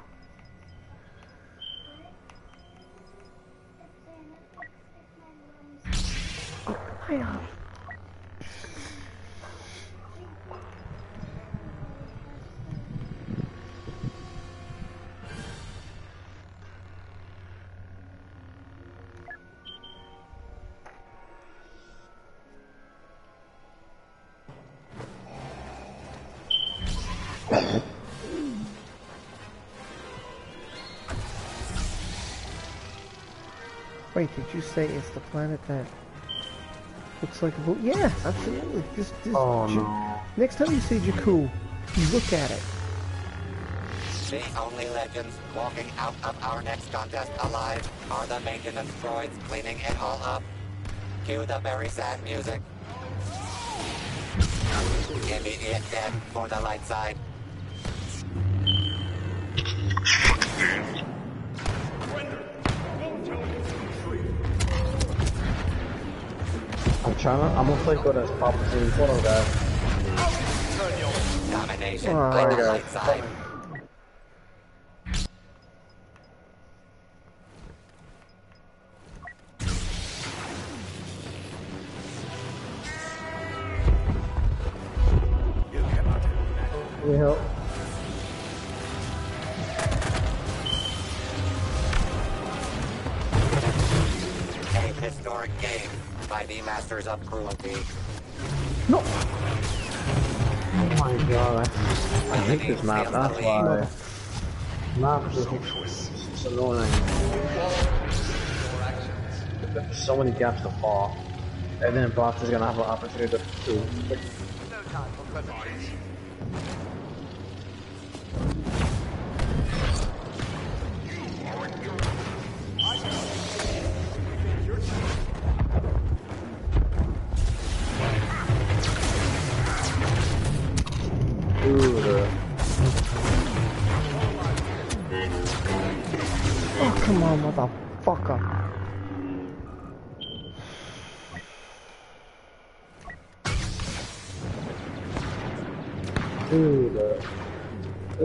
Planet that looks like a boat? Yeah, absolutely. This, this Oh no. Next time you see Jakku, you look at it. The only legends walking out of our next contest alive are the maintenance droids cleaning it all up. Cue the very sad music. Immediate death for the light side. Trying to. I'm gonna play good as Palpatine. Hold on, guys. Domination Oh, by the light side. Map. That's why. Map is it's annoying. There's so many gaps to fall. And then Bossk is gonna have an opportunity to, to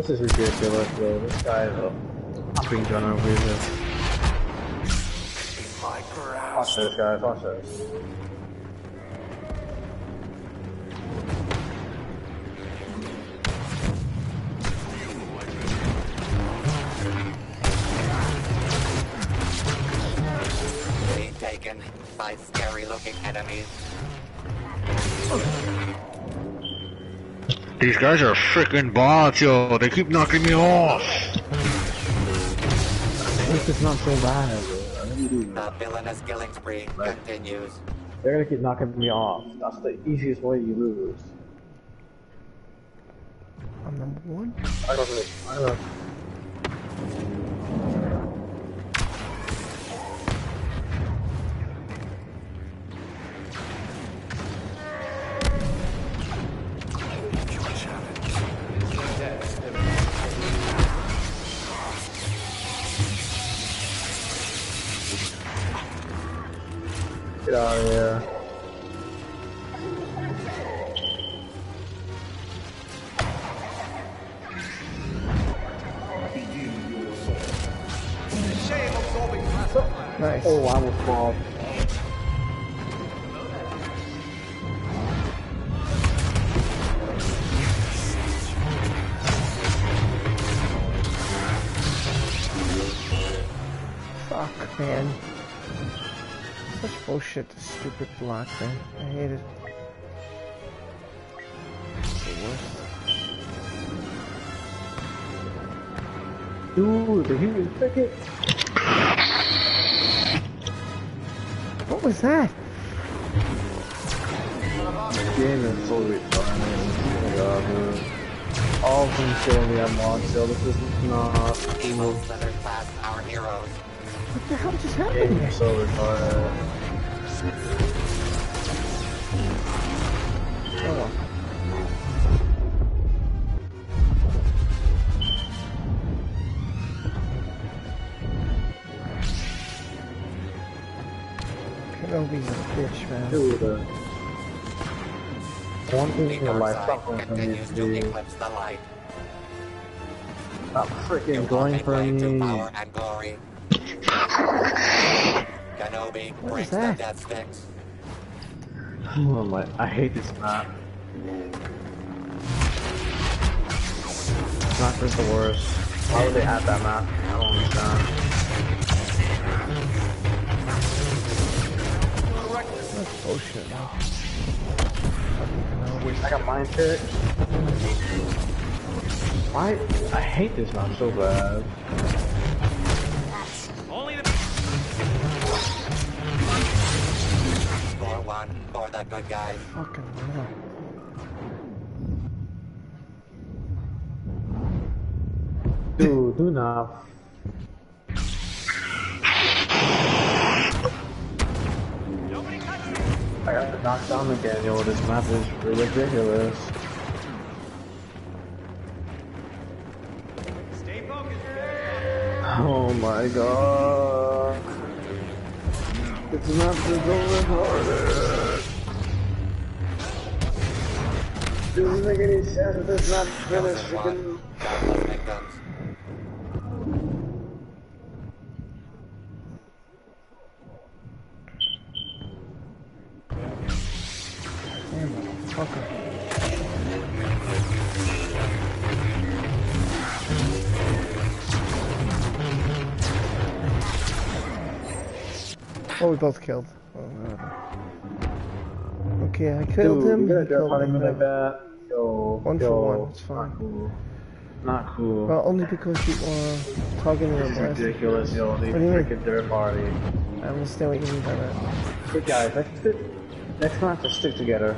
this is ridiculous, bro. This guy is a gun over here. Watch this, guys. Watch this. Be taken by scary looking enemies. These guys are freaking bots, yo. They keep knocking me off. This is not so bad, bro. I really do. The villainous killing spree continues. They're gonna keep knocking me off. That's the easiest way you lose. I'm number one. I don't really. I don't Get out of here. Stupid block. I hate it. It's the worst. Dude, the human cricket. What was that? This game is so retarded. Oh my god, dude. All of them killing me at launch, so this is not Evil cool. Slither class our heroes. What the hell just happened? Game happened? is so retarded. A bitch, man. Dude, uh, one thing in dark life, side stop going for me, continues to dude. eclipse the light. Stop freaking going for me. Kenobi is the that? death sticks. Oh my, I hate this map. This map is the worst. Why would they add that map? I don't understand. That's bullshit, man. I got mine pick. Why? I hate this map so bad. Only the on for the good guys. Fucking hell. Dude, do not. I got knocked down again, yo. This map is ridiculous. Stay focused. Oh my god. This map is going harder. Doesn't make any sense. This map finished Chosen freaking. Motherfucker. Oh, we both killed. Oh. Okay, I killed Dude, him. you he gotta killed me. like that. Yo, One for yo, one, it's fine. Not cool. Not cool. Well, only because you are targeting him It's ridiculous, yo. They freaking dirt party. I understand what you mean by that. Hey guys, let's stick. Next time, let's stick together.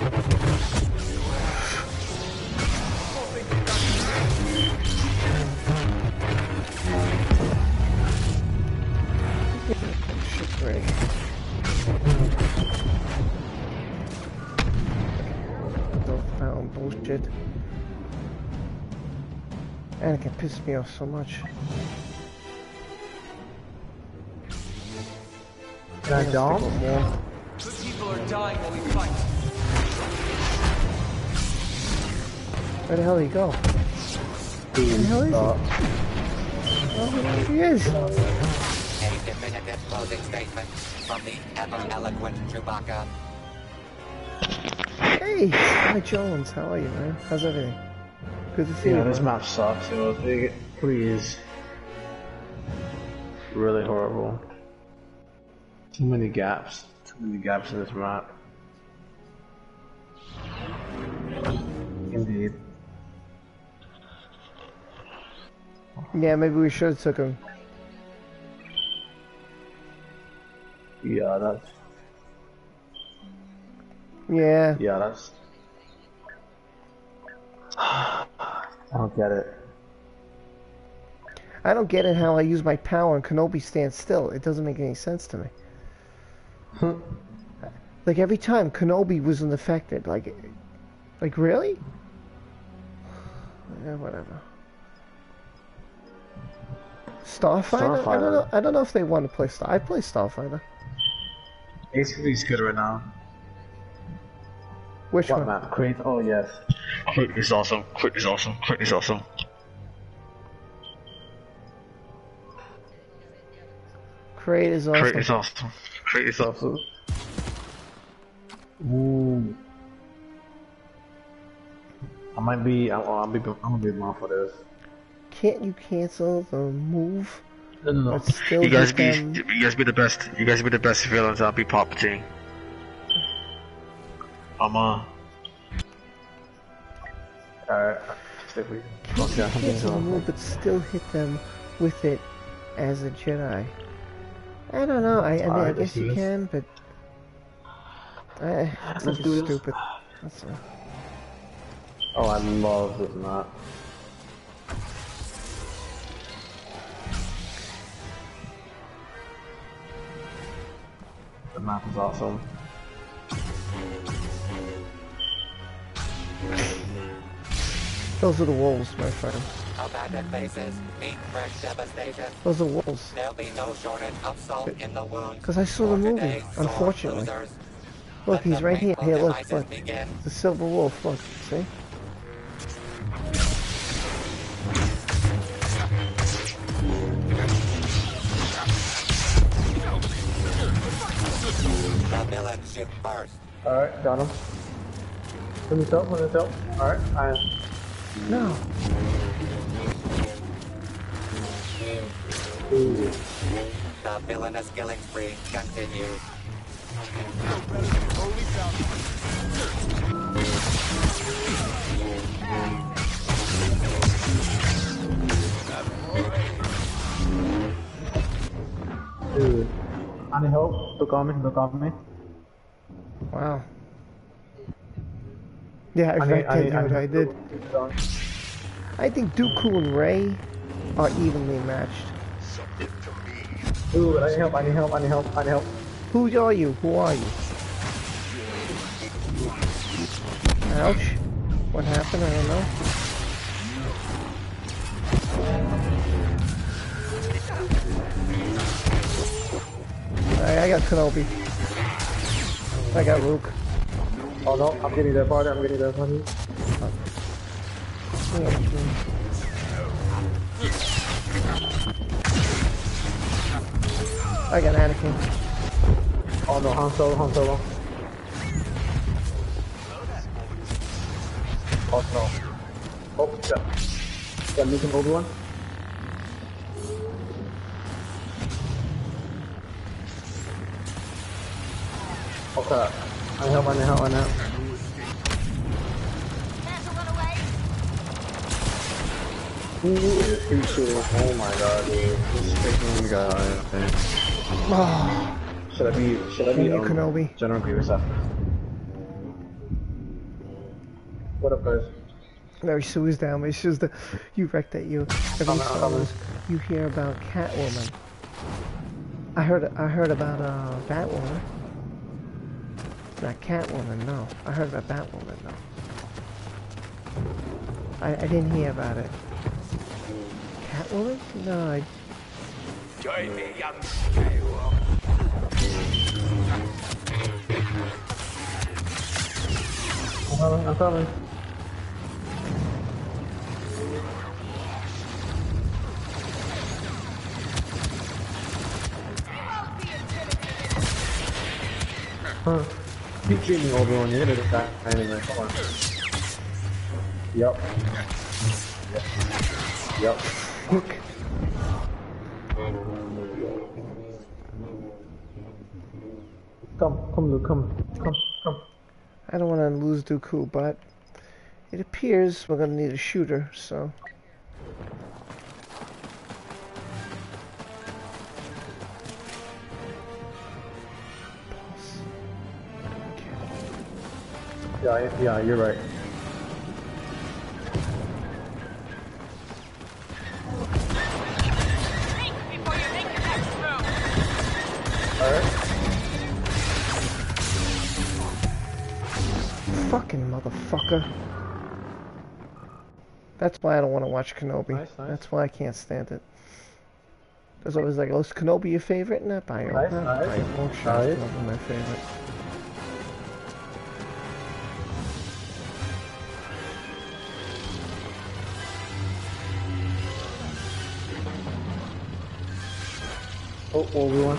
And it me off so much. Can I jump? More. Good people are dying while we fight. Where the hell did he go? Where the hell is he? Oh, he is. A definitive closing statement from the ever-eloquent Chewbacca. Hey, hi Jones, how are you, man? How's everything? Good to see Yeah, you. this map sucks, yo. They- Please. Really horrible. Too many gaps. Too many gaps in this map. Indeed. Yeah, maybe we should have took him. Yeah, that's. Yeah. Yeah, that's. I don't get it. I don't get it how I use my power and Kenobi stands still. It doesn't make any sense to me. like every time Kenobi wasn't affected, like, like really? Yeah, whatever. Starfighter? I don't know. I don't know if they want to play Star. I play Starfighter. ACV's good right now. Which What one? map? Crait? Oh, yes. Quick is awesome. Quick is awesome. Quick is awesome. Crait is awesome. Quick is awesome. Quick is awesome. Ooh. I might be. I'll, oh, I'll be. I'm gonna be more for this. Can't you cancel the move? No, no, no. Still You guys be, them- you guys be the best. You guys be the best villains. I'll be Palpatine. Yeah, I'm cancel the move but still hit them with it as a Jedi? I don't know. I, I mean, I guess you this. can, but I, I think Let's this. stupid. That's. Oh, I love this map. The map is awesome. Those are the wolves, my friend. Abandoned bases meet fresh devastation. Those are wolves. There'll be no shortage of salt in the wound. 'Cause I saw the movie, unfortunately. losers. Look, Let he's right here. painful Here, look, devices look. begin. The silver wolf. Look, see? The villain shoot first. Alright, got him. Let me help, let me help. Alright, I am. No. The villainous killing spree continues. Dude. I need help. Look on me, look on me. Wow. Yeah, I, I need, I I, need, I, what I did. I think Dooku and Rey are evenly matched. Dude, I need help, I need help, I need help, I need help. Who are you? Who are you? Ouch. What happened? I don't know. I, I got Kenobi. I got Luke. Oh no, I'm getting that party, I'm getting that party. I got Anakin. Oh no, Han Solo, Han Solo. Oh no. Oh, shit. Got Luke and Obi-Wan. Okay. I help, I need help, I need help. Ooh. Oh my god, dude. This freaking guy. Should I be, should I be, you, um, Kenobi. General Grievous after? What up, guys? no, she was down, but she was the you wrecked at you. Every Coming, so coming. you hear about Catwoman. I heard I heard about uh Batwoman. Not Catwoman, no. I heard about Batwoman though. I, I didn't hear about it. Catwoman? No, I Join me, young Skywalker. I'm coming, I'm coming. Huh. Keep shooting Obi-Wan, you're gonna die anyway, come on. Yep. Yep. Yep. Look. Come, come Luke, come, come, come. I don't want to lose Dooku, but it appears we're gonna need a shooter, so Yeah, yeah, you're right. Before you make your next move. Alright. fucking motherfucker. That's why I don't want to watch Kenobi. Nice, nice. That's why I can't stand it. There's always like, oh, is Kenobi your favorite? Not by your, Nice, not nice. by your. Nice. My favorite. Oh, Obi-Wan.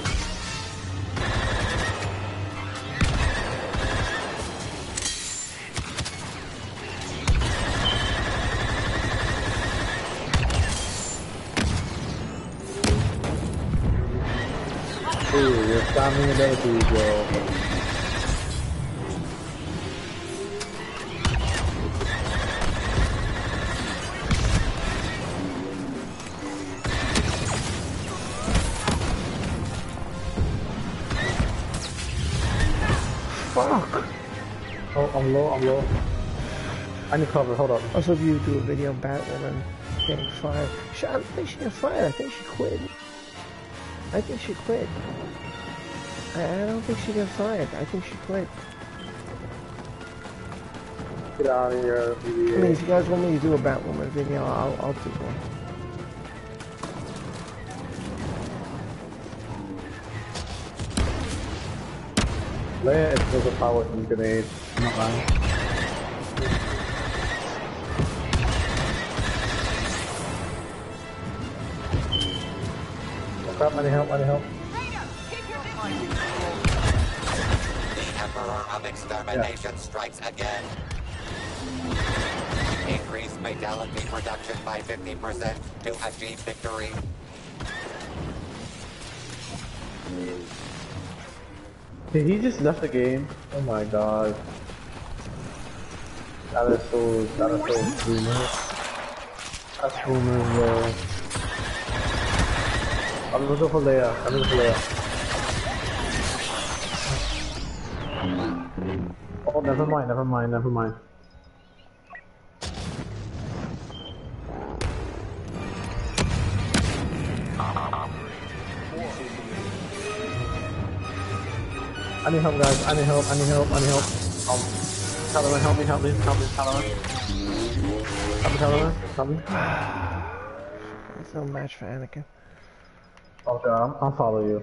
Ooh, you're spamming abilities, bro. Fuck! I'm low, I'm. I need cover, hold up. Also, if you do a video on Batwoman getting fired, she, I don't think she got fired. I think she quit. I think she quit. I, I don't think she got fired. I think she quit. Get out of here, I mean, if you guys want me to do a Batwoman video, I'll, I'll do one. Leia is a power from grenade. Not lying. Crap, I need help, I need help. The Emperor of Extermination strikes again. Increase fatality reduction by 50% to achieve victory. Did he just left the game? Oh my god. That is so, that is so boomer. That's boomer, bro. I'm looking for Leia. I'm looking for Leia. Oh, never mind, never mind, never mind. I need help, guys. I need help. I need help. I need help. Um, Talaman, help me, help me, help me, Talaman. Help me, Talaman. Help me. There's <sighs> no match for Anakin. Okay, I'll, I'll follow you.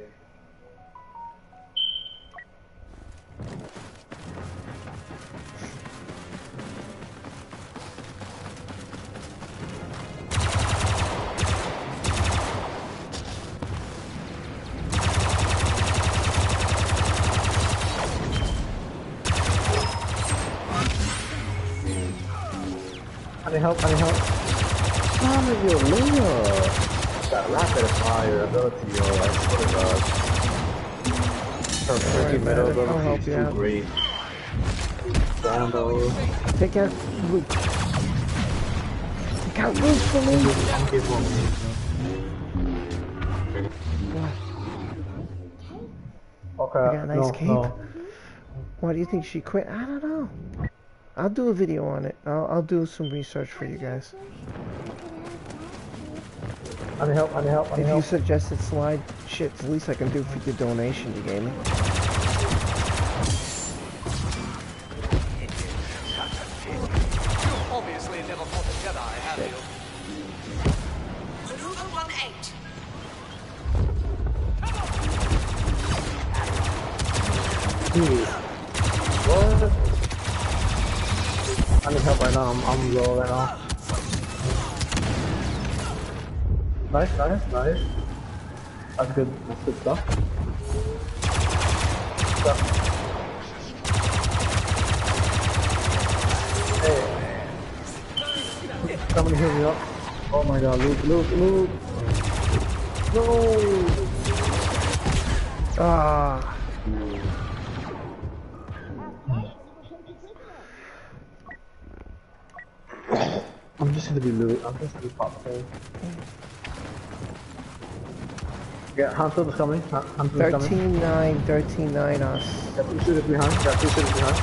I need help, I need help. Follow your Leia. That rapid fire ability, yo, I swear to God. Her freaking metal ability help is too great. Though. Take out Luke. Take out Luke for me. I'm giving one. Okay, I got a nice no, cape. no. Why do you think she quit? I don't know. I'll do a video on it. I'll, I'll do some research for you guys. I need help, I need help, I need If you help. suggested slide shit, it's the least I can do for your donation you gave me. You obviously never fought a Jedi, have you? Maneuver 1-8. Dude. What? I need help right now, I'm, I'm low right now. Nice, nice, nice. That's good, that's good stuff. Stuff. Hey. Somebody heal me up. Oh my god, Luke, Luke, Luke. No! Ah. I'm just gonna be Luke, I'm just gonna be popcorn. Yeah, Han Solo's coming. Han Han Solo's coming. 13-9, 13-9 us. Got two shooters behind. Got two shooters behind.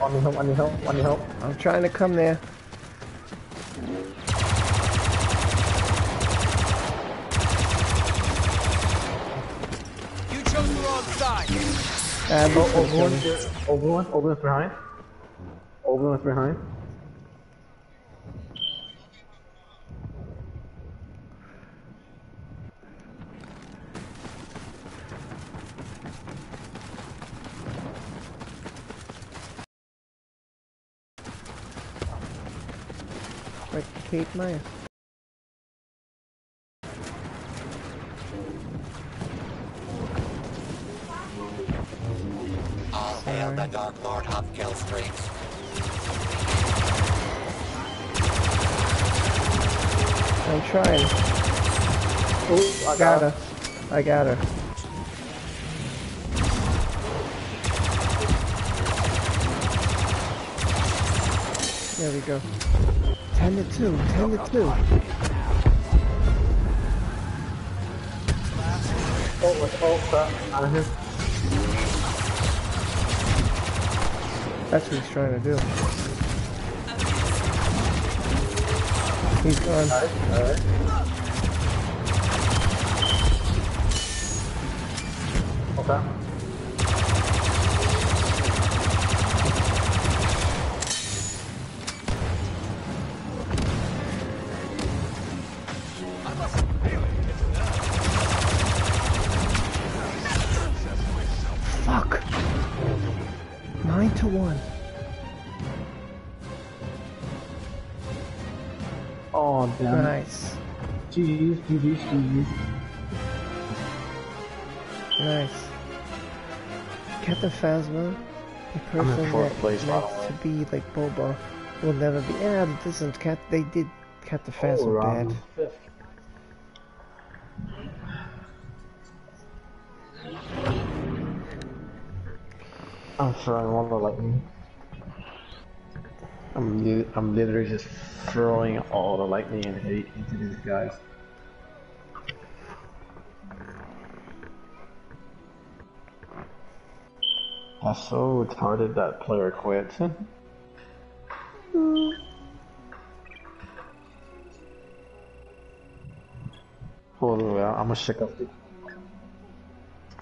I need help, I need help, I need help. I'm trying to come there. Uh, Oh, Obi-Wan, Obi-Wan, Obi-Wan's behind. Obi-Wan's behind. Wait, Kate Maya. All hail the Dark Lord of Kill Streaks. I'm trying. Oh, I Got got her. I got her. There we go. 10 to 2, 10 to 2. Oh, what's- oh, crap. Out of here. That's what he's trying to do. He's gone. Alright, alright. Okay. Oh. Nice. GG's, GG's, GG's. Nice. Captain Phasma, the I'm in person that place, the likes to be like Boba, will never be. Yeah, this is Cap. They did Captain Oh, Phasma round bad. fifth. I'm throwing all the lightning. I'm li I'm I'm literally just throwing all the lightning and hate into these guys. That's so retarded that player quit. <laughs> Hold on, I'm gonna shake up the.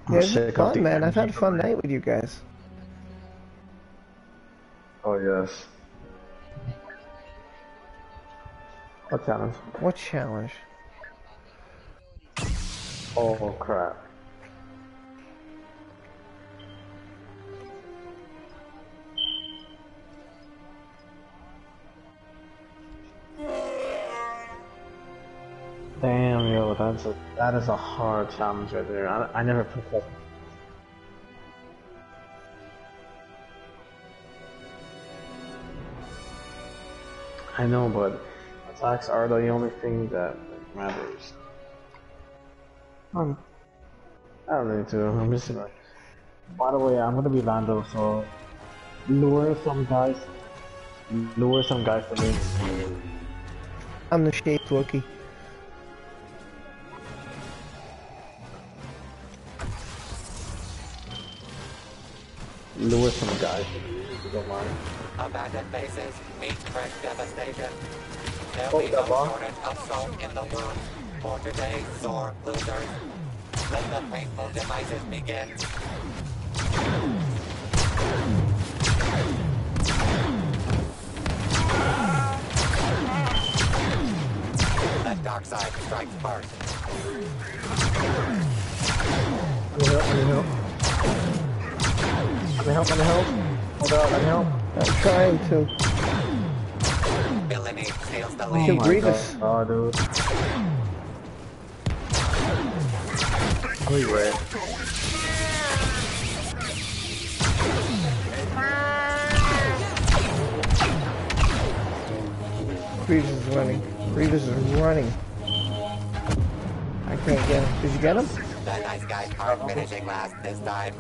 I'm Yeah, shake fun, man. I've had a fun night with you guys. Oh yes. What challenge? What challenge? Oh crap. Damn, yo, that's a that is a hard challenge right there. I, I never picked up. I know, but attacks are the only thing that matters. Um, I don't need to. I'm just gonna. By the way, I'm gonna be Lando, so lure some guys. Lure some guys for me. I'm the shaped Wookie. Lure some guys for me, if you don't mind. Abandoned bases meet fresh devastation. There'll Oh, be that no bomb. shortage of salt in the wound. For today's sore losers. Let the painful devices begin. The dark side strikes first. Let me help, let me help. Let me help, let me help. Hold on, let me help. I'm trying to. Villainy steals the Kill lead. Grievous. Oh, dude. Wait, wait. Grievous is running. Grievous is running. I can't get him. Did you get him? The nice guys aren't finishing last this time.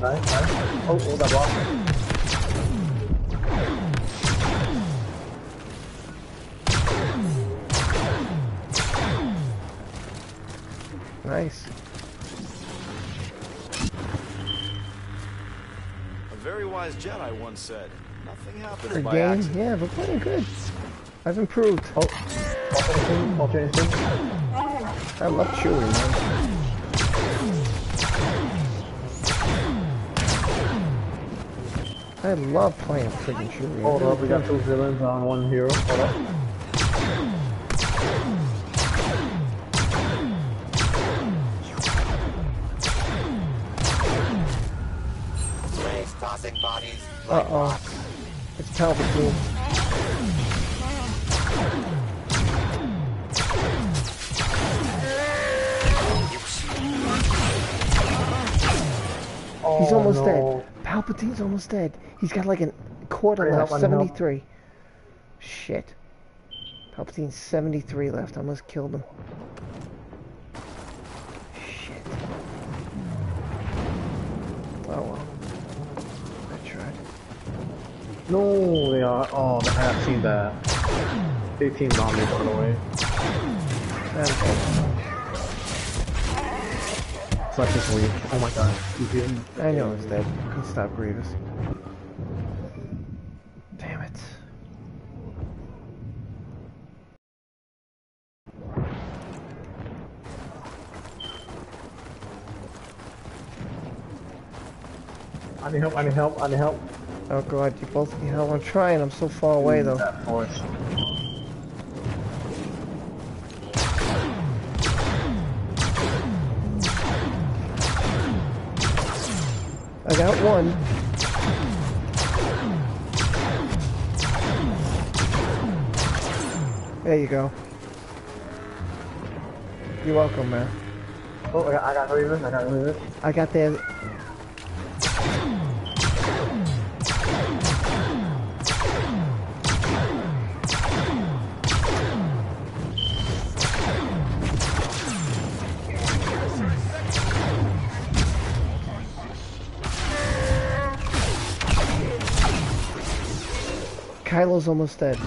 Nice, nice. Oh, oh, that block. Nice. A very wise Jedi once said, nothing happens For by game? accident. Yeah, we're playing good. I've improved. Oh, alternating, alternating. I love Chewie, man. I love playing freaking Chewie. Hold up, we got two villains on one hero. Hold up. Rey's tossing bodies. Uh oh. It's Palpatine. He's almost no. dead. Palpatine's almost dead. He's got like a quarter left. help, I need help. 73. Shit. Palpatine's 73 left. I almost killed him. Shit. Oh well. I tried. No, they are. Oh, I have seen that. 18 zombies, by the way. Oh my god. You him? I know it's dead. Can stop Grievous. Damn it. I need help, I need help, I need help. Oh god, you both you help. I'm trying, I'm so far away though. That force. I got one. There you go. You're welcome, man. Oh, I got, I got Reaver, I got Reaver. I got there. Kylo's almost dead.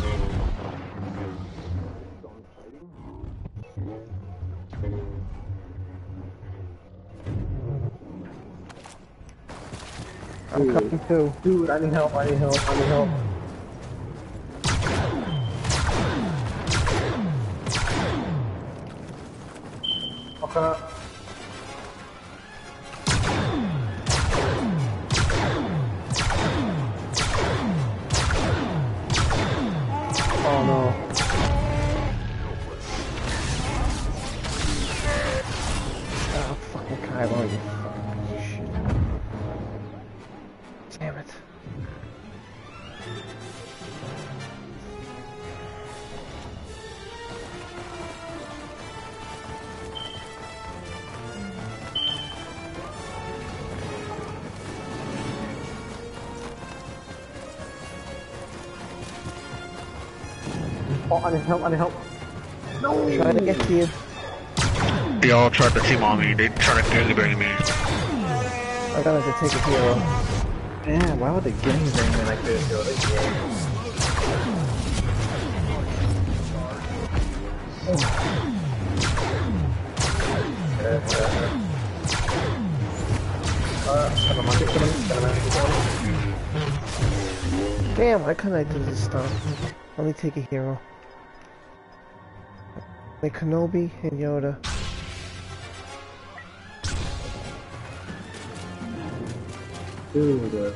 I'm coming too. Dude, I need help, I need help, I need help. Okay. Need help, I need help. Trying to get to you. They all tried to team on me. They tried to gangbang me. I gotta have to take a hero. Man, why would they gangbang me like this, yo? They. Damn, why can't I do this stuff? Let me take a hero. Like Kenobi and Yoda. Dude. Uh,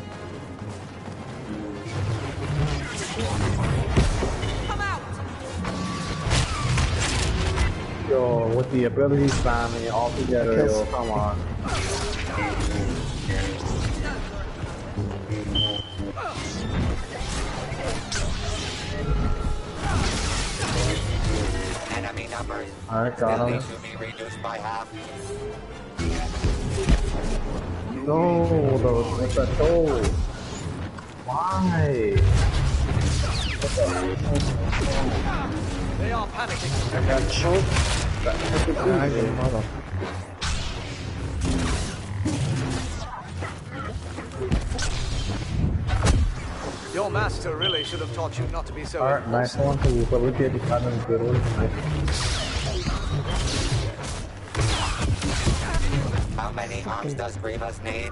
yo, with the ability spamming all together, yo, come on. Enemy numbers Alright, got him. to be reduced by half. No, those with the toe. Why? They are panicking. I got choked. That fucking mother. Your master really should have taught you not to be so Alright, nice one. So we'll look at the kind good one. How many arms does Grievous need?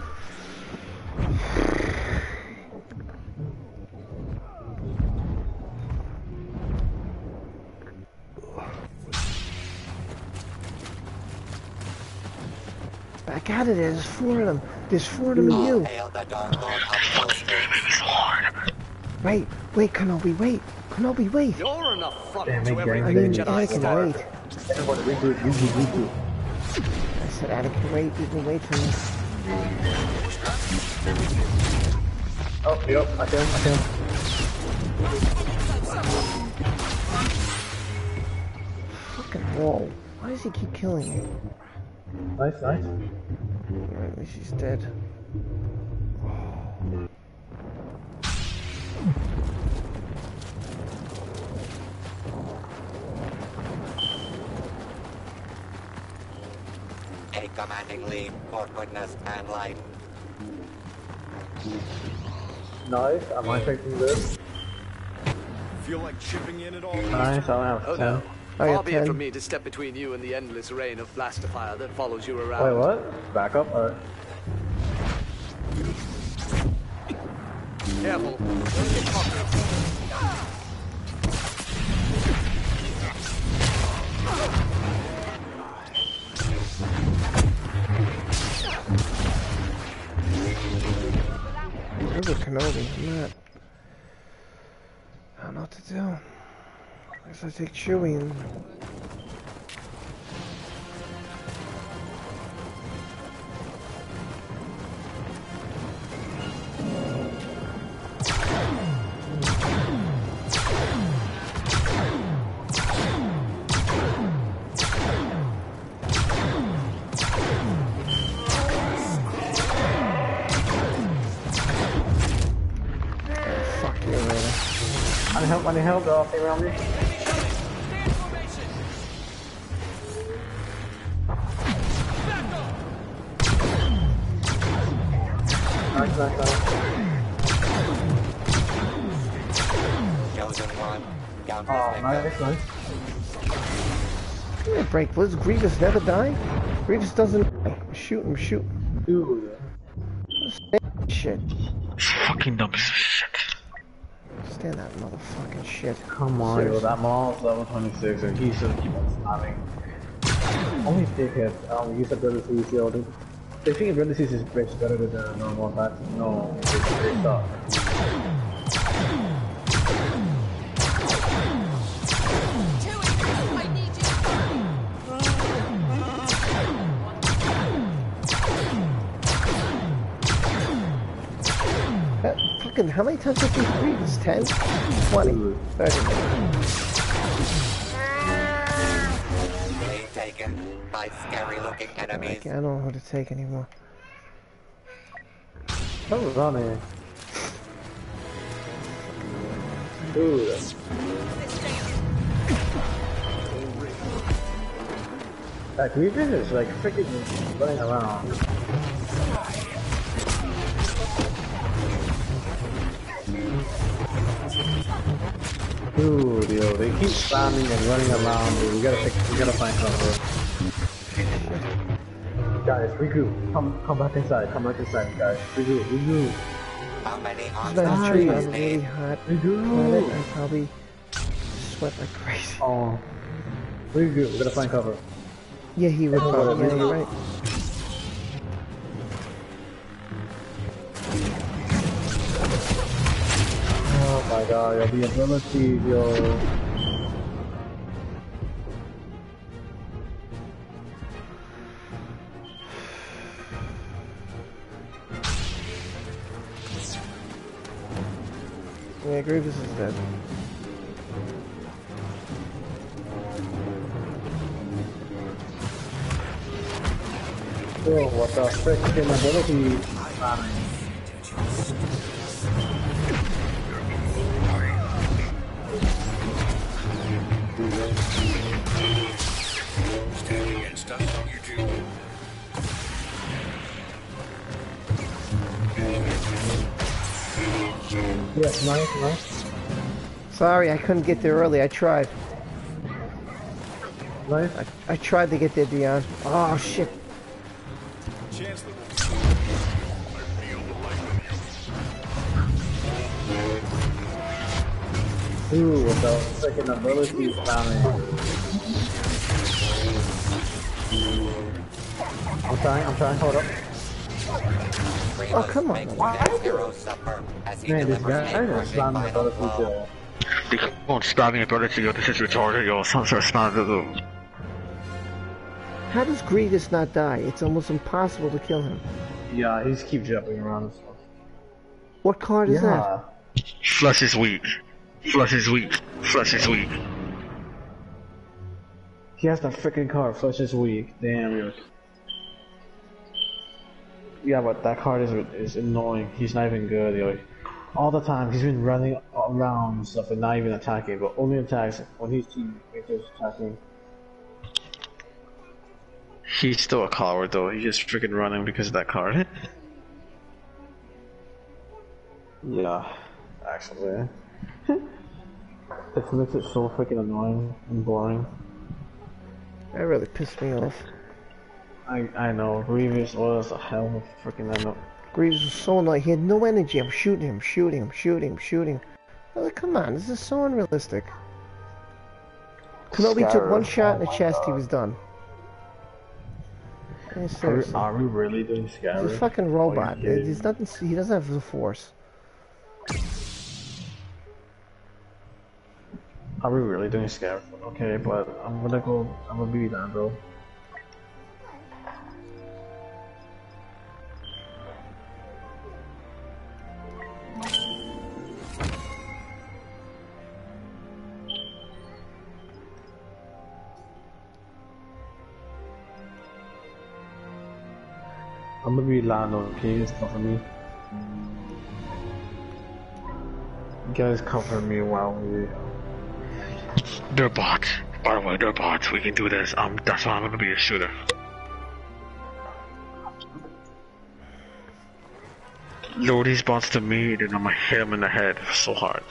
Back at it, there's four of them. There's four of them and All you. hail the Dark Lord of Ghost Wait, wait, Kenobi, wait. Kenobi, wait. You're an affront Damn, to it, everything I gang, mean, the Jedi Anakin, started. wait. Everybody, reboot, reboot, reboot. I said Anakin, wait. You can wait for me. Oh, yep, I can, I can. Fucking wall. Why does he keep killing me? Nice, nice. Alright, at least he's dead. A commanding lead for goodness and light. Nice, am I taking this? Feel like chipping in at all? Nice, I have Oh 10. no. I got Far be it 10. from me to step between you and the endless rain of blaster fire that follows you around. Wait, what? Back up? Alright. Careful. There's a Kenobi. I'm not. I don't know what to do. I guess I take Chewie and Fuck you, Raider. I need help, I need help, though. Stay around me. Nice, nice, nice. One. Count Oh, as nice, victim. nice. Give me a break. Does Grievous never die? Grievous doesn't die. Shoot him, shoot him. Dude. Shit. Fucking dumb piece of shit. Stand that motherfucking shit. Come on, yo, Seriously. that Maul's level 26, and he should keep on spamming. Only dickheads um, use abilities, yo. They, they think abilities is much better than the normal attacks. No, it's they suck. Fucking, how many times have you Grievous? 10? 20? 30? Lead taken by scary looking I, enemies. can't- I don't know who to take anymore. What was on there? Dude. That Grievous is like freaking running around. Dude, yo, they keep spamming and running around, dude. We gotta fix, we gotta find cover. Guys, regroup. Come, come back inside. Come back inside, guys. Regroup, regroup. How many This arms man's does tree Grievous is really hot. Regroup. I probably sweat like crazy. Oh, regroup. We gotta find cover. Yeah, he would probably. Yeah, you're right. Oh my god, yo, the ability, yo. Yeah, Grievous is dead. Yo, what the freaking ability? Stand against us, you two. Yes, nice, nice. Sorry, I couldn't get there early. I tried. Nice. I tried to get there, Dion. Oh, shit. Chancellor Ooh, what the freaking ability spamming? I'm trying, I'm trying, hold up. Grievous come on. makes Death Hero suffer as he Man, this guy a is crushing spamming final ability, blow. yo. They keep on spamming ability, yo. This is retarded, yo. Some sort of spamming. How does Grievous not die? It's almost impossible to kill him. Yeah, he just keeps jumping around and stuff. What card is that? Yeah. Flush is weak. Flush is weak. Flush is weak. He has the freaking card, Flush is weak. Damn. Yeah, but that card is is annoying. He's not even good, yo. All the time, he's been running around and stuff and not even attacking, but only attacks when his team is attacking. He's still a coward, though. He's just freaking running because of that card. <laughs> Yeah, actually. <laughs> it makes it so freaking annoying and boring. That really pissed me off. I I know, Grievous was a hell of a freaking I know. Grievous was so annoying. He had no energy. I'm shooting him, shooting him, shooting him, shooting. I was like, come on, this is so unrealistic. Kenobi took one shot in the chest, he was done. Yeah, Are we, are we really doing He's Scarif? a fucking robot. kidding? He's nothing. He doesn't have the force. Are we really doing scare? Okay, but I'm gonna go. I'm gonna be down, bro. I'm gonna be Lando, you just cover me? You guys cover me while we... They're bots. By the way, they're bots. We can do this. Um, that's why I'm gonna be a shooter. Lure these bots to me, then I'm gonna hit them in the head so hard.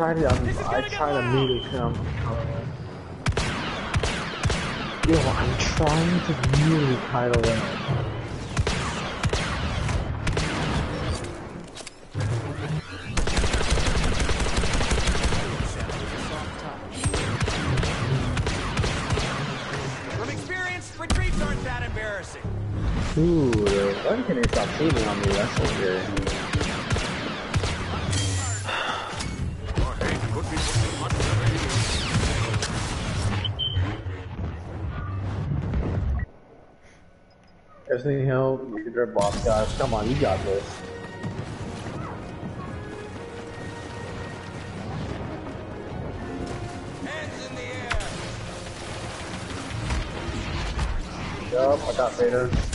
Tried to, um, I tried to immediately kill him. Yo, I'm trying to really kite away. Guys. Come on, you got this. Hands in the air. Yup, I got Vader.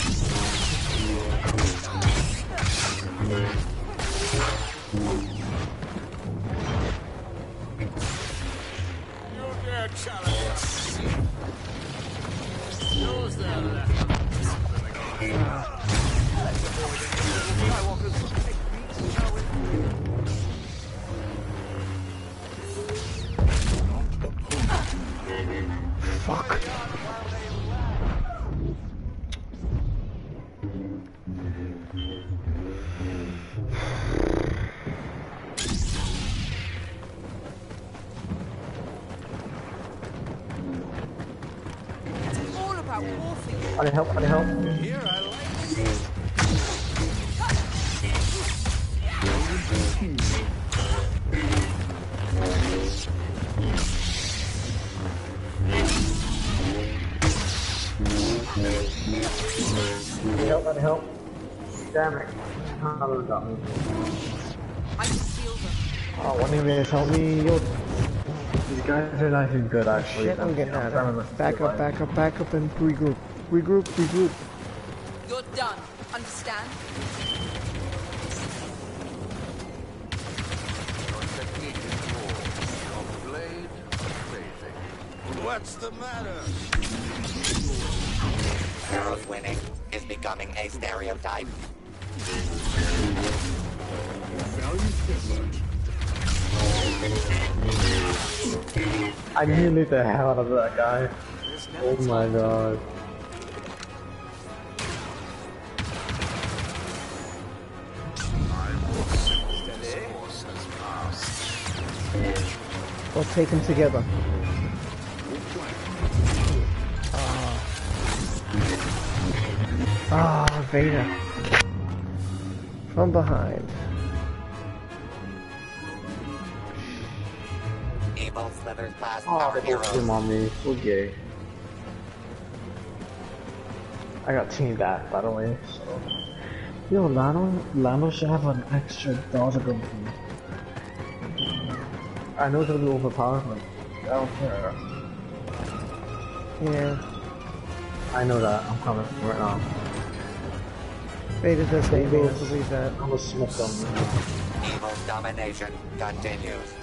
Help me. Yo, these guys are not even good, actually. Shit, I'm getting out of to it. Back up, back up, back up, and regroup. Regroup, regroup. You're done. Understand? Your technique is poor. Your blade, amazing. What's the matter? Heroes winning is becoming a stereotype. I nearly the hell out of that guy. Oh my god. We'll take them together. Ah, oh. oh, Vader. From behind. Evil slithers Oh, our they heroes. him on me. So gay. I got teamed at, by the way, so. Yo, Lando, Lando should have an extra dodge ability. I know it's gonna be overpowered, but I don't care. Yeah. I know that. I'm coming right now. Vader doesn't even Vader's- believe that. I'm gonna smoke them. Evil's domination continues.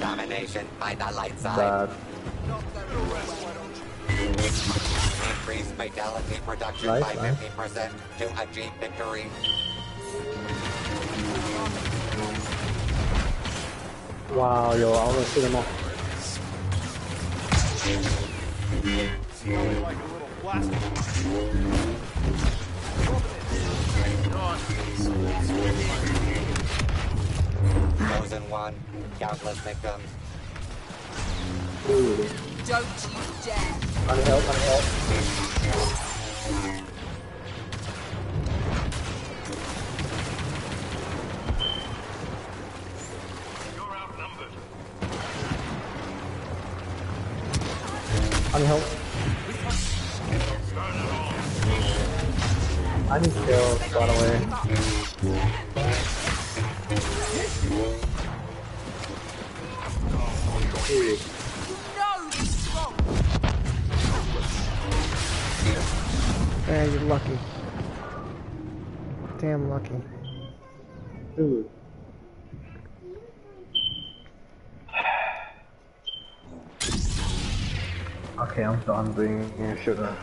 Domination by the light side. Increase fatality production Nice, by nice. 50% to achieve victory. Wow, yo, I wanna shoot him off. Smelling like a little plastic. Chosen one, countless victims. Don't you dare. Unhelp, unhelp. Unhelp. I need kills, by the way. Ooh. No, this is wrong. Yeah, you're lucky. Damn lucky. Ooh. Okay, I'm done bringing sugar.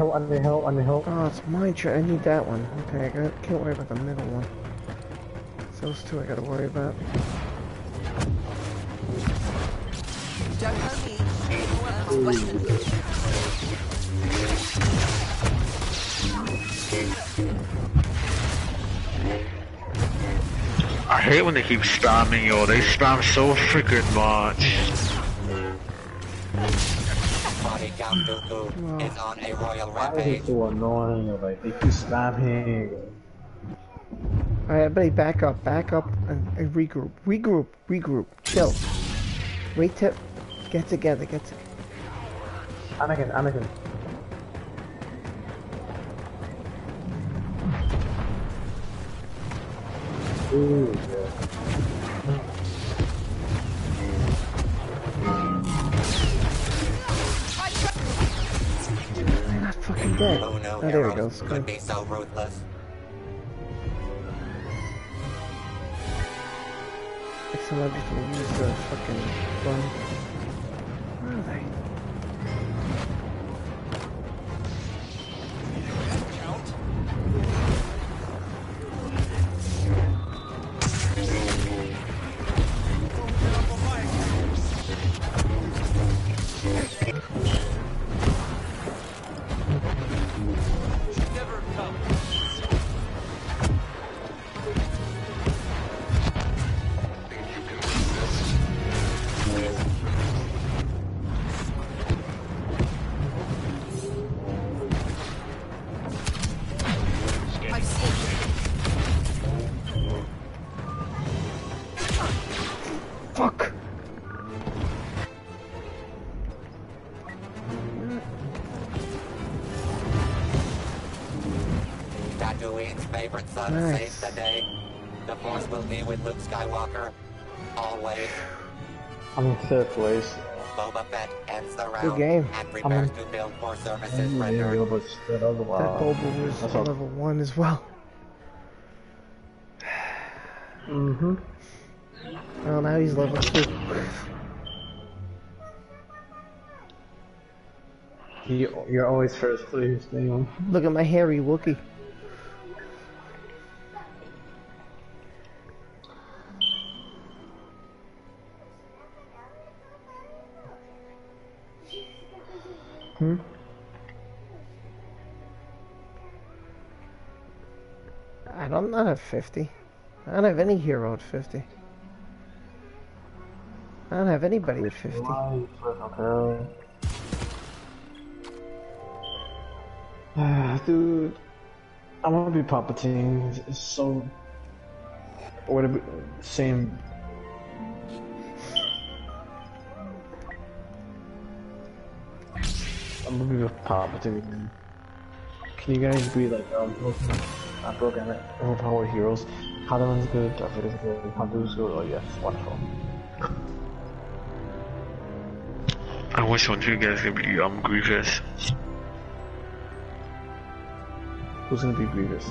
I need help, I need help, I need. Oh, it's my turn. I need that one. Okay, I got, can't worry about the middle one. It's those two I gotta worry about. Don't know me. Anyone else question? I hate when they keep spamming, yo. They spam so freaking much. Body Count Dooku is on a royal Why is it rampage. so annoying? Like, they keep spamming. Alright, everybody back up, back up, and, and regroup. Regroup, regroup. Chill. Wait till... Get together, get together. Anakin, Anakin. Ooh, yeah. Dead. Oh, Who knew Oh, there we go. could be so ruthless? Like somebody just use the fucking gun. Son Nice. saves the day. The Force will be with Luke Skywalker. Always. I'm in third place. Boba Fett ends the round game. and I'm to build more services I'm rendered. real, but shit, other- That wow. Boba was That's all. level 1 as well. Mm-hmm. Well, now he's level 2. You, you're always first place, damn. Look at my hairy Wookie. Hmm? I don't not have 50. I don't have any hero at 50. I don't have anybody at 50. Okay. Ah, Dude, I want to be Palpatine. It's so. What a same. I'm gonna be with Palpatine. Can you guys be like um, not broken, overpowered heroes? Padawan's good, Darth Vader's good, Hondu's good. Oh yes, wonderful. I wish one of you guys could be um Grievous. Who's gonna be Grievous?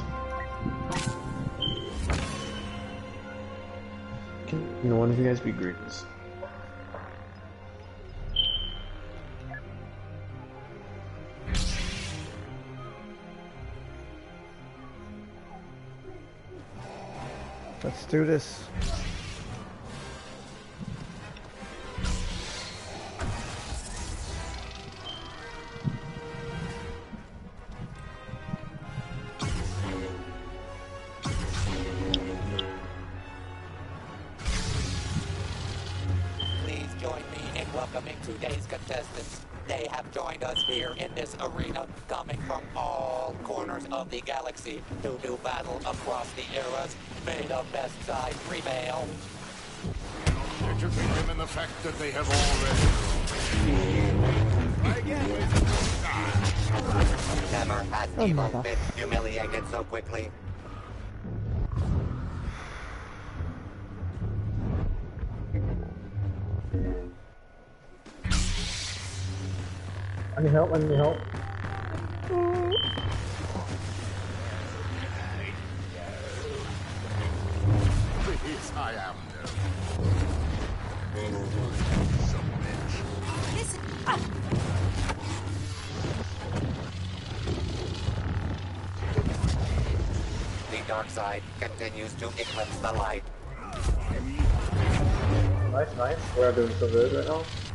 Can you know one of you guys be Grievous? Let's do this. Please join me in welcoming today's contestants. They have joined us here in this arena, coming from all corners of the galaxy to do battle across the eras. May the best side prevail. Educate them in the fact that they have already. Never has Oh, evil mother. been humiliated so quickly. I need help, I need help. Please, I am. The dark side continues to eclipse the light. Nice, nice. We're doing so good right now.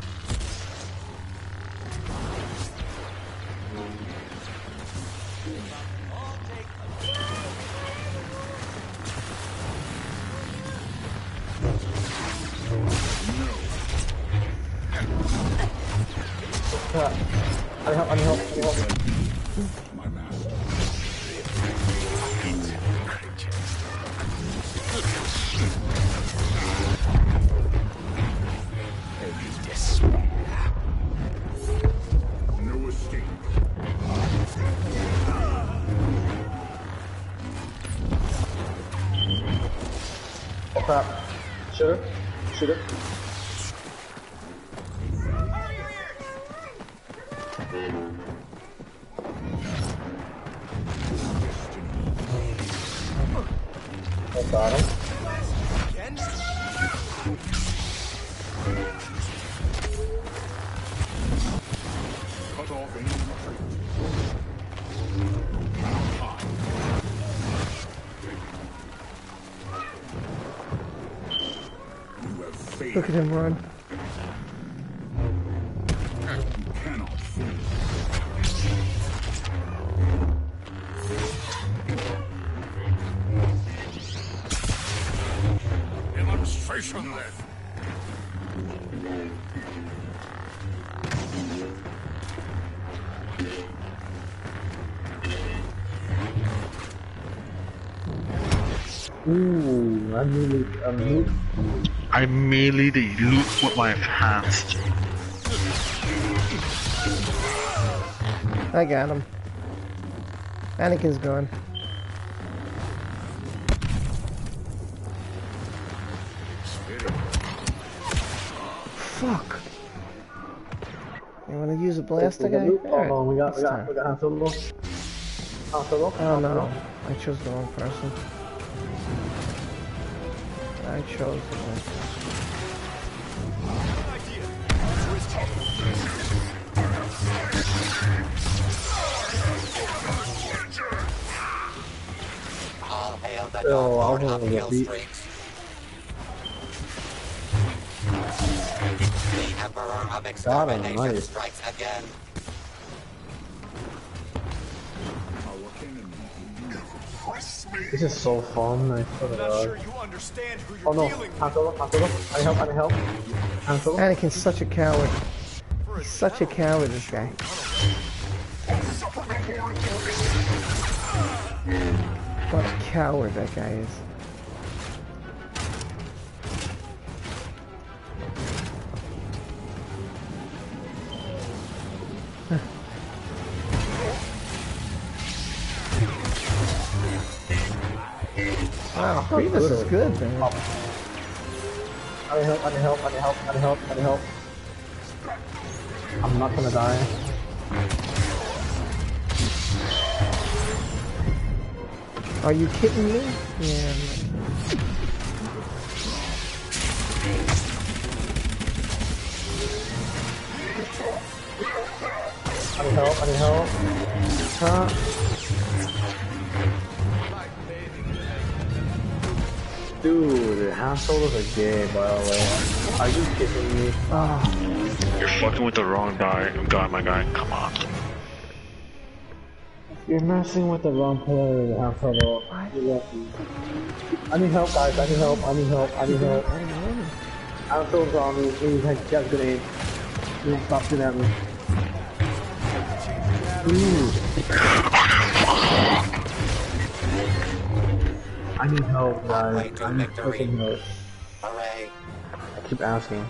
Look at him run. and you cannot fail. Demonstration then. Ooh, I'm really, I'm really, I merely loot with my hands. I got him. Anakin's gone. Fuck. You wanna use a blaster guy? Right. Oh we got, we got, we got, we got, we got, we got, we got, we Oh, Streets. The Emperor of Extermination almighty. strikes again. This is so fun, I swear to Not God. sure you understand who you're Oh no, dealing with. Han Solo, Han Solo, I help, I help. Han Solo? Anakin's such a coward. He's such a coward, this guy. What a coward that guy is. Grievous is good, man. I need help, I need help, I need help, I need help, I need help. I'm not gonna die. Are you kidding me? Yeah, I need help, I need help. Huh? Dude, Han Solo's a gay, by the way. Are you kidding me? Ah. You're fucking with the wrong guy. God, my guy. Come on. You're messing with the wrong player, Han Solo. Lucky. I need help, guys. I need help. I need help. I need help. Han Solo's on me. Please, I got good aim. You don't stop shooting at me. Ooh. <laughs> I need help, Way guys. to I need freaking help. Hooray. I keep asking.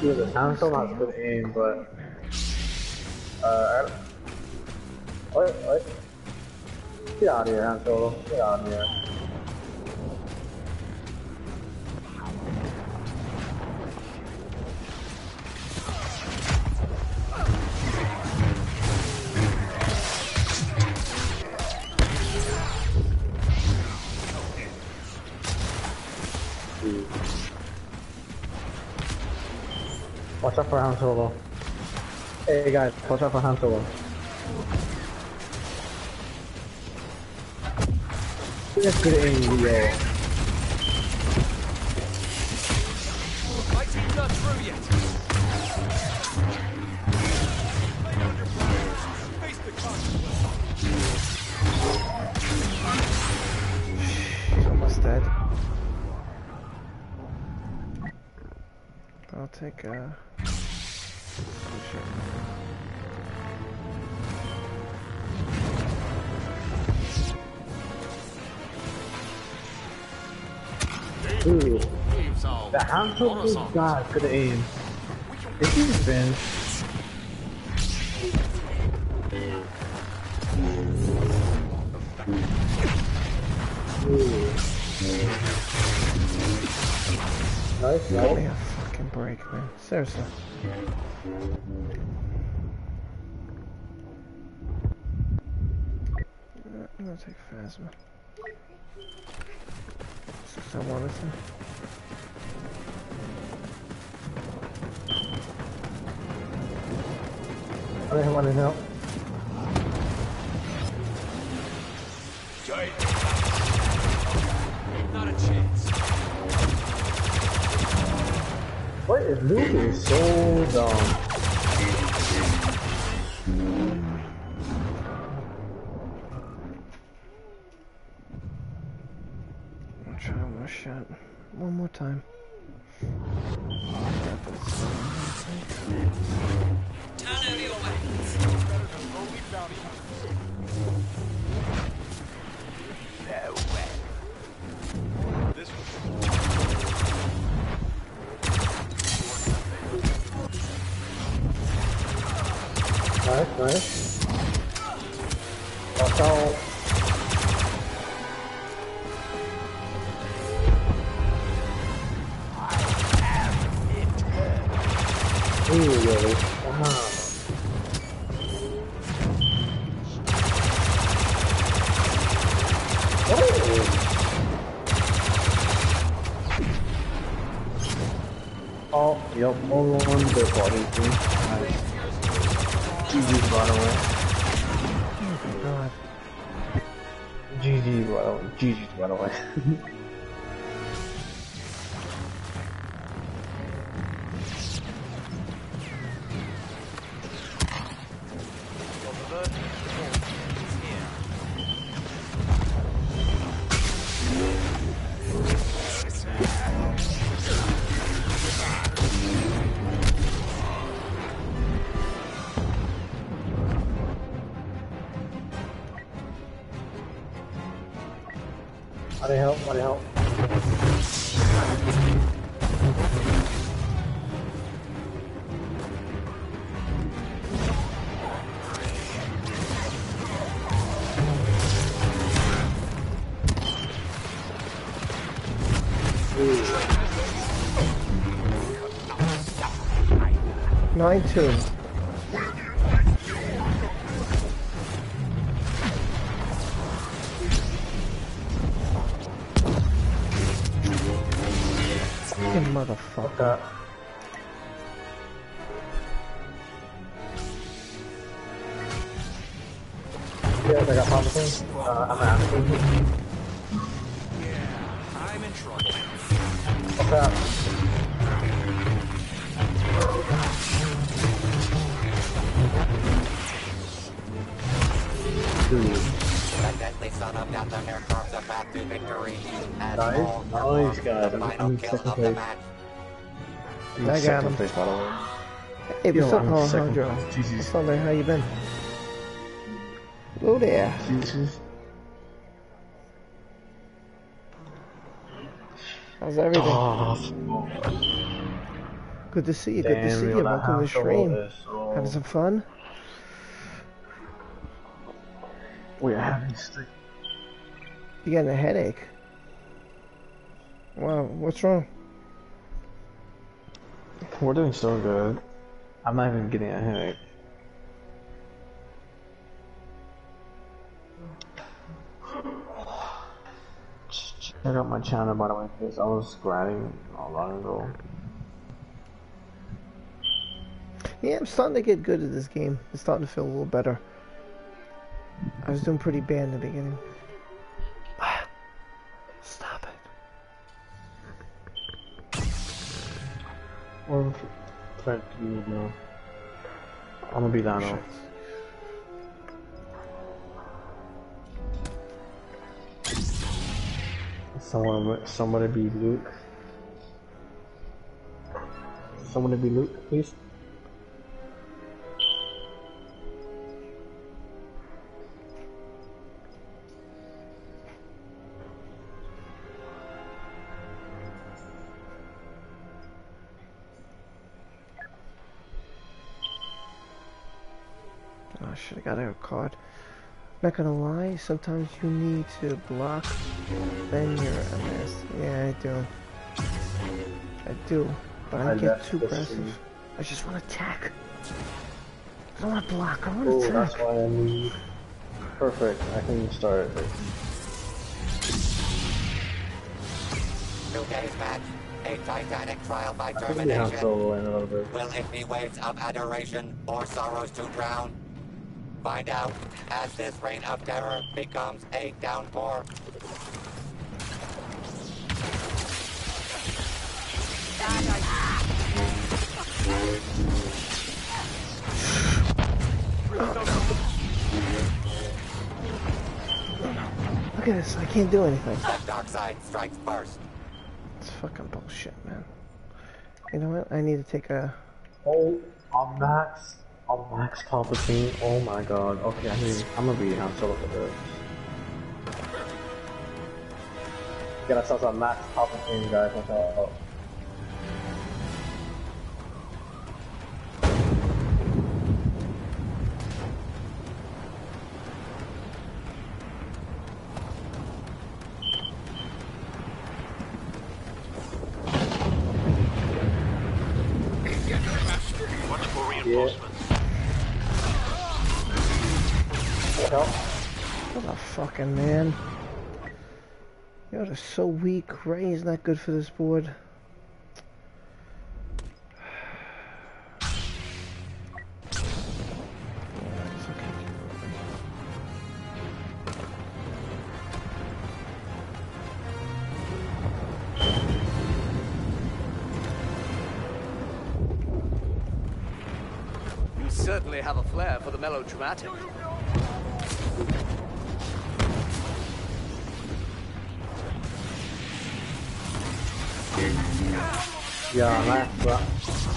Dude, Han Solo has good aim, but... Uh, I don't... What? What? Get out of here, Han Solo. Get out of here. Watch out for Han Solo. Hey guys, watch out for Han Solo. That's good aim, yo. My not yet. The. Almost dead. I'll take uh oh, shit. Dude, Waves all the Han Solo Horizontal. got good aim. If he's been... Nice, Give me a fucking break, man. Seriously. I'm gonna take Phasma. Since I wanted to. I didn't want to help. Not a chance. What is Luke is so dumb. I'll try one more shot. One more time. This Nice, nice. Do you help? Help? Nine two. 100 followers. Hey, what's Yo, up, Alejandro? What's up, man? How you been? Hello there. Jesus. How's everything? Oh. Good to see you. Damn, Good to see you. Welcome to the stream. So... Having some fun? We are having You getting a headache? Wow, what's wrong? We're doing so good. I'm not even getting a headache. Check out my channel by the way, because I was grinding a long ago. Yeah, I'm starting to get good at this game. It's starting to feel a little better. I was doing pretty bad in the beginning. <sighs> Stop Or try to do now. I'm gonna be down now. Someone, somebody be Luke. Somebody be Luke, please. Oh, I should have got a card. Not gonna lie, sometimes you need to block, then you're a mess. Yeah, I do. I do. But I I get too the aggressive. stream. I just want to attack. I don't want to block, I want Oh, to attack. that's why I need. Perfect. I can start it. Today's match, a titanic trial by I think we have termination. solo in a little bit. Will it be waves of adoration or sorrows to drown? Find out as this reign of terror becomes a downpour. Look at this, I can't do anything. The dark side strikes first. It's fucking bullshit, man. You know what? I need to take a. Oh, on max, on max Palpatine. Oh my god. Okay, I mean, I'm gonna be Han Solo for this. Get ourselves on max Palpatine, guys. Watch out. Oh. reinforcements. Help. What a fucking man. You're just so weak. Rey is not good for this board. You certainly have a flair for the melodramatic. Yeah, max up.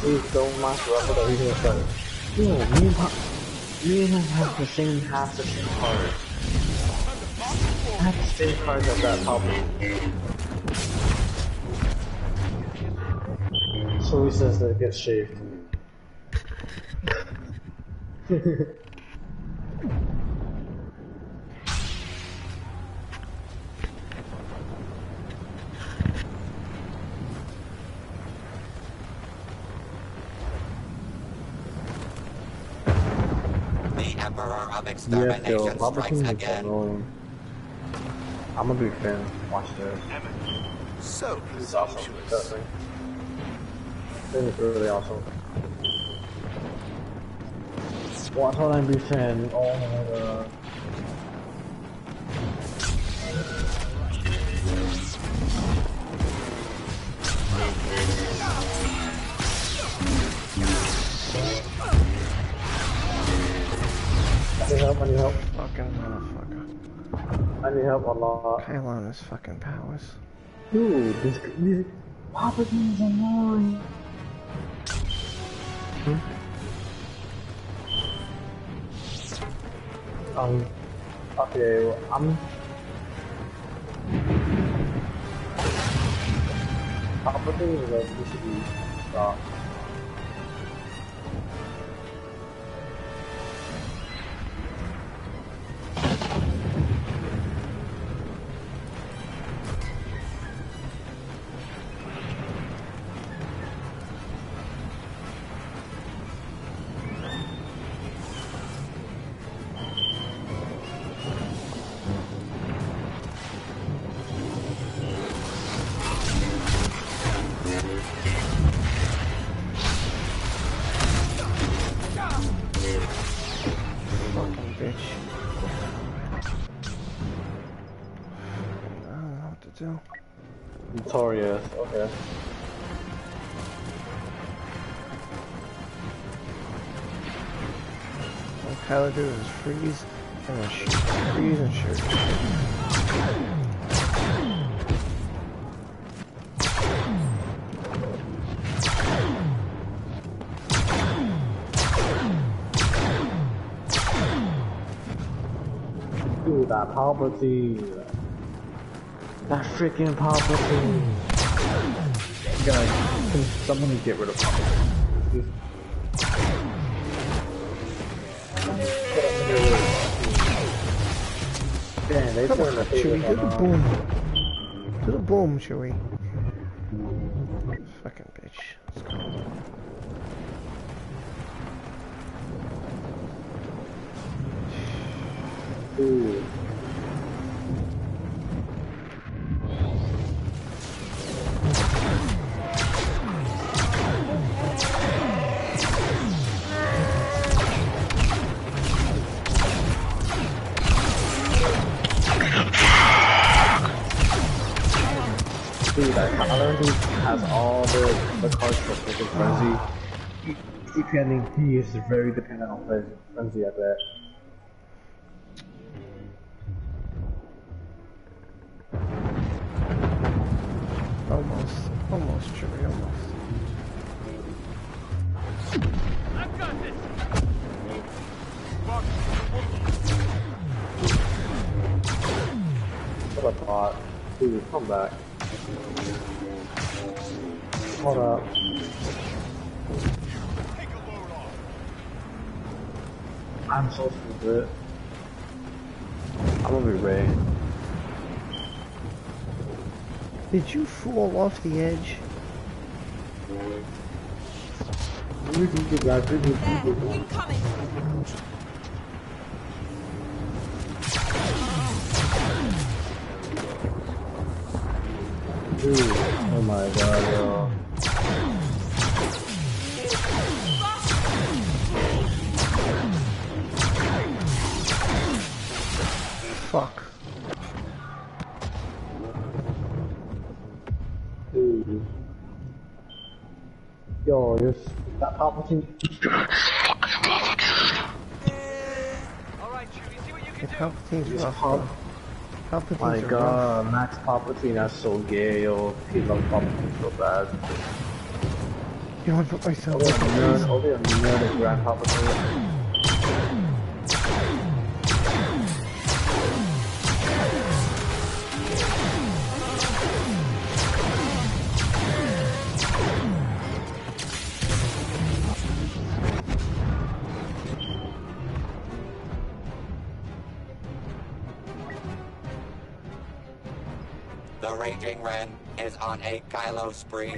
Please don't max up with the video card. Yo, me have the same half the same card. The same cards as that puppy. So he says that it gets shaved. <laughs> The Emperor of Yeah, Extermination Phil. strikes Palpatine again. annoying. I'm a big fan. Watch this. So It's awesome. That presumptuous. Thing is really awesome. Watch how I'm big fan. Oh my god. Need help a lot. Pylon his fucking powers. Dude, this, this Palpatine is annoying. Um, okay, well, I'm... Palpatine is like, this should be, uh, Palpatine. That freaking Palpatine. Guys, can someone get rid of Palpatine? Damn, they Come on, turned the Chewie, do the boom. Do the boom, Chewie. Fucking bitch. Let's he can he is very dependent on frenzy, frenzy at that. Almost. Almost, Chewie, almost. I've got this. What a thought. Dude, come back. Hold up. I'm so stupid. I'm gonna be Rey. Did you fall off the edge? Incoming! Dude, oh my god, yo. Fuck. Dude. Yo, you're that Palpatine. Alright, Chewie, see what you can do. Palpatine's rough. Pal- though. Palpatine's My rough. god, Max Palpatine, that's so gay, yo. He loves Palpatine so bad. You want to put myself Only a in nerd, the only a nerd is Grand Palpatine. The Raging Ren is on a Kylo spree.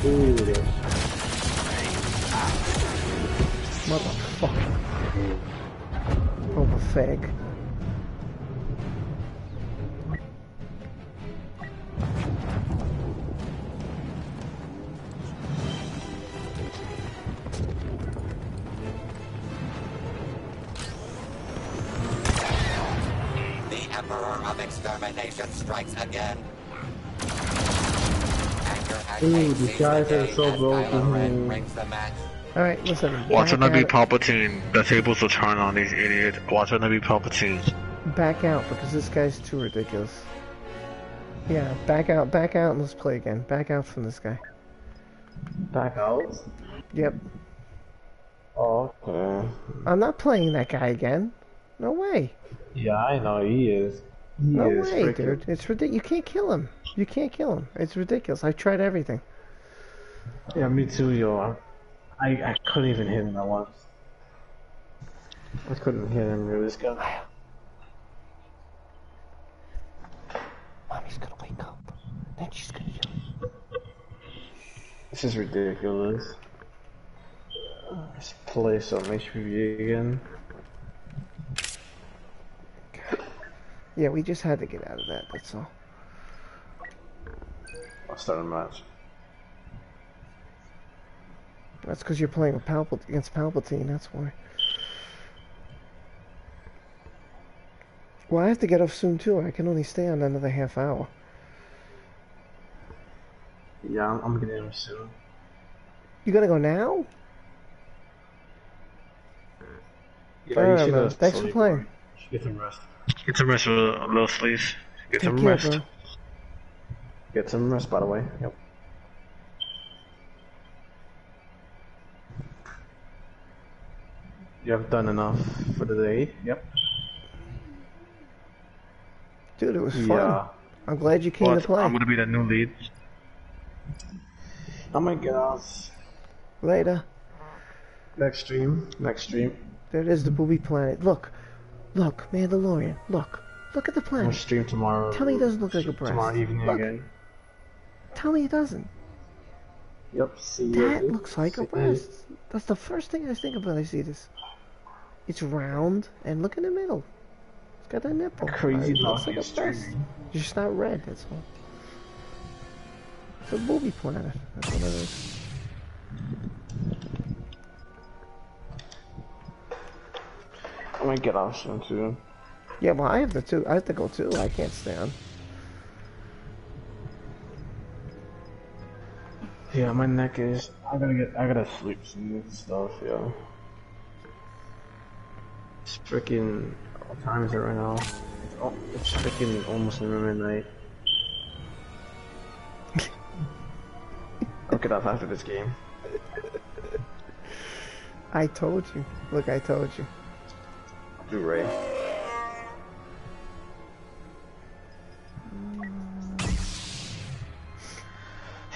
Dude. Motherfucker. Oh, Over fag. Emperor of Extermination strikes again. Ooh, these guys the are day so as broken. brings the match. Alright, listen. Watch back when I be Palpatine. That's able to turn on these idiots. Watch when I be Palpatine. Back out because this guy's too ridiculous. Yeah, back out, back out, and let's play again. Back out from this guy. Back out? Yep. Okay. I'm not playing that guy again. No way. Yeah, I know, he is. He No is way, freaking- dude. It's ridiculous. You can't kill him. You can't kill him. It's ridiculous. I've tried everything. Yeah, me too, yo. I, I couldn't even hit him at once. I couldn't hit him, yo. This guy. Mommy's gonna wake up. Then she's gonna do it. This is ridiculous. Let's play some HvV again. Yeah, we just had to get out of that, that's all. I'll start a match. That's because you're playing against Palpatine, that's why. Well, I have to get off soon too. I can only stay on another half hour. Yeah, I'm, I'm getting him soon. You gotta go now? Yeah, you should uh, man. Thanks for playing. Get some rest. Get some rest, little sleeves. Get Take some care, rest. bro. Get some rest, by the way. Yep. You have done enough for the day. Yep. Dude, it was fun. Yeah. I'm glad you came Watch, to play. I'm gonna be the new lead. Oh my god. Later. Next stream. Next stream. There it is, the booby planet. Look. Look, Mandalorian. Look. Look at the planet. stream tomorrow. Tell me it doesn't look like a breast. Tomorrow evening Look. again. Tell me it doesn't. Yep. See. That looks like a breast. That's the first thing I think of when I see this. It's round, and look in the middle. It's got a nipple. Crazy It looks like a breast. It's just not red, that's all. It's a booby planet. That's what it is. I might get off soon too. Yeah, well, I have to too. I have to go too. I can't stand. Yeah, my neck is. I gotta get. I gotta sleep soon and stuff. Yeah. It's freaking. What time is it right now? It's, oh, it's freaking almost midnight. I'll get off after this game. I told you. Look, I told you. Do Ray.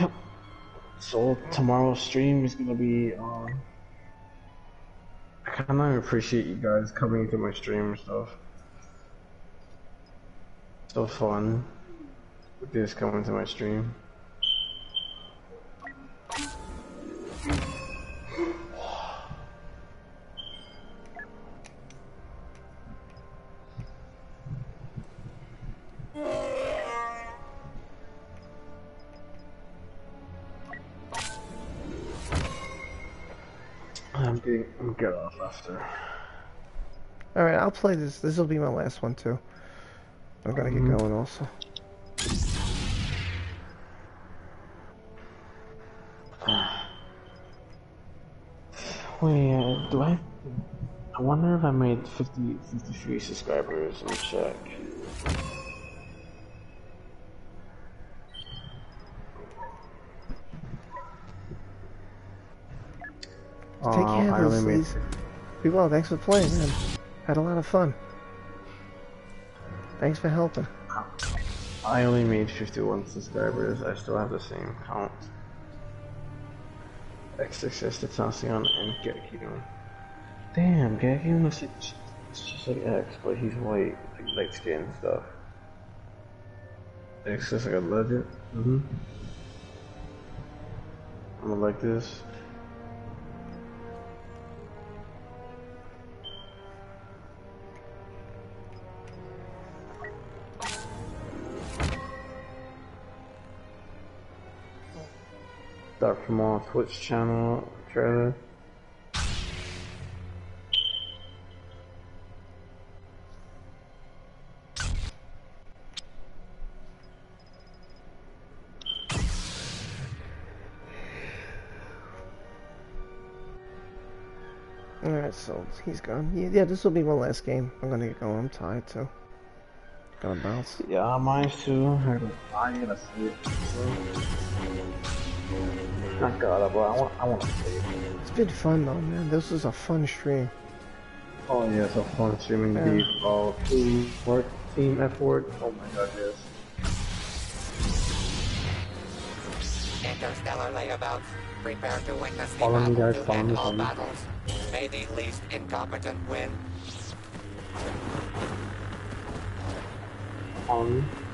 Yep. So tomorrow's stream is gonna be. Um, I kind of appreciate you guys coming to my stream and stuff. So fun. With this coming to my stream. After. Alright, I'll play this. This will be my last one too. I'm gonna get going also. <sighs> Wait, uh, do I? I wonder if I made 50, 53 subscribers. Let me check. Take care of those, these. Be well, thanks for playing, man. Had a lot of fun. Thanks for helping. I only made 51 subscribers. I still have the same count. X6S Tentacion and Gekion. Damn, Gekion looks just like X, but he's white, like light skin and stuff. X is like a legend. Mm-hmm. I'm gonna like this. Start from our Twitch channel trailer. Alright, so he's gone. Yeah, yeah, this will be my last game. I'm gonna get going. I'm tired too. Gotta bounce. Yeah, mine too. I gotta, I gotta see it. Not gotta, but I want, I want to see it. It's been fun though, man. This was a fun stream. Oh yeah, it's a fun streaming Yeah. indeed. All oh, team work, team effort. Oh my god, yes. Interstellar layabouts. Prepare to witness the Follow me, battle guys, to follow end me, all me. battles. May the least incompetent win. On. Oh,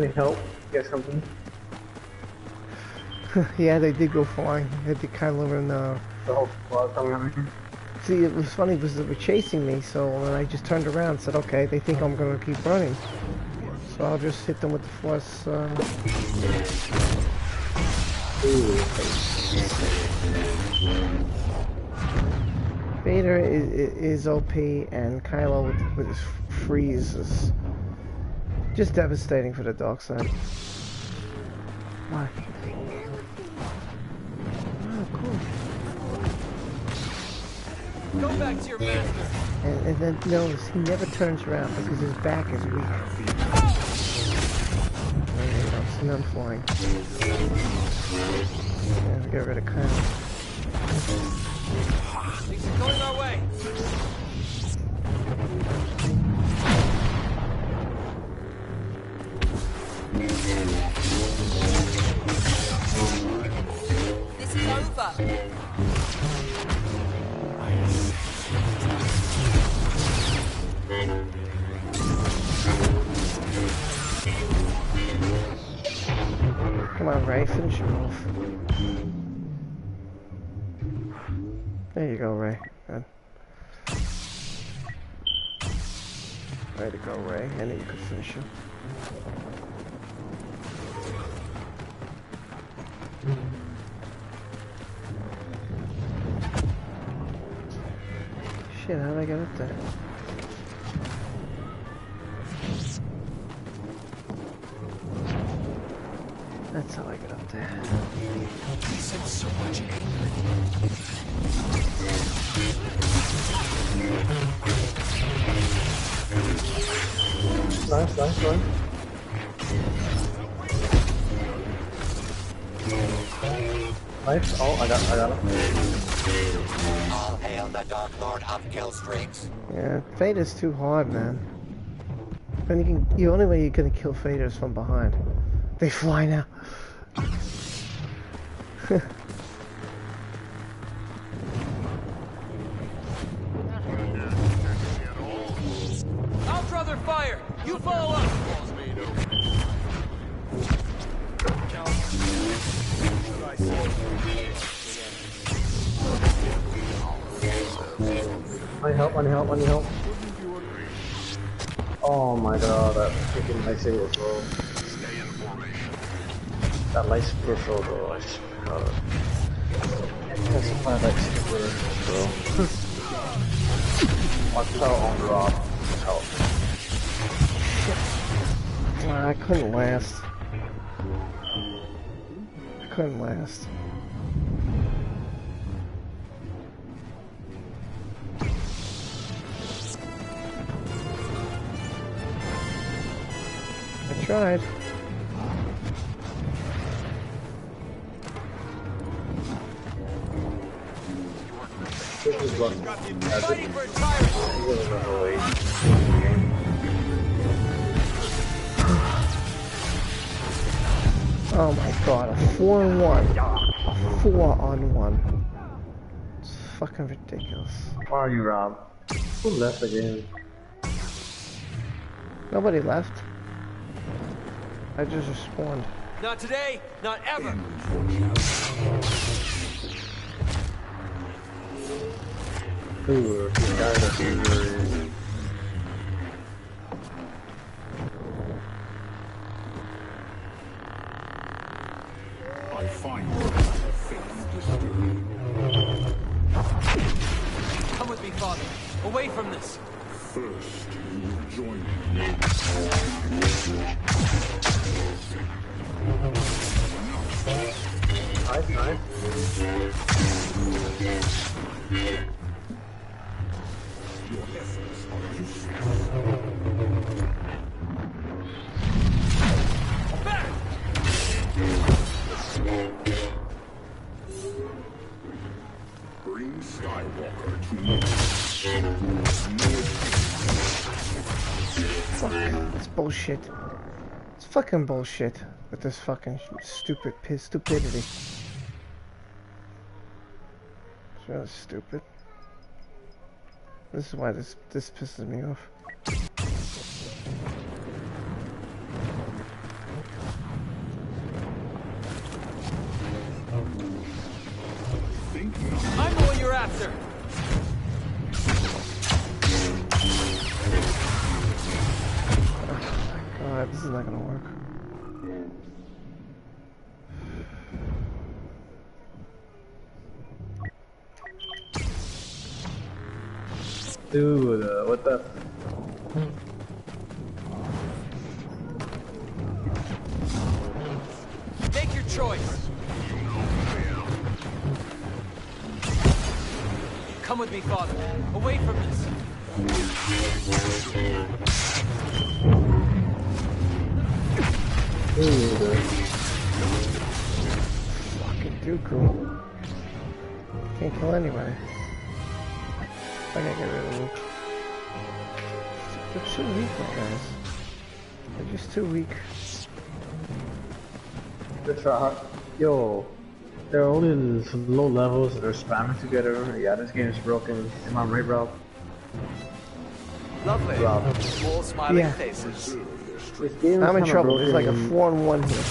need help. Get something. <laughs> yeah, they did go flying. They had to Kylo and uh, The whole squad coming at me. See, it was funny because they were chasing me, so then I just turned around and said, okay, they think I'm going to keep running. So I'll just hit them with the force. Uh... Vader is, is OP and Kylo with, with his freezes. Just devastating for the dark side. Why? Oh, cool. Go back to your master. And, and then notice he never turns around because his back is weak. Go, so now I'm flying. Yeah, we get rid of Kylo. Things are going our way. This is over. Come on, Rey, finish him off. There you go, Rey. Good. Way to go, Rey. And knew you can finish him. Shit, how'd I get up there? That's how I get up there. Nice, nice, nice. Nice. Oh, I got, I got it. Hail the Dark Lord. Yeah, Fate is too hard, man. You can, the only way you're gonna kill Fate is from behind. They fly now. <laughs> Need help, need help, help. Oh my god, that freaking lightsaber low. That lightsaber low, I swear to god. That's my lightsaber, bro. <laughs> Watch out on Rob. Help. Ah, I couldn't last. I couldn't last. Away. Oh my god, a 4 on 1. A 4 on 1. It's fucking ridiculous. Where are you, Rob? Who left again? Nobody left. I just respawned. Not today. Not ever. Ooh, he died of fever. I find faith. Come with me, father. Away from this. First, you will join me. Nice, nice. Your efforts are useless. Bring Skywalker to me. Fuck. It's bullshit. It's fucking bullshit with this fucking stupid piss stupidity. It's really stupid. This is why this this pisses me off. I'm the one you're after. Alright, this is not gonna work. Dude, uh, what the? Make your choice. Come with me, father. Away from this. Fucking Dooku. Can't kill anybody. I gotta get rid of Luke. They're too weak, my guys. They're just too weak. Good try. Yo, they're only in some low levels. They're spamming together. Yeah, this game is broken. Am I right, Rob? Lovely. Rob. All smiling Yeah. faces. This game I'm in kinda trouble. It's like a 4 on 1 here.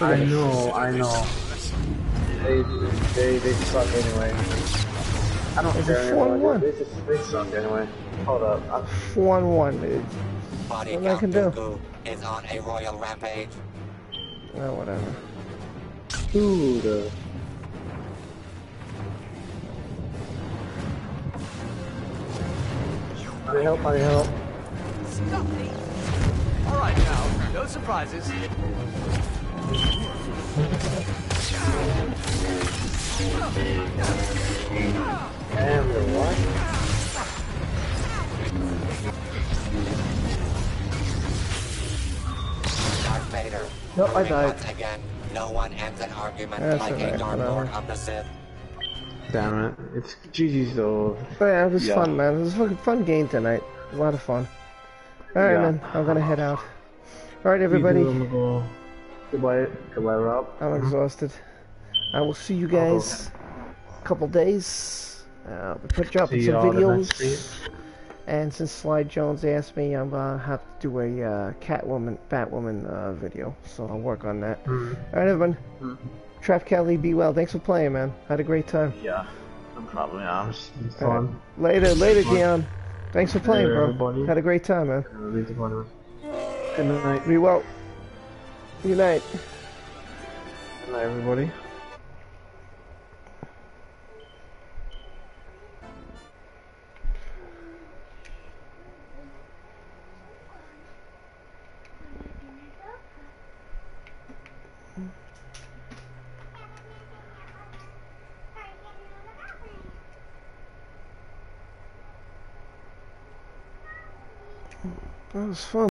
I know, I know. They, they, they suck anyway. I don't It's care a Four on one. They just, they suck anyway. Hold up. I'm, 4 on 1. Dude. Body What I Count can do? Dooku is on a royal rampage. oh, whatever. dude. I need help, I need help. All right, now, no surprises. Damn, the what? Darth Vader. Nope, I died. Once again, no one ends an argument That's like a alright, Dark. Lord of the Sith. Damn it. It's GG's though. But yeah, it was Yeah. fun, man. It was a fucking fun game tonight. A lot of fun. Alright, Yeah. man. I'm gonna head out. Alright, everybody. Go. Goodbye, goodbye, Rob. I'm exhausted. I will see you guys a couple days. Uh, we put up some y'all the next videos. And since Slide Jones asked me, I'm gonna have to do a uh, Catwoman, Batwoman uh, video. So I'll work on that. Mhm. Alright, everyone. Mhm. Trap Kelly, be well. Thanks for playing, man. Had a great time. Yeah, no problem. Yeah, it's, it's Alright. fun. Later, later, Fun. Dion. Thanks for playing, Later, bro. everybody. Had a great time, man. Good night. Be well. Good night. Good night, everybody. That was fun.